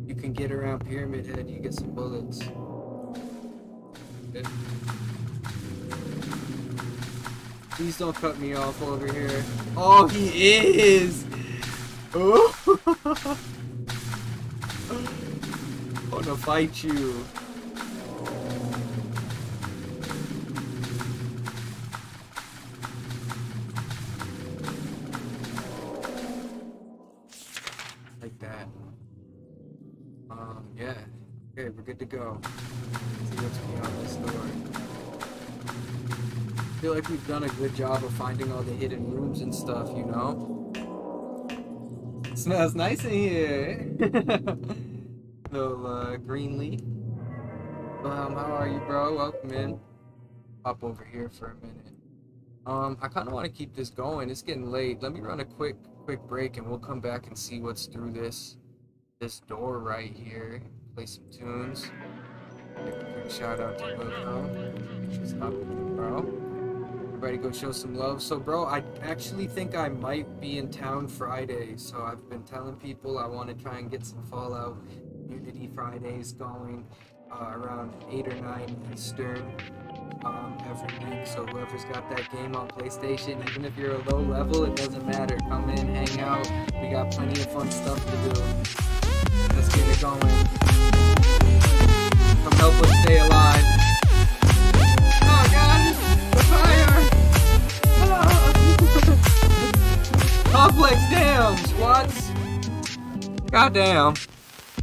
You can get around Pyramid Head, you get some bullets. Okay. Please don't cut me off over here. Oh, he is! Oh! [laughs] I wanna fight you. We're good to go. See what's beyond this door. I feel like we've done a good job of finding all the hidden rooms and stuff, you know? [laughs] smells nice in here. [laughs] Little uh, green leaf. Um, how are you, bro? Welcome in. Hop over here for a minute. Um, I kind of want to keep this going. It's getting late. Let me run a quick, quick break, and we'll come back and see what's through this, this door right here. Play some tunes. Give a quick shout out to Wilco. Make sure stop it, bro. Everybody go show some love. So, bro, I actually think I might be in town Friday. So I've been telling people I want to try and get some Fallout Unity Fridays going uh, around 8 or 9 Eastern um, every week. So whoever's got that game on PlayStation, even if you're a low level, it doesn't matter. Come in, hang out. We got plenty of fun stuff to do. Let's get it going. Come help us stay alive. Oh god! The fire! Ah. [laughs] Complex, damn, squats. Goddamn.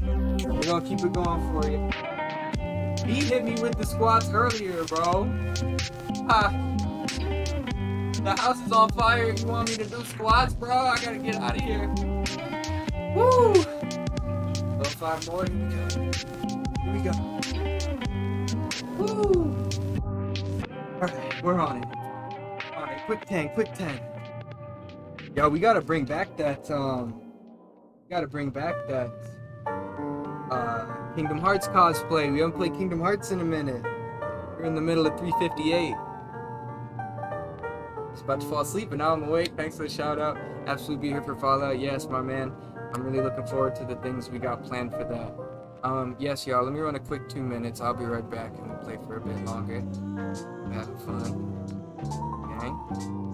We're gonna keep it going for you. He hit me with the squats earlier, bro. Ha. The house is on fire. You want me to do squats, bro? I gotta get out of here. Woo! Little five more. Here we go. Here we go. Woo! Alright, we're on it. Alright, quick 10, quick 10. Yo, we gotta bring back that, um, gotta bring back that, uh, Kingdom Hearts cosplay. We haven't played Kingdom Hearts in a minute. We're in the middle of 358. Just about to fall asleep, but now I'm awake. Thanks for the shout out. Absolutely be here for Fallout. Yes, my man. I'm really looking forward to the things we got planned for that. Um, yes, y'all, let me run a quick two minutes. I'll be right back and we'll play for a bit longer. Have fun. Okay?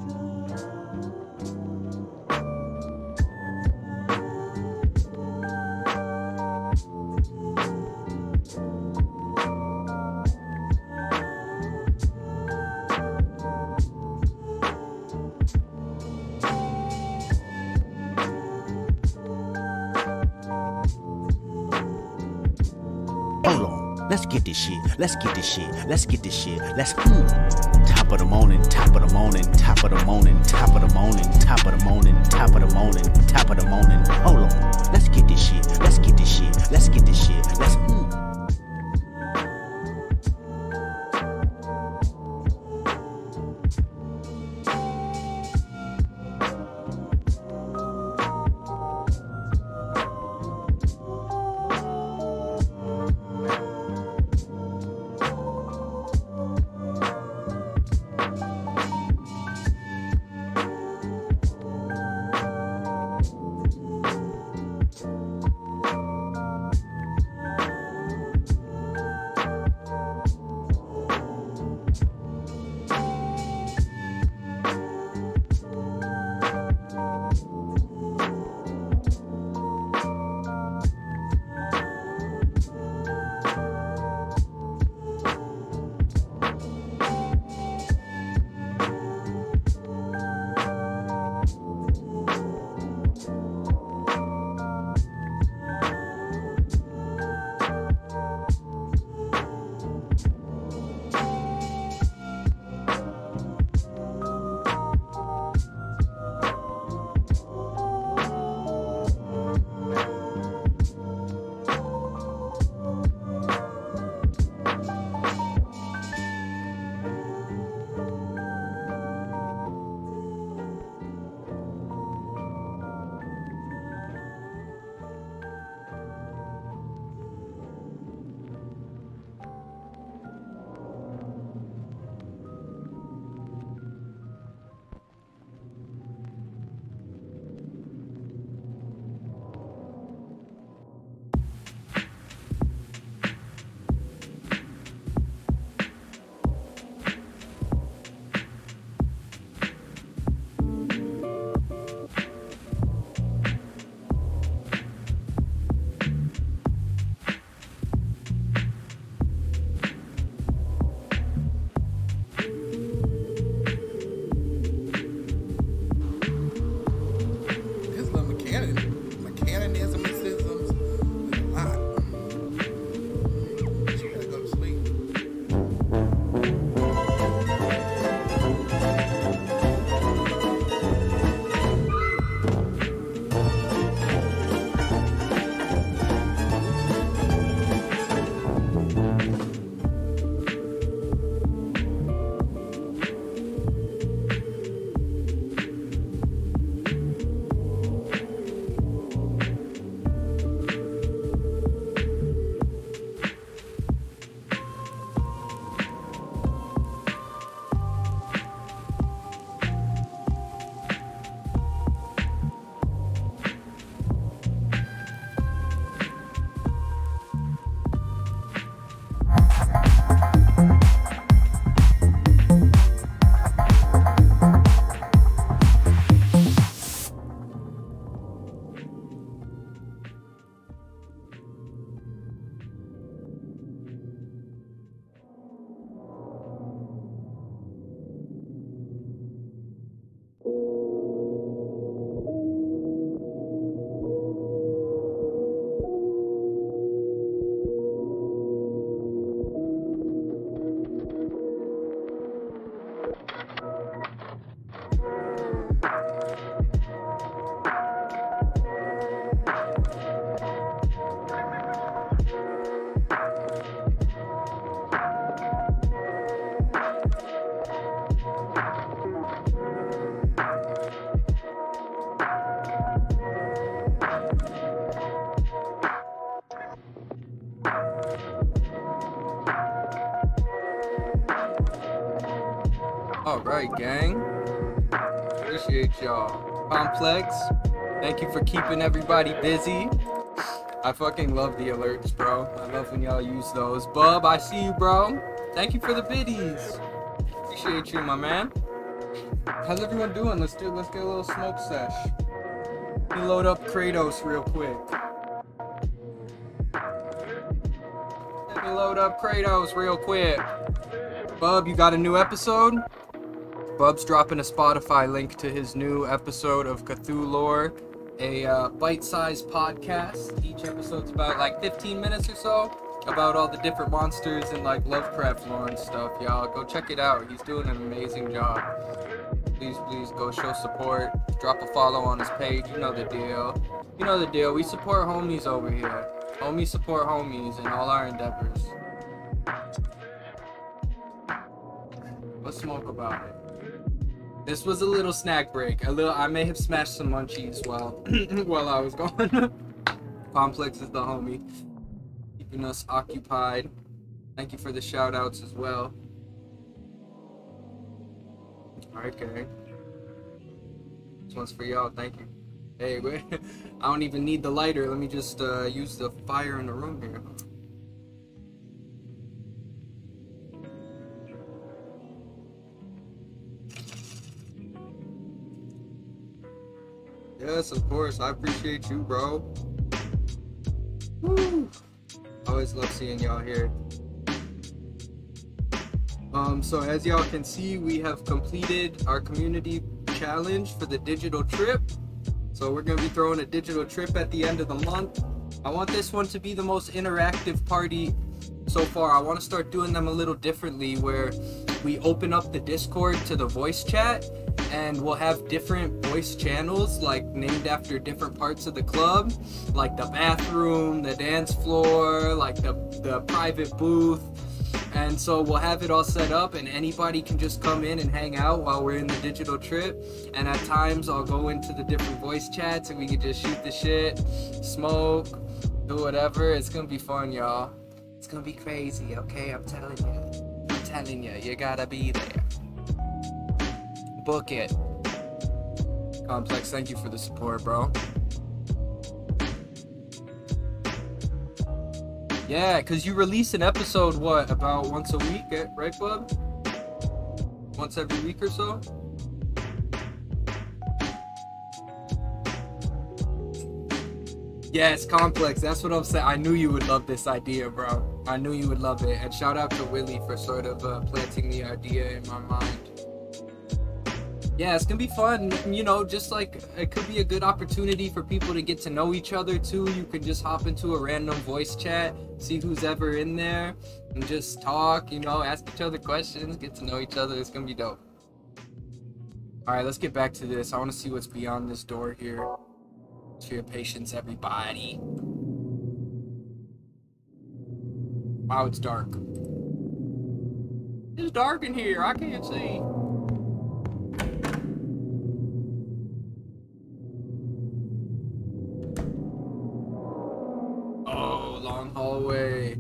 Let's get this shit. Let's get this shit. Let's get this shit. Let's mm. top of the morning, top of the morning, top of the morning, top of the morning, top of the morning, top of the morning, top of the morning. Hold on. Let's get this shit. Let's get this shit. Let's get this shit. Let's mm.
Complex, thank you for keeping everybody busy. I fucking love the alerts, bro. I love when y'all use those. Bub, I see you, bro. Thank you for the biddies. Appreciate you, my man. How's everyone doing? Let's do let's get a little smoke sesh. Let me load up Kratos real quick. Let me load up Kratos real quick. Bub, you got a new episode? Bub's dropping a Spotify link to his new episode of Cthulhu Lore, a uh, bite-sized podcast. Each episode's about like 15 minutes or so about all the different monsters and like Lovecraft lore and stuff. Y'all go check it out. He's doing an amazing job. Please, please go show support. Drop a follow on his page. You know the deal. You know the deal. We support homies over here. Homies support homies in all our endeavors. Let's smoke about it. This was a little snack break. A little. I may have smashed some munchies while [clears throat] while I was gone. [laughs] Complex is the homie, keeping us occupied. Thank you for the shout outs as well. Okay. This one's for y'all. Thank you. Hey, wait. [laughs] I don't even need the lighter. Let me just uh, use the fire in the room here. Yes, of course. I appreciate you, bro. Woo. Always love seeing y'all here. Um, so as y'all can see, we have completed our community challenge for the digital trip. So we're gonna be throwing a digital trip at the end of the month. I want this one to be the most interactive party so far. I want to start doing them a little differently where we open up the Discord to the voice chat and we'll have different voice channels like named after different parts of the club like the bathroom the dance floor like the, the private booth. And so we'll have it all set up and anybody can just come in and hang out while we're in the digital trip. And at times i'll go into the different voice chats and we can just shoot the shit smoke do whatever. It's gonna be fun y'all. It's gonna be crazy okay? I'm telling you i'm telling you you gotta be there book it. Complex, thank you for the support, bro. Yeah, because you release an episode, what, about once a week, right, bub? Once every week or so? Yes, complex. That's what I'm saying. I knew you would love this idea, bro. I knew you would love it. And shout out to Willie for sort of uh, planting the idea in my mind yeah, it's gonna be fun. You know, just like it could be a good opportunity for people to get to know each other too. You could just hop into a random voice chat, see who's ever in there, and just talk. You know, ask each other questions, get to know each other. It's gonna be dope. All right, let's get back to this. I want to see what's beyond this door here. For your patience, everybody. Wow, it's dark. It's dark in here. I can't see. Hallway.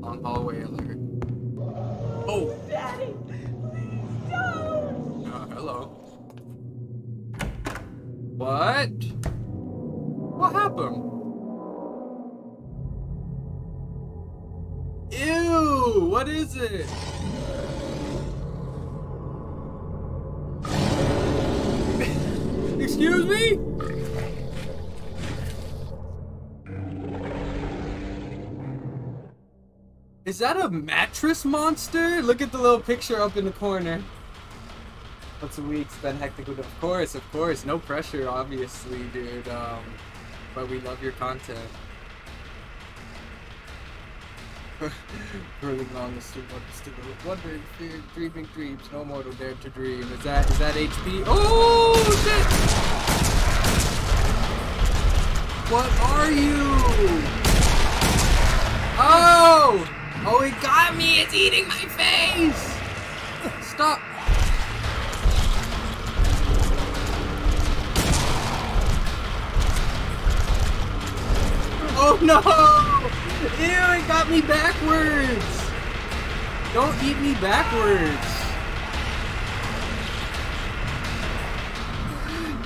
Long hallway alert. Oh!
Daddy! Please don't!
Uh, hello. What? What happened? Ew! What is it? [laughs] Excuse me? Is that a mattress monster? Look at the little picture up in the corner. What's a week? Spend hectic with Of course, of course. No pressure, obviously, dude. Um, but we love your content. [laughs] Still wondering, dreaming dreams, no mortal dare to dream. Is that is that HP? Oh shit! What are you? Oh! Oh, it got me! It's eating my face! Stop! Oh no! Ew, it got me backwards! Don't eat me backwards!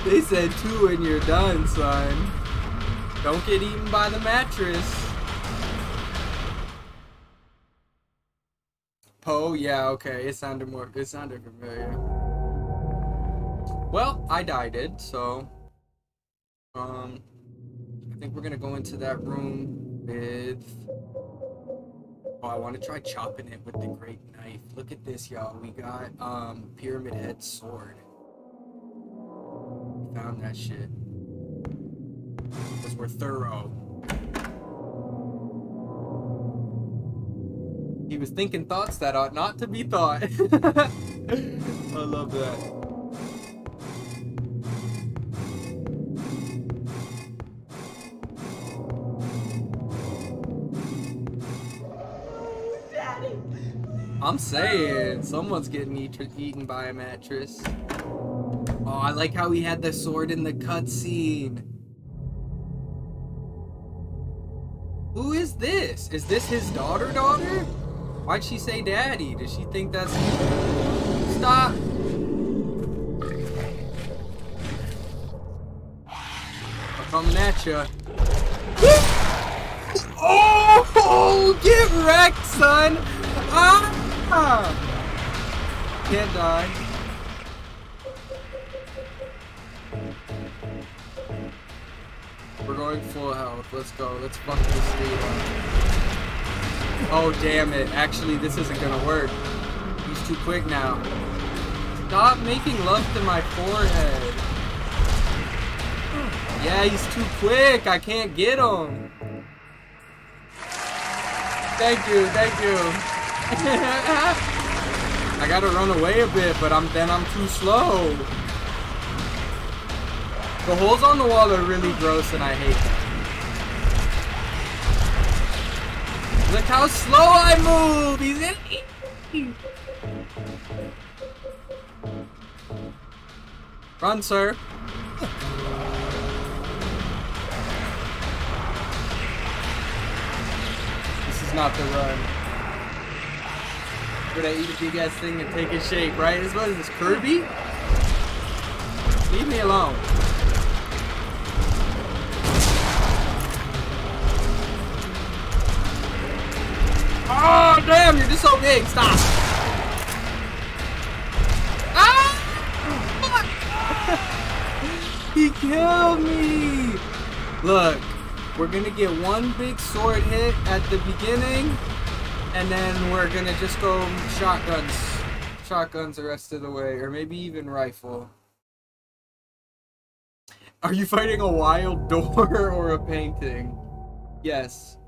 They said two and you're done, son. Don't get eaten by the mattress. Poe, yeah, okay. It sounded more it sounded familiar. Well, I died it, so um I think we're gonna go into that room with Oh, I want to try chopping it with the great knife. Look at this, y'all. We got um pyramid head sword. We found that shit. Because we're thorough. He was thinking thoughts that ought not to be thought. [laughs] I love that.
Daddy!
I'm saying, someone's getting eat eaten by a mattress. Oh, I like how he had the sword in the cutscene. Who is this? Is this his daughter daughter? Why'd she say daddy? Does she think that's... Stop! I'm coming at ya. Oh! Get wrecked, son! Ah! Can't die. We're going full health. Let's go. Let's fuck this dude up. Oh, damn it. Actually, this isn't gonna work. He's too quick now. Stop making love to my forehead. Yeah, he's too quick. I can't get him. Thank you, thank you. [laughs] I gotta run away a bit, but I'm then I'm too slow. The holes on the wall are really gross and I hate them. Look how slow I move! He's in Run, sir. This is not the run. We're gonna eat a big ass thing and take its shape, right? This what is this Kirby? Leave me alone. Oh damn, you're just so big. Stop. Ah! [laughs] he killed me. Look, we're gonna get one big sword hit at the beginning, and then we're gonna just go shotguns. Shotguns the rest of the way, or maybe even rifle. Are you fighting a wild [laughs] door or a painting? Yes.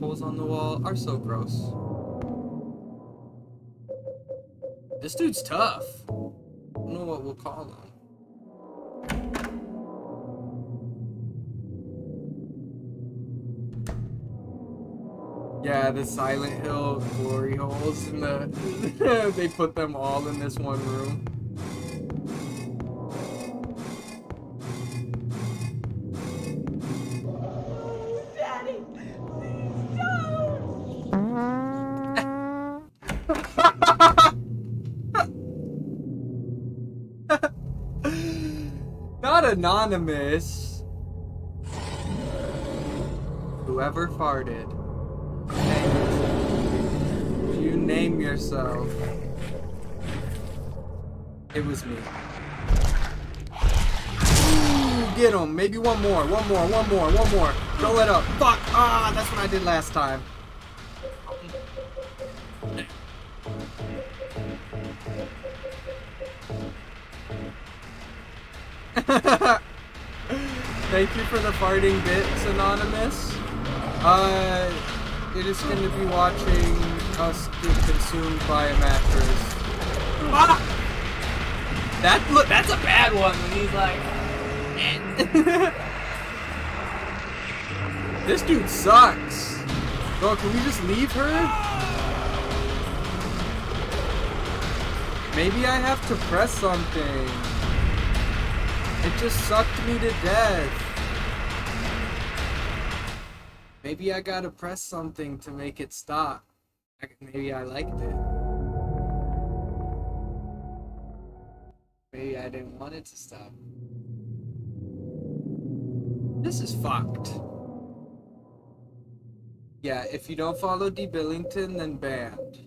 Holes on the wall are so gross. This dude's tough. I don't know what we'll call him. Yeah, the Silent Hill glory holes in the [laughs] they put them all in this one room. Anonymous. Whoever farted. You name yourself. It was me. Ooh, get him. Maybe one more. One more. One more. One more. Don't let up. Fuck. Ah, that's what I did last time. [laughs] Thank you for the farting bits, Anonymous. Uh, you're just gonna be watching us get consumed by a mattress. Ah! [laughs] That look, that's a bad one when he's like. [laughs] this dude sucks. Bro, can we just leave her? Maybe I have to press something. It just sucked me to death. Maybe I gotta press something to make it stop. Maybe I liked it. Maybe I didn't want it to stop. This is fucked. Yeah, if you don't follow D. Billington, then banned.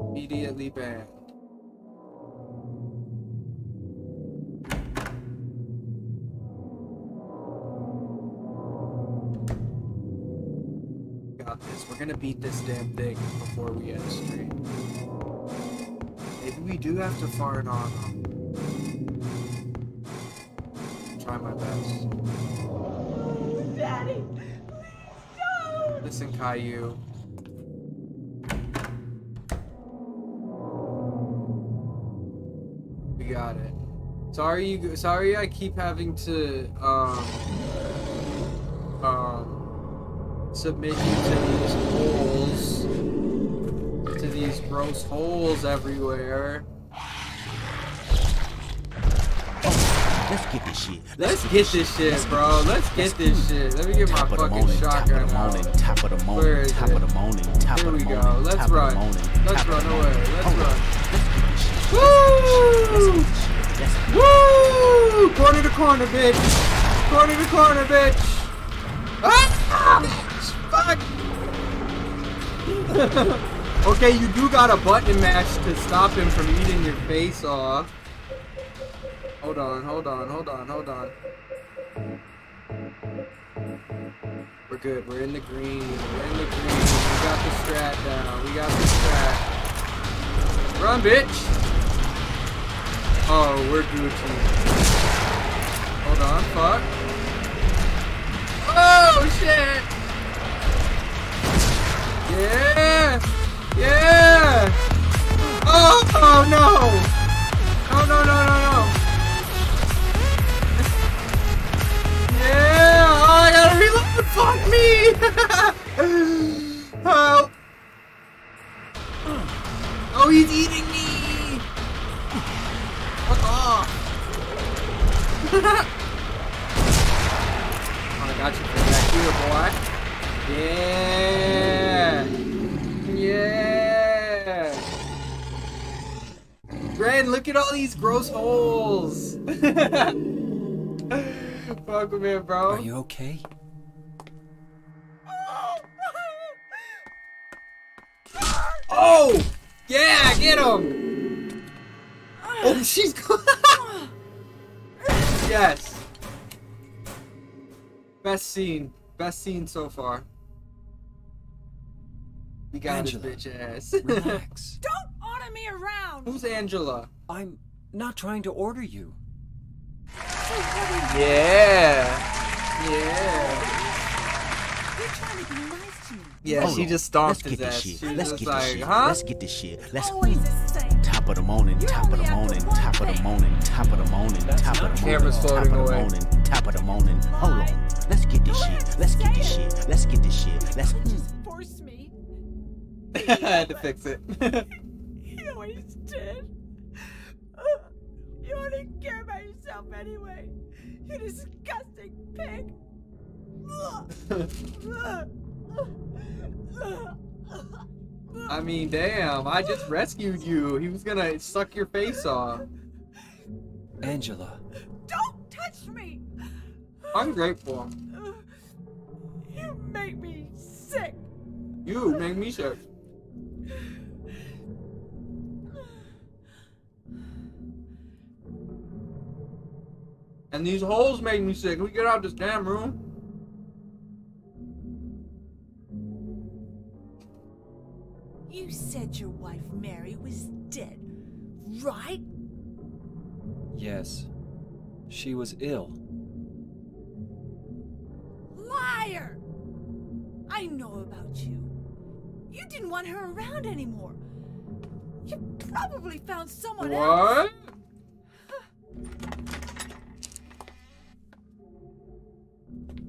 Immediately banned. This. We're gonna beat this damn thing before we end stream. Maybe we do have to fart on them. Try my best.
Daddy, please don't.
Listen, Caillou. We got it. Sorry, you. Sorry, I keep having to um um submit you to these holes, to these gross holes everywhere.
Let's get this shit.
Let's get this shit, bro. Let's get this shit. Let me get my
Top of the
fucking
morning, top of
shotgun
the morning, top of the
Where
morning,
is
top
it?
of the morning, top
Here
of
we
the
go. Let's run. Let's run away. Let's
Hold
run.
Let's get shit.
Woo! Woo! Corner to corner, bitch. Corner to corner, bitch. Ah! Okay, you do got a button mash to stop him from eating your face off. Hold on, hold on, hold on, hold on. We're good. We're in the green. We're in the green. We got the strat down. We got the strat. Run, bitch. Oh, we're Gucci. Hold on, fuck. Oh, shit! Yeah! Yeah! Oh, oh no! No, no, no, no, no! Gross holes! [laughs] Fuck with me, bro.
Are you okay?
Oh! Yeah, get him! Oh, [laughs] she's gone! [laughs] yes. Best scene. Best scene so far. We got
Angela,
his bitch ass.
Relax.
Don't order me around.
Who's Angela?
I'm not trying to order you.
Yeah. Yeah.
You're trying to be nice to me.
Yeah,
Hold
she
on.
just stomped
Let's
his
get this
ass.
shit. Let's
just
get
like,
this shit.
huh?
Let's get this shit. Let's
Always the mm. same.
top of the morning, top of the morning, top of the morning, top of the morning, top of the morning,
Camera's
top
floating
of the
away.
morning, top of the morning. Hold on. Let's get this shit. Let's get this shit. Let's get this shit. Let's
Just mm. force me. [laughs]
I had to fix it. [laughs]
You always did. You only care about yourself anyway. You disgusting pig.
I mean, damn, I just rescued you. He was gonna suck your face off.
Angela,
Don't touch me.
I'm grateful.
You make me sick.
You make me sick. And these holes made me sick. Can we get out of this damn room?
You said your wife Mary was dead, right?
yes. She was ill.
Liar! I know about you. You didn't want her around anymore. You probably found someone else.
What?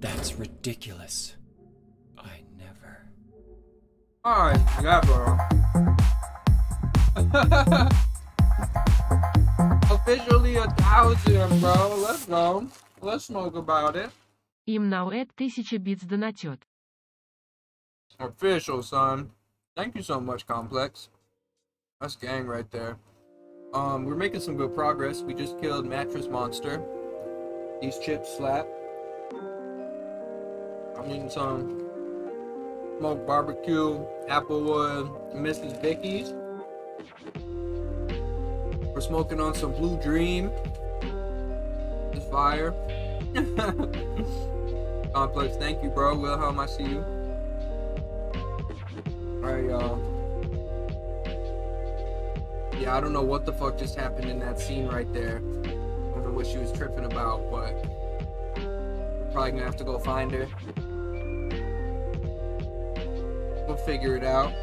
That's ridiculous. I never.
Alright, yeah, bro. [laughs] Officially a thousand, bro. Let's go. Let's smoke about it.
Им на Эд 1000 битс донатет.
Official, son. Thank you so much, Complex. That's gang right there. Um, we're making some good progress. We just killed Mattress Monster. These chips slap. I'm eating some smoked barbecue, Applewood, Miss Vickie's. We're smoking on some Blue Dream. It's fire. [laughs] Complex, thank you, bro. Wilhelm, I see you. Alright, y'all. Yeah, I don't know what the fuck just happened in that scene right there. I don't know what she was tripping about, but probably gonna have to go find her. We'll figure it out.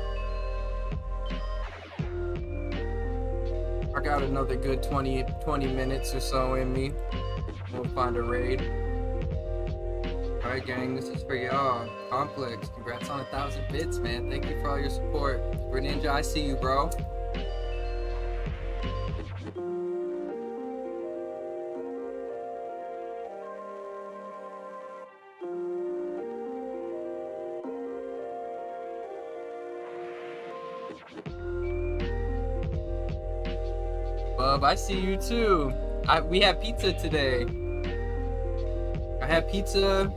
I got another good 20, 20 minutes or so in me. We'll find a raid. Alright gang, this is for y'all. Complex, congrats on a thousand bits, man. Thank you for all your support. Greninja, I see you, bro. Bub, I see you too. I, we had pizza today. I had pizza.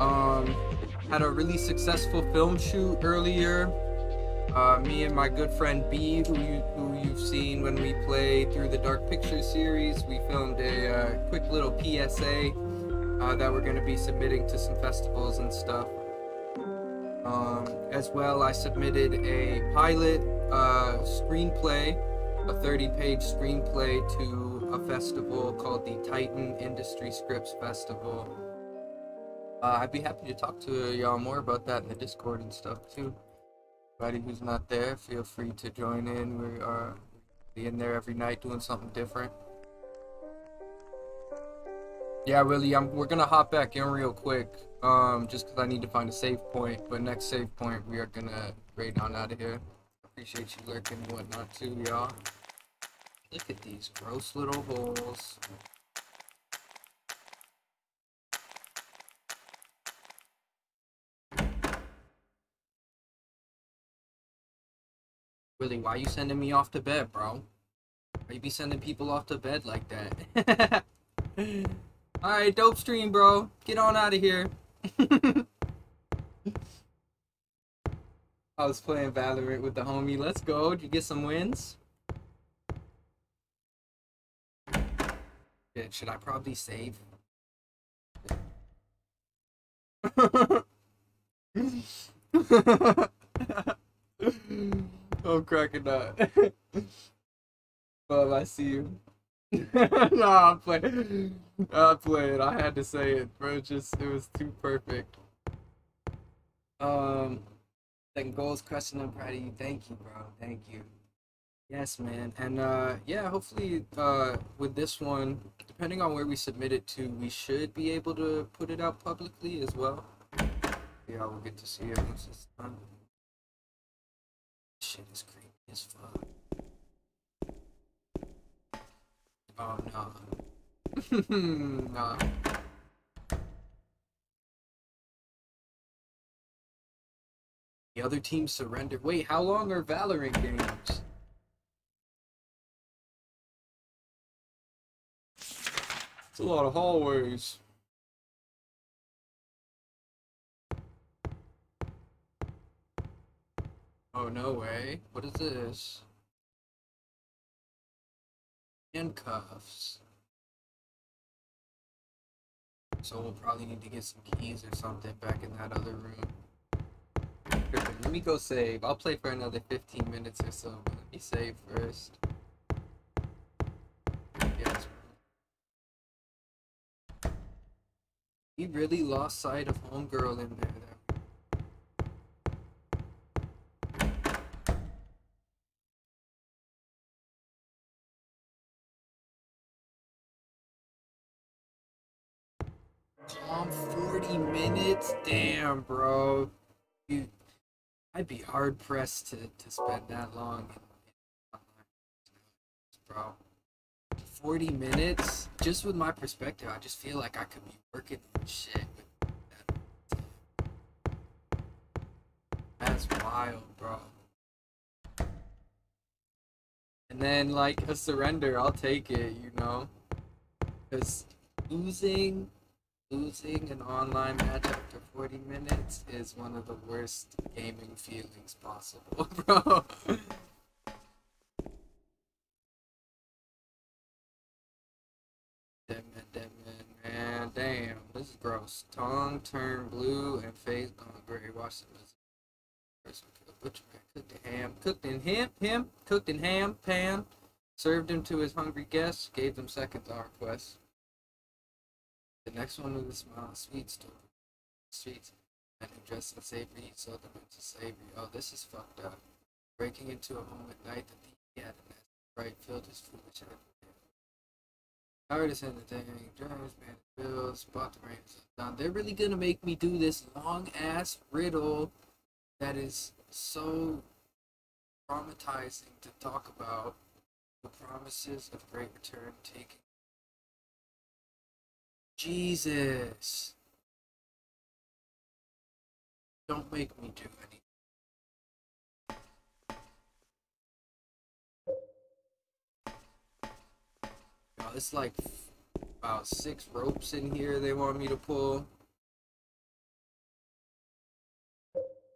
Um, had a really successful film shoot earlier. Uh, me and my good friend B, who you who you've seen when we play through the Dark Pictures series, we filmed a uh, quick little PSA uh, that we're going to be submitting to some festivals and stuff. Um, as well, I submitted a pilot uh, screenplay, a 30-page screenplay to a festival called the Titan Industry Scripts Festival. Uh, I'd be happy to talk to y'all more about that in the Discord and stuff too. Anybody who's not there, feel free to join in. We are in there every night doing something different. Yeah, really, I'm, we're gonna hop back in real quick, um, just because I need to find a save point. But next save point, we are gonna raid on out of here. Appreciate you lurking and whatnot too, y'all. Look at these gross little holes. Really, why are you sending me off to bed, bro? Why you be sending people off to bed like that? [laughs] Alright, dope stream, bro. Get on out of here. [laughs] I was playing Valorant with the homie. Let's go. Did you get some wins? Should I probably save? I'm [laughs] cracking up. [laughs] Bub, I see you. [laughs] no, I'm playing. I'm playing. I had to say it, bro. Just it was too perfect. Um, then goals crushing. I'm proud of you. Thank you, bro. Thank you. Yes, man. And uh, yeah, hopefully uh, with this one, depending on where we submit it to, we should be able to put it out publicly as well. Yeah, we'll get to see it once it's done. Shit is creepy as fuck. Oh no. [laughs] no. The other team surrendered. Wait, how long are Valorant games? It's a lot of hallways. Oh, no way. What is this? Handcuffs. So we'll probably need to get some keys or something back in that other room. Let me go save. I'll play for another 15 minutes or so. But let me save first. Yes. He really lost sight of homegirl in there. Though. Tom, 40 minutes? Damn, bro. You, I'd be hard pressed to, to spend that long in, in bro. 40 minutes? Just with my perspective, I just feel like I could be working shit. That's wild, bro. And then like a surrender, I'll take it, you know. Because losing losing an online match after 40 minutes is one of the worst gaming feelings possible, [laughs] bro. Damn, damn, man, damn, this is gross. Tongue turned blue and face oh, gone gray. Watch killed cooked in ham, cooked in him, him, cooked in ham pan. Served him to his hungry guests. Gave them second to our quest. The next one a smile, sweet story. Streets. And dressed in savory sold them into slavery. Oh, this is fucked up. Breaking into a home at night that he had an right filled his foolish head. Artists entertaining, drums, man, bills, bought the Rams. down. They're really gonna make me do this long ass riddle that is so traumatizing to talk about. The promises of great return taking. Jesus. Don't make me do anything. It's like about six ropes in here they want me to pull.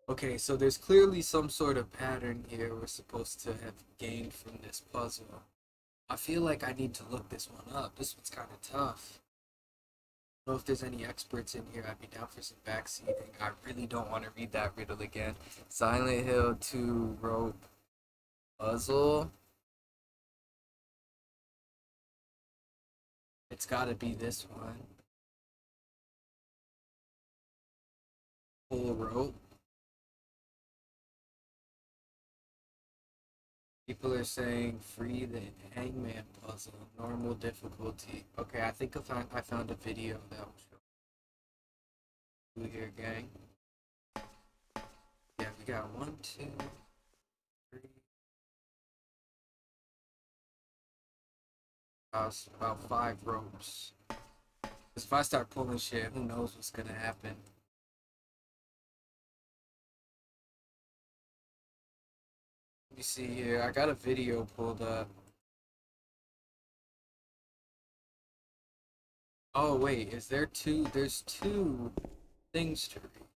Okay, so there's clearly some sort of pattern here we're supposed to have gained from this puzzle. I feel like I need to look this one up. This one's kind of tough. Know if there's any experts in here. I'd be down for some backseating. I really don't want to read that riddle again. Silent Hill 2 rope puzzle. It's gotta be this one. Pull rope. People are saying free the hangman puzzle, normal difficulty. Okay, I think I found, I found a video that will show. We here, gang. Yeah, we got one, two, three. Uh, about five ropes. Cause if I start pulling shit, who knows what's gonna happen. Me see here. I got a video pulled up. Oh wait, is there two? There's two things to read.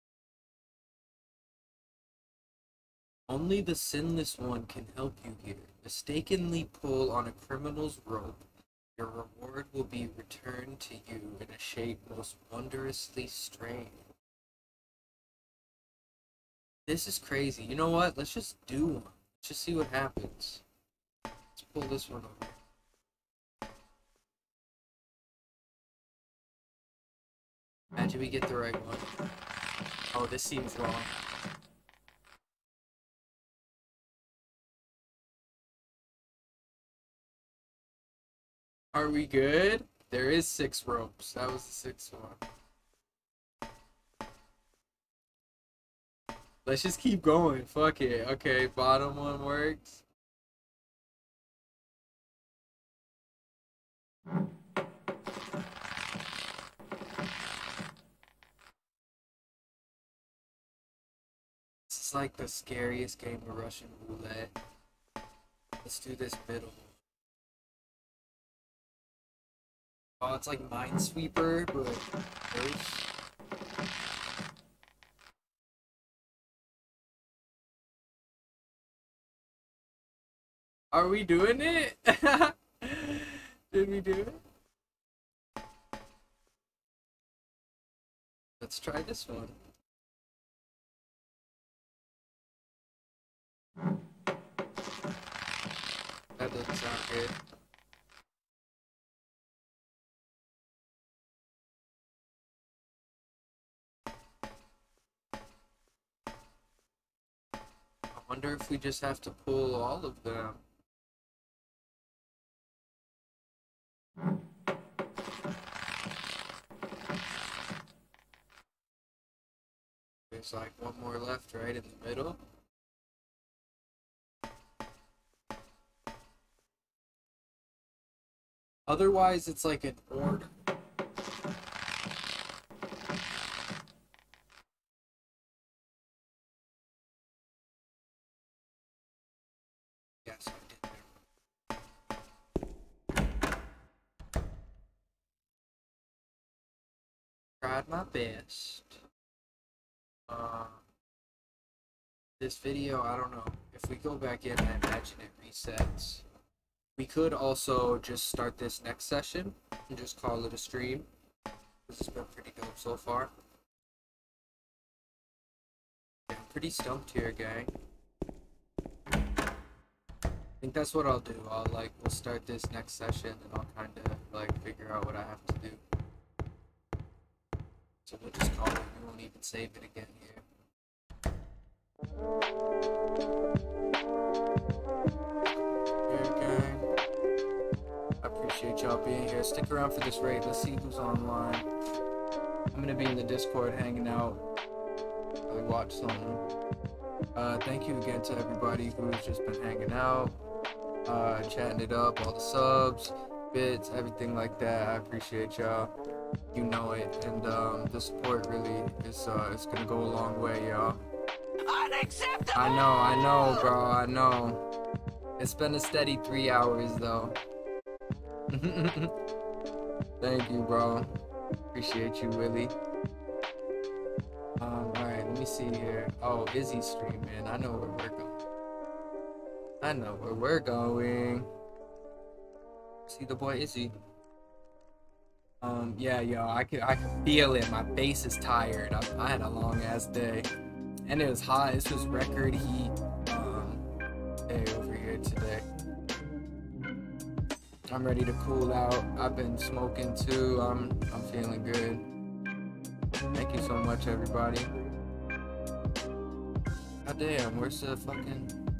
Only the sinless one can help you here. Mistakenly pull on a criminal's rope. Your reward will be returned to you in a shape most wondrously strange. This is crazy. You know what? Let's just do one. Just see what happens. Let's pull this one over. Imagine we get the right one. Oh, this seems wrong. Are we good? There is six ropes. That was the sixth one. Let's just keep going. Fuck it. Okay, bottom one works. This is like the scariest game of Russian roulette. Let's do this middle. Oh, it's like Minesweeper, but worse. Are we doing it? [laughs] Did we do it? Let's try this one. That doesn't sound good. I wonder if we just have to pull all of them. There's like one more left right in the middle. Otherwise, it's like an order. Yes, I did. Tried my best. Uh, this video, I don't know. If we go back in, I imagine it resets. We could also just start this next session and just call it a stream. This has been pretty dope so far. Yeah, I'm pretty stumped here, gang. I think that's what I'll do. I'll like we'll start this next session and I'll kind of like figure out what I have to do. So we'll just call it. We won't even save it again here. Gang. I appreciate y'all being here. Stick around for this raid. Let's see who's online. I'm gonna be in the Discord hanging out. I watch something. Uh, thank you again to everybody who's just been hanging out, uh, chatting it up, all the subs, bits, everything like that. I appreciate y'all. You know it, and um, the support really is uh, it's gonna go a long way, y'all.
Unacceptable!
I know, I know, bro, I know. It's been a steady three hours though. [laughs] Thank you, bro. Appreciate you, Willie. Um, alright, let me see here. Oh, Izzy stream, man. I know where we're going. I know where we're going. See the boy Izzy. Um, yeah, yo, I could, I could feel it. My face is tired. I, I had a long ass day, and it was hot. This was record heat. Um, day over here today. I'm ready to cool out. I've been smoking too. I'm, I'm feeling good. Thank you so much, everybody. God damn, where's the fucking?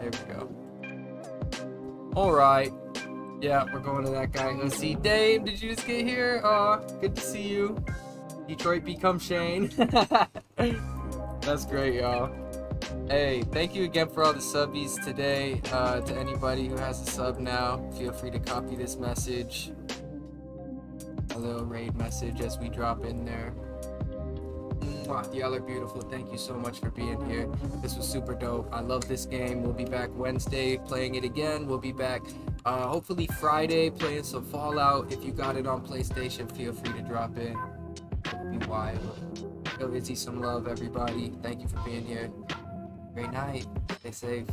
There we go. All right. Yeah, we're going to that guy. Go see Dave. Did you just get here? Uh, good to see you. Detroit become Shane. [laughs] That's great, y'all. Hey, thank you again for all the subbies today. Uh, to anybody who has a sub now, feel free to copy this message. A little raid message as we drop in there. Y'all are beautiful. Thank you so much for being here. This was super dope. I love this game. We'll be back Wednesday playing it again. We'll be back uh, hopefully Friday playing some Fallout. If you got it on PlayStation, feel free to drop in. It'll be wild. Yo, Izzy, some love, everybody. Thank you for being here. Great night. Stay safe.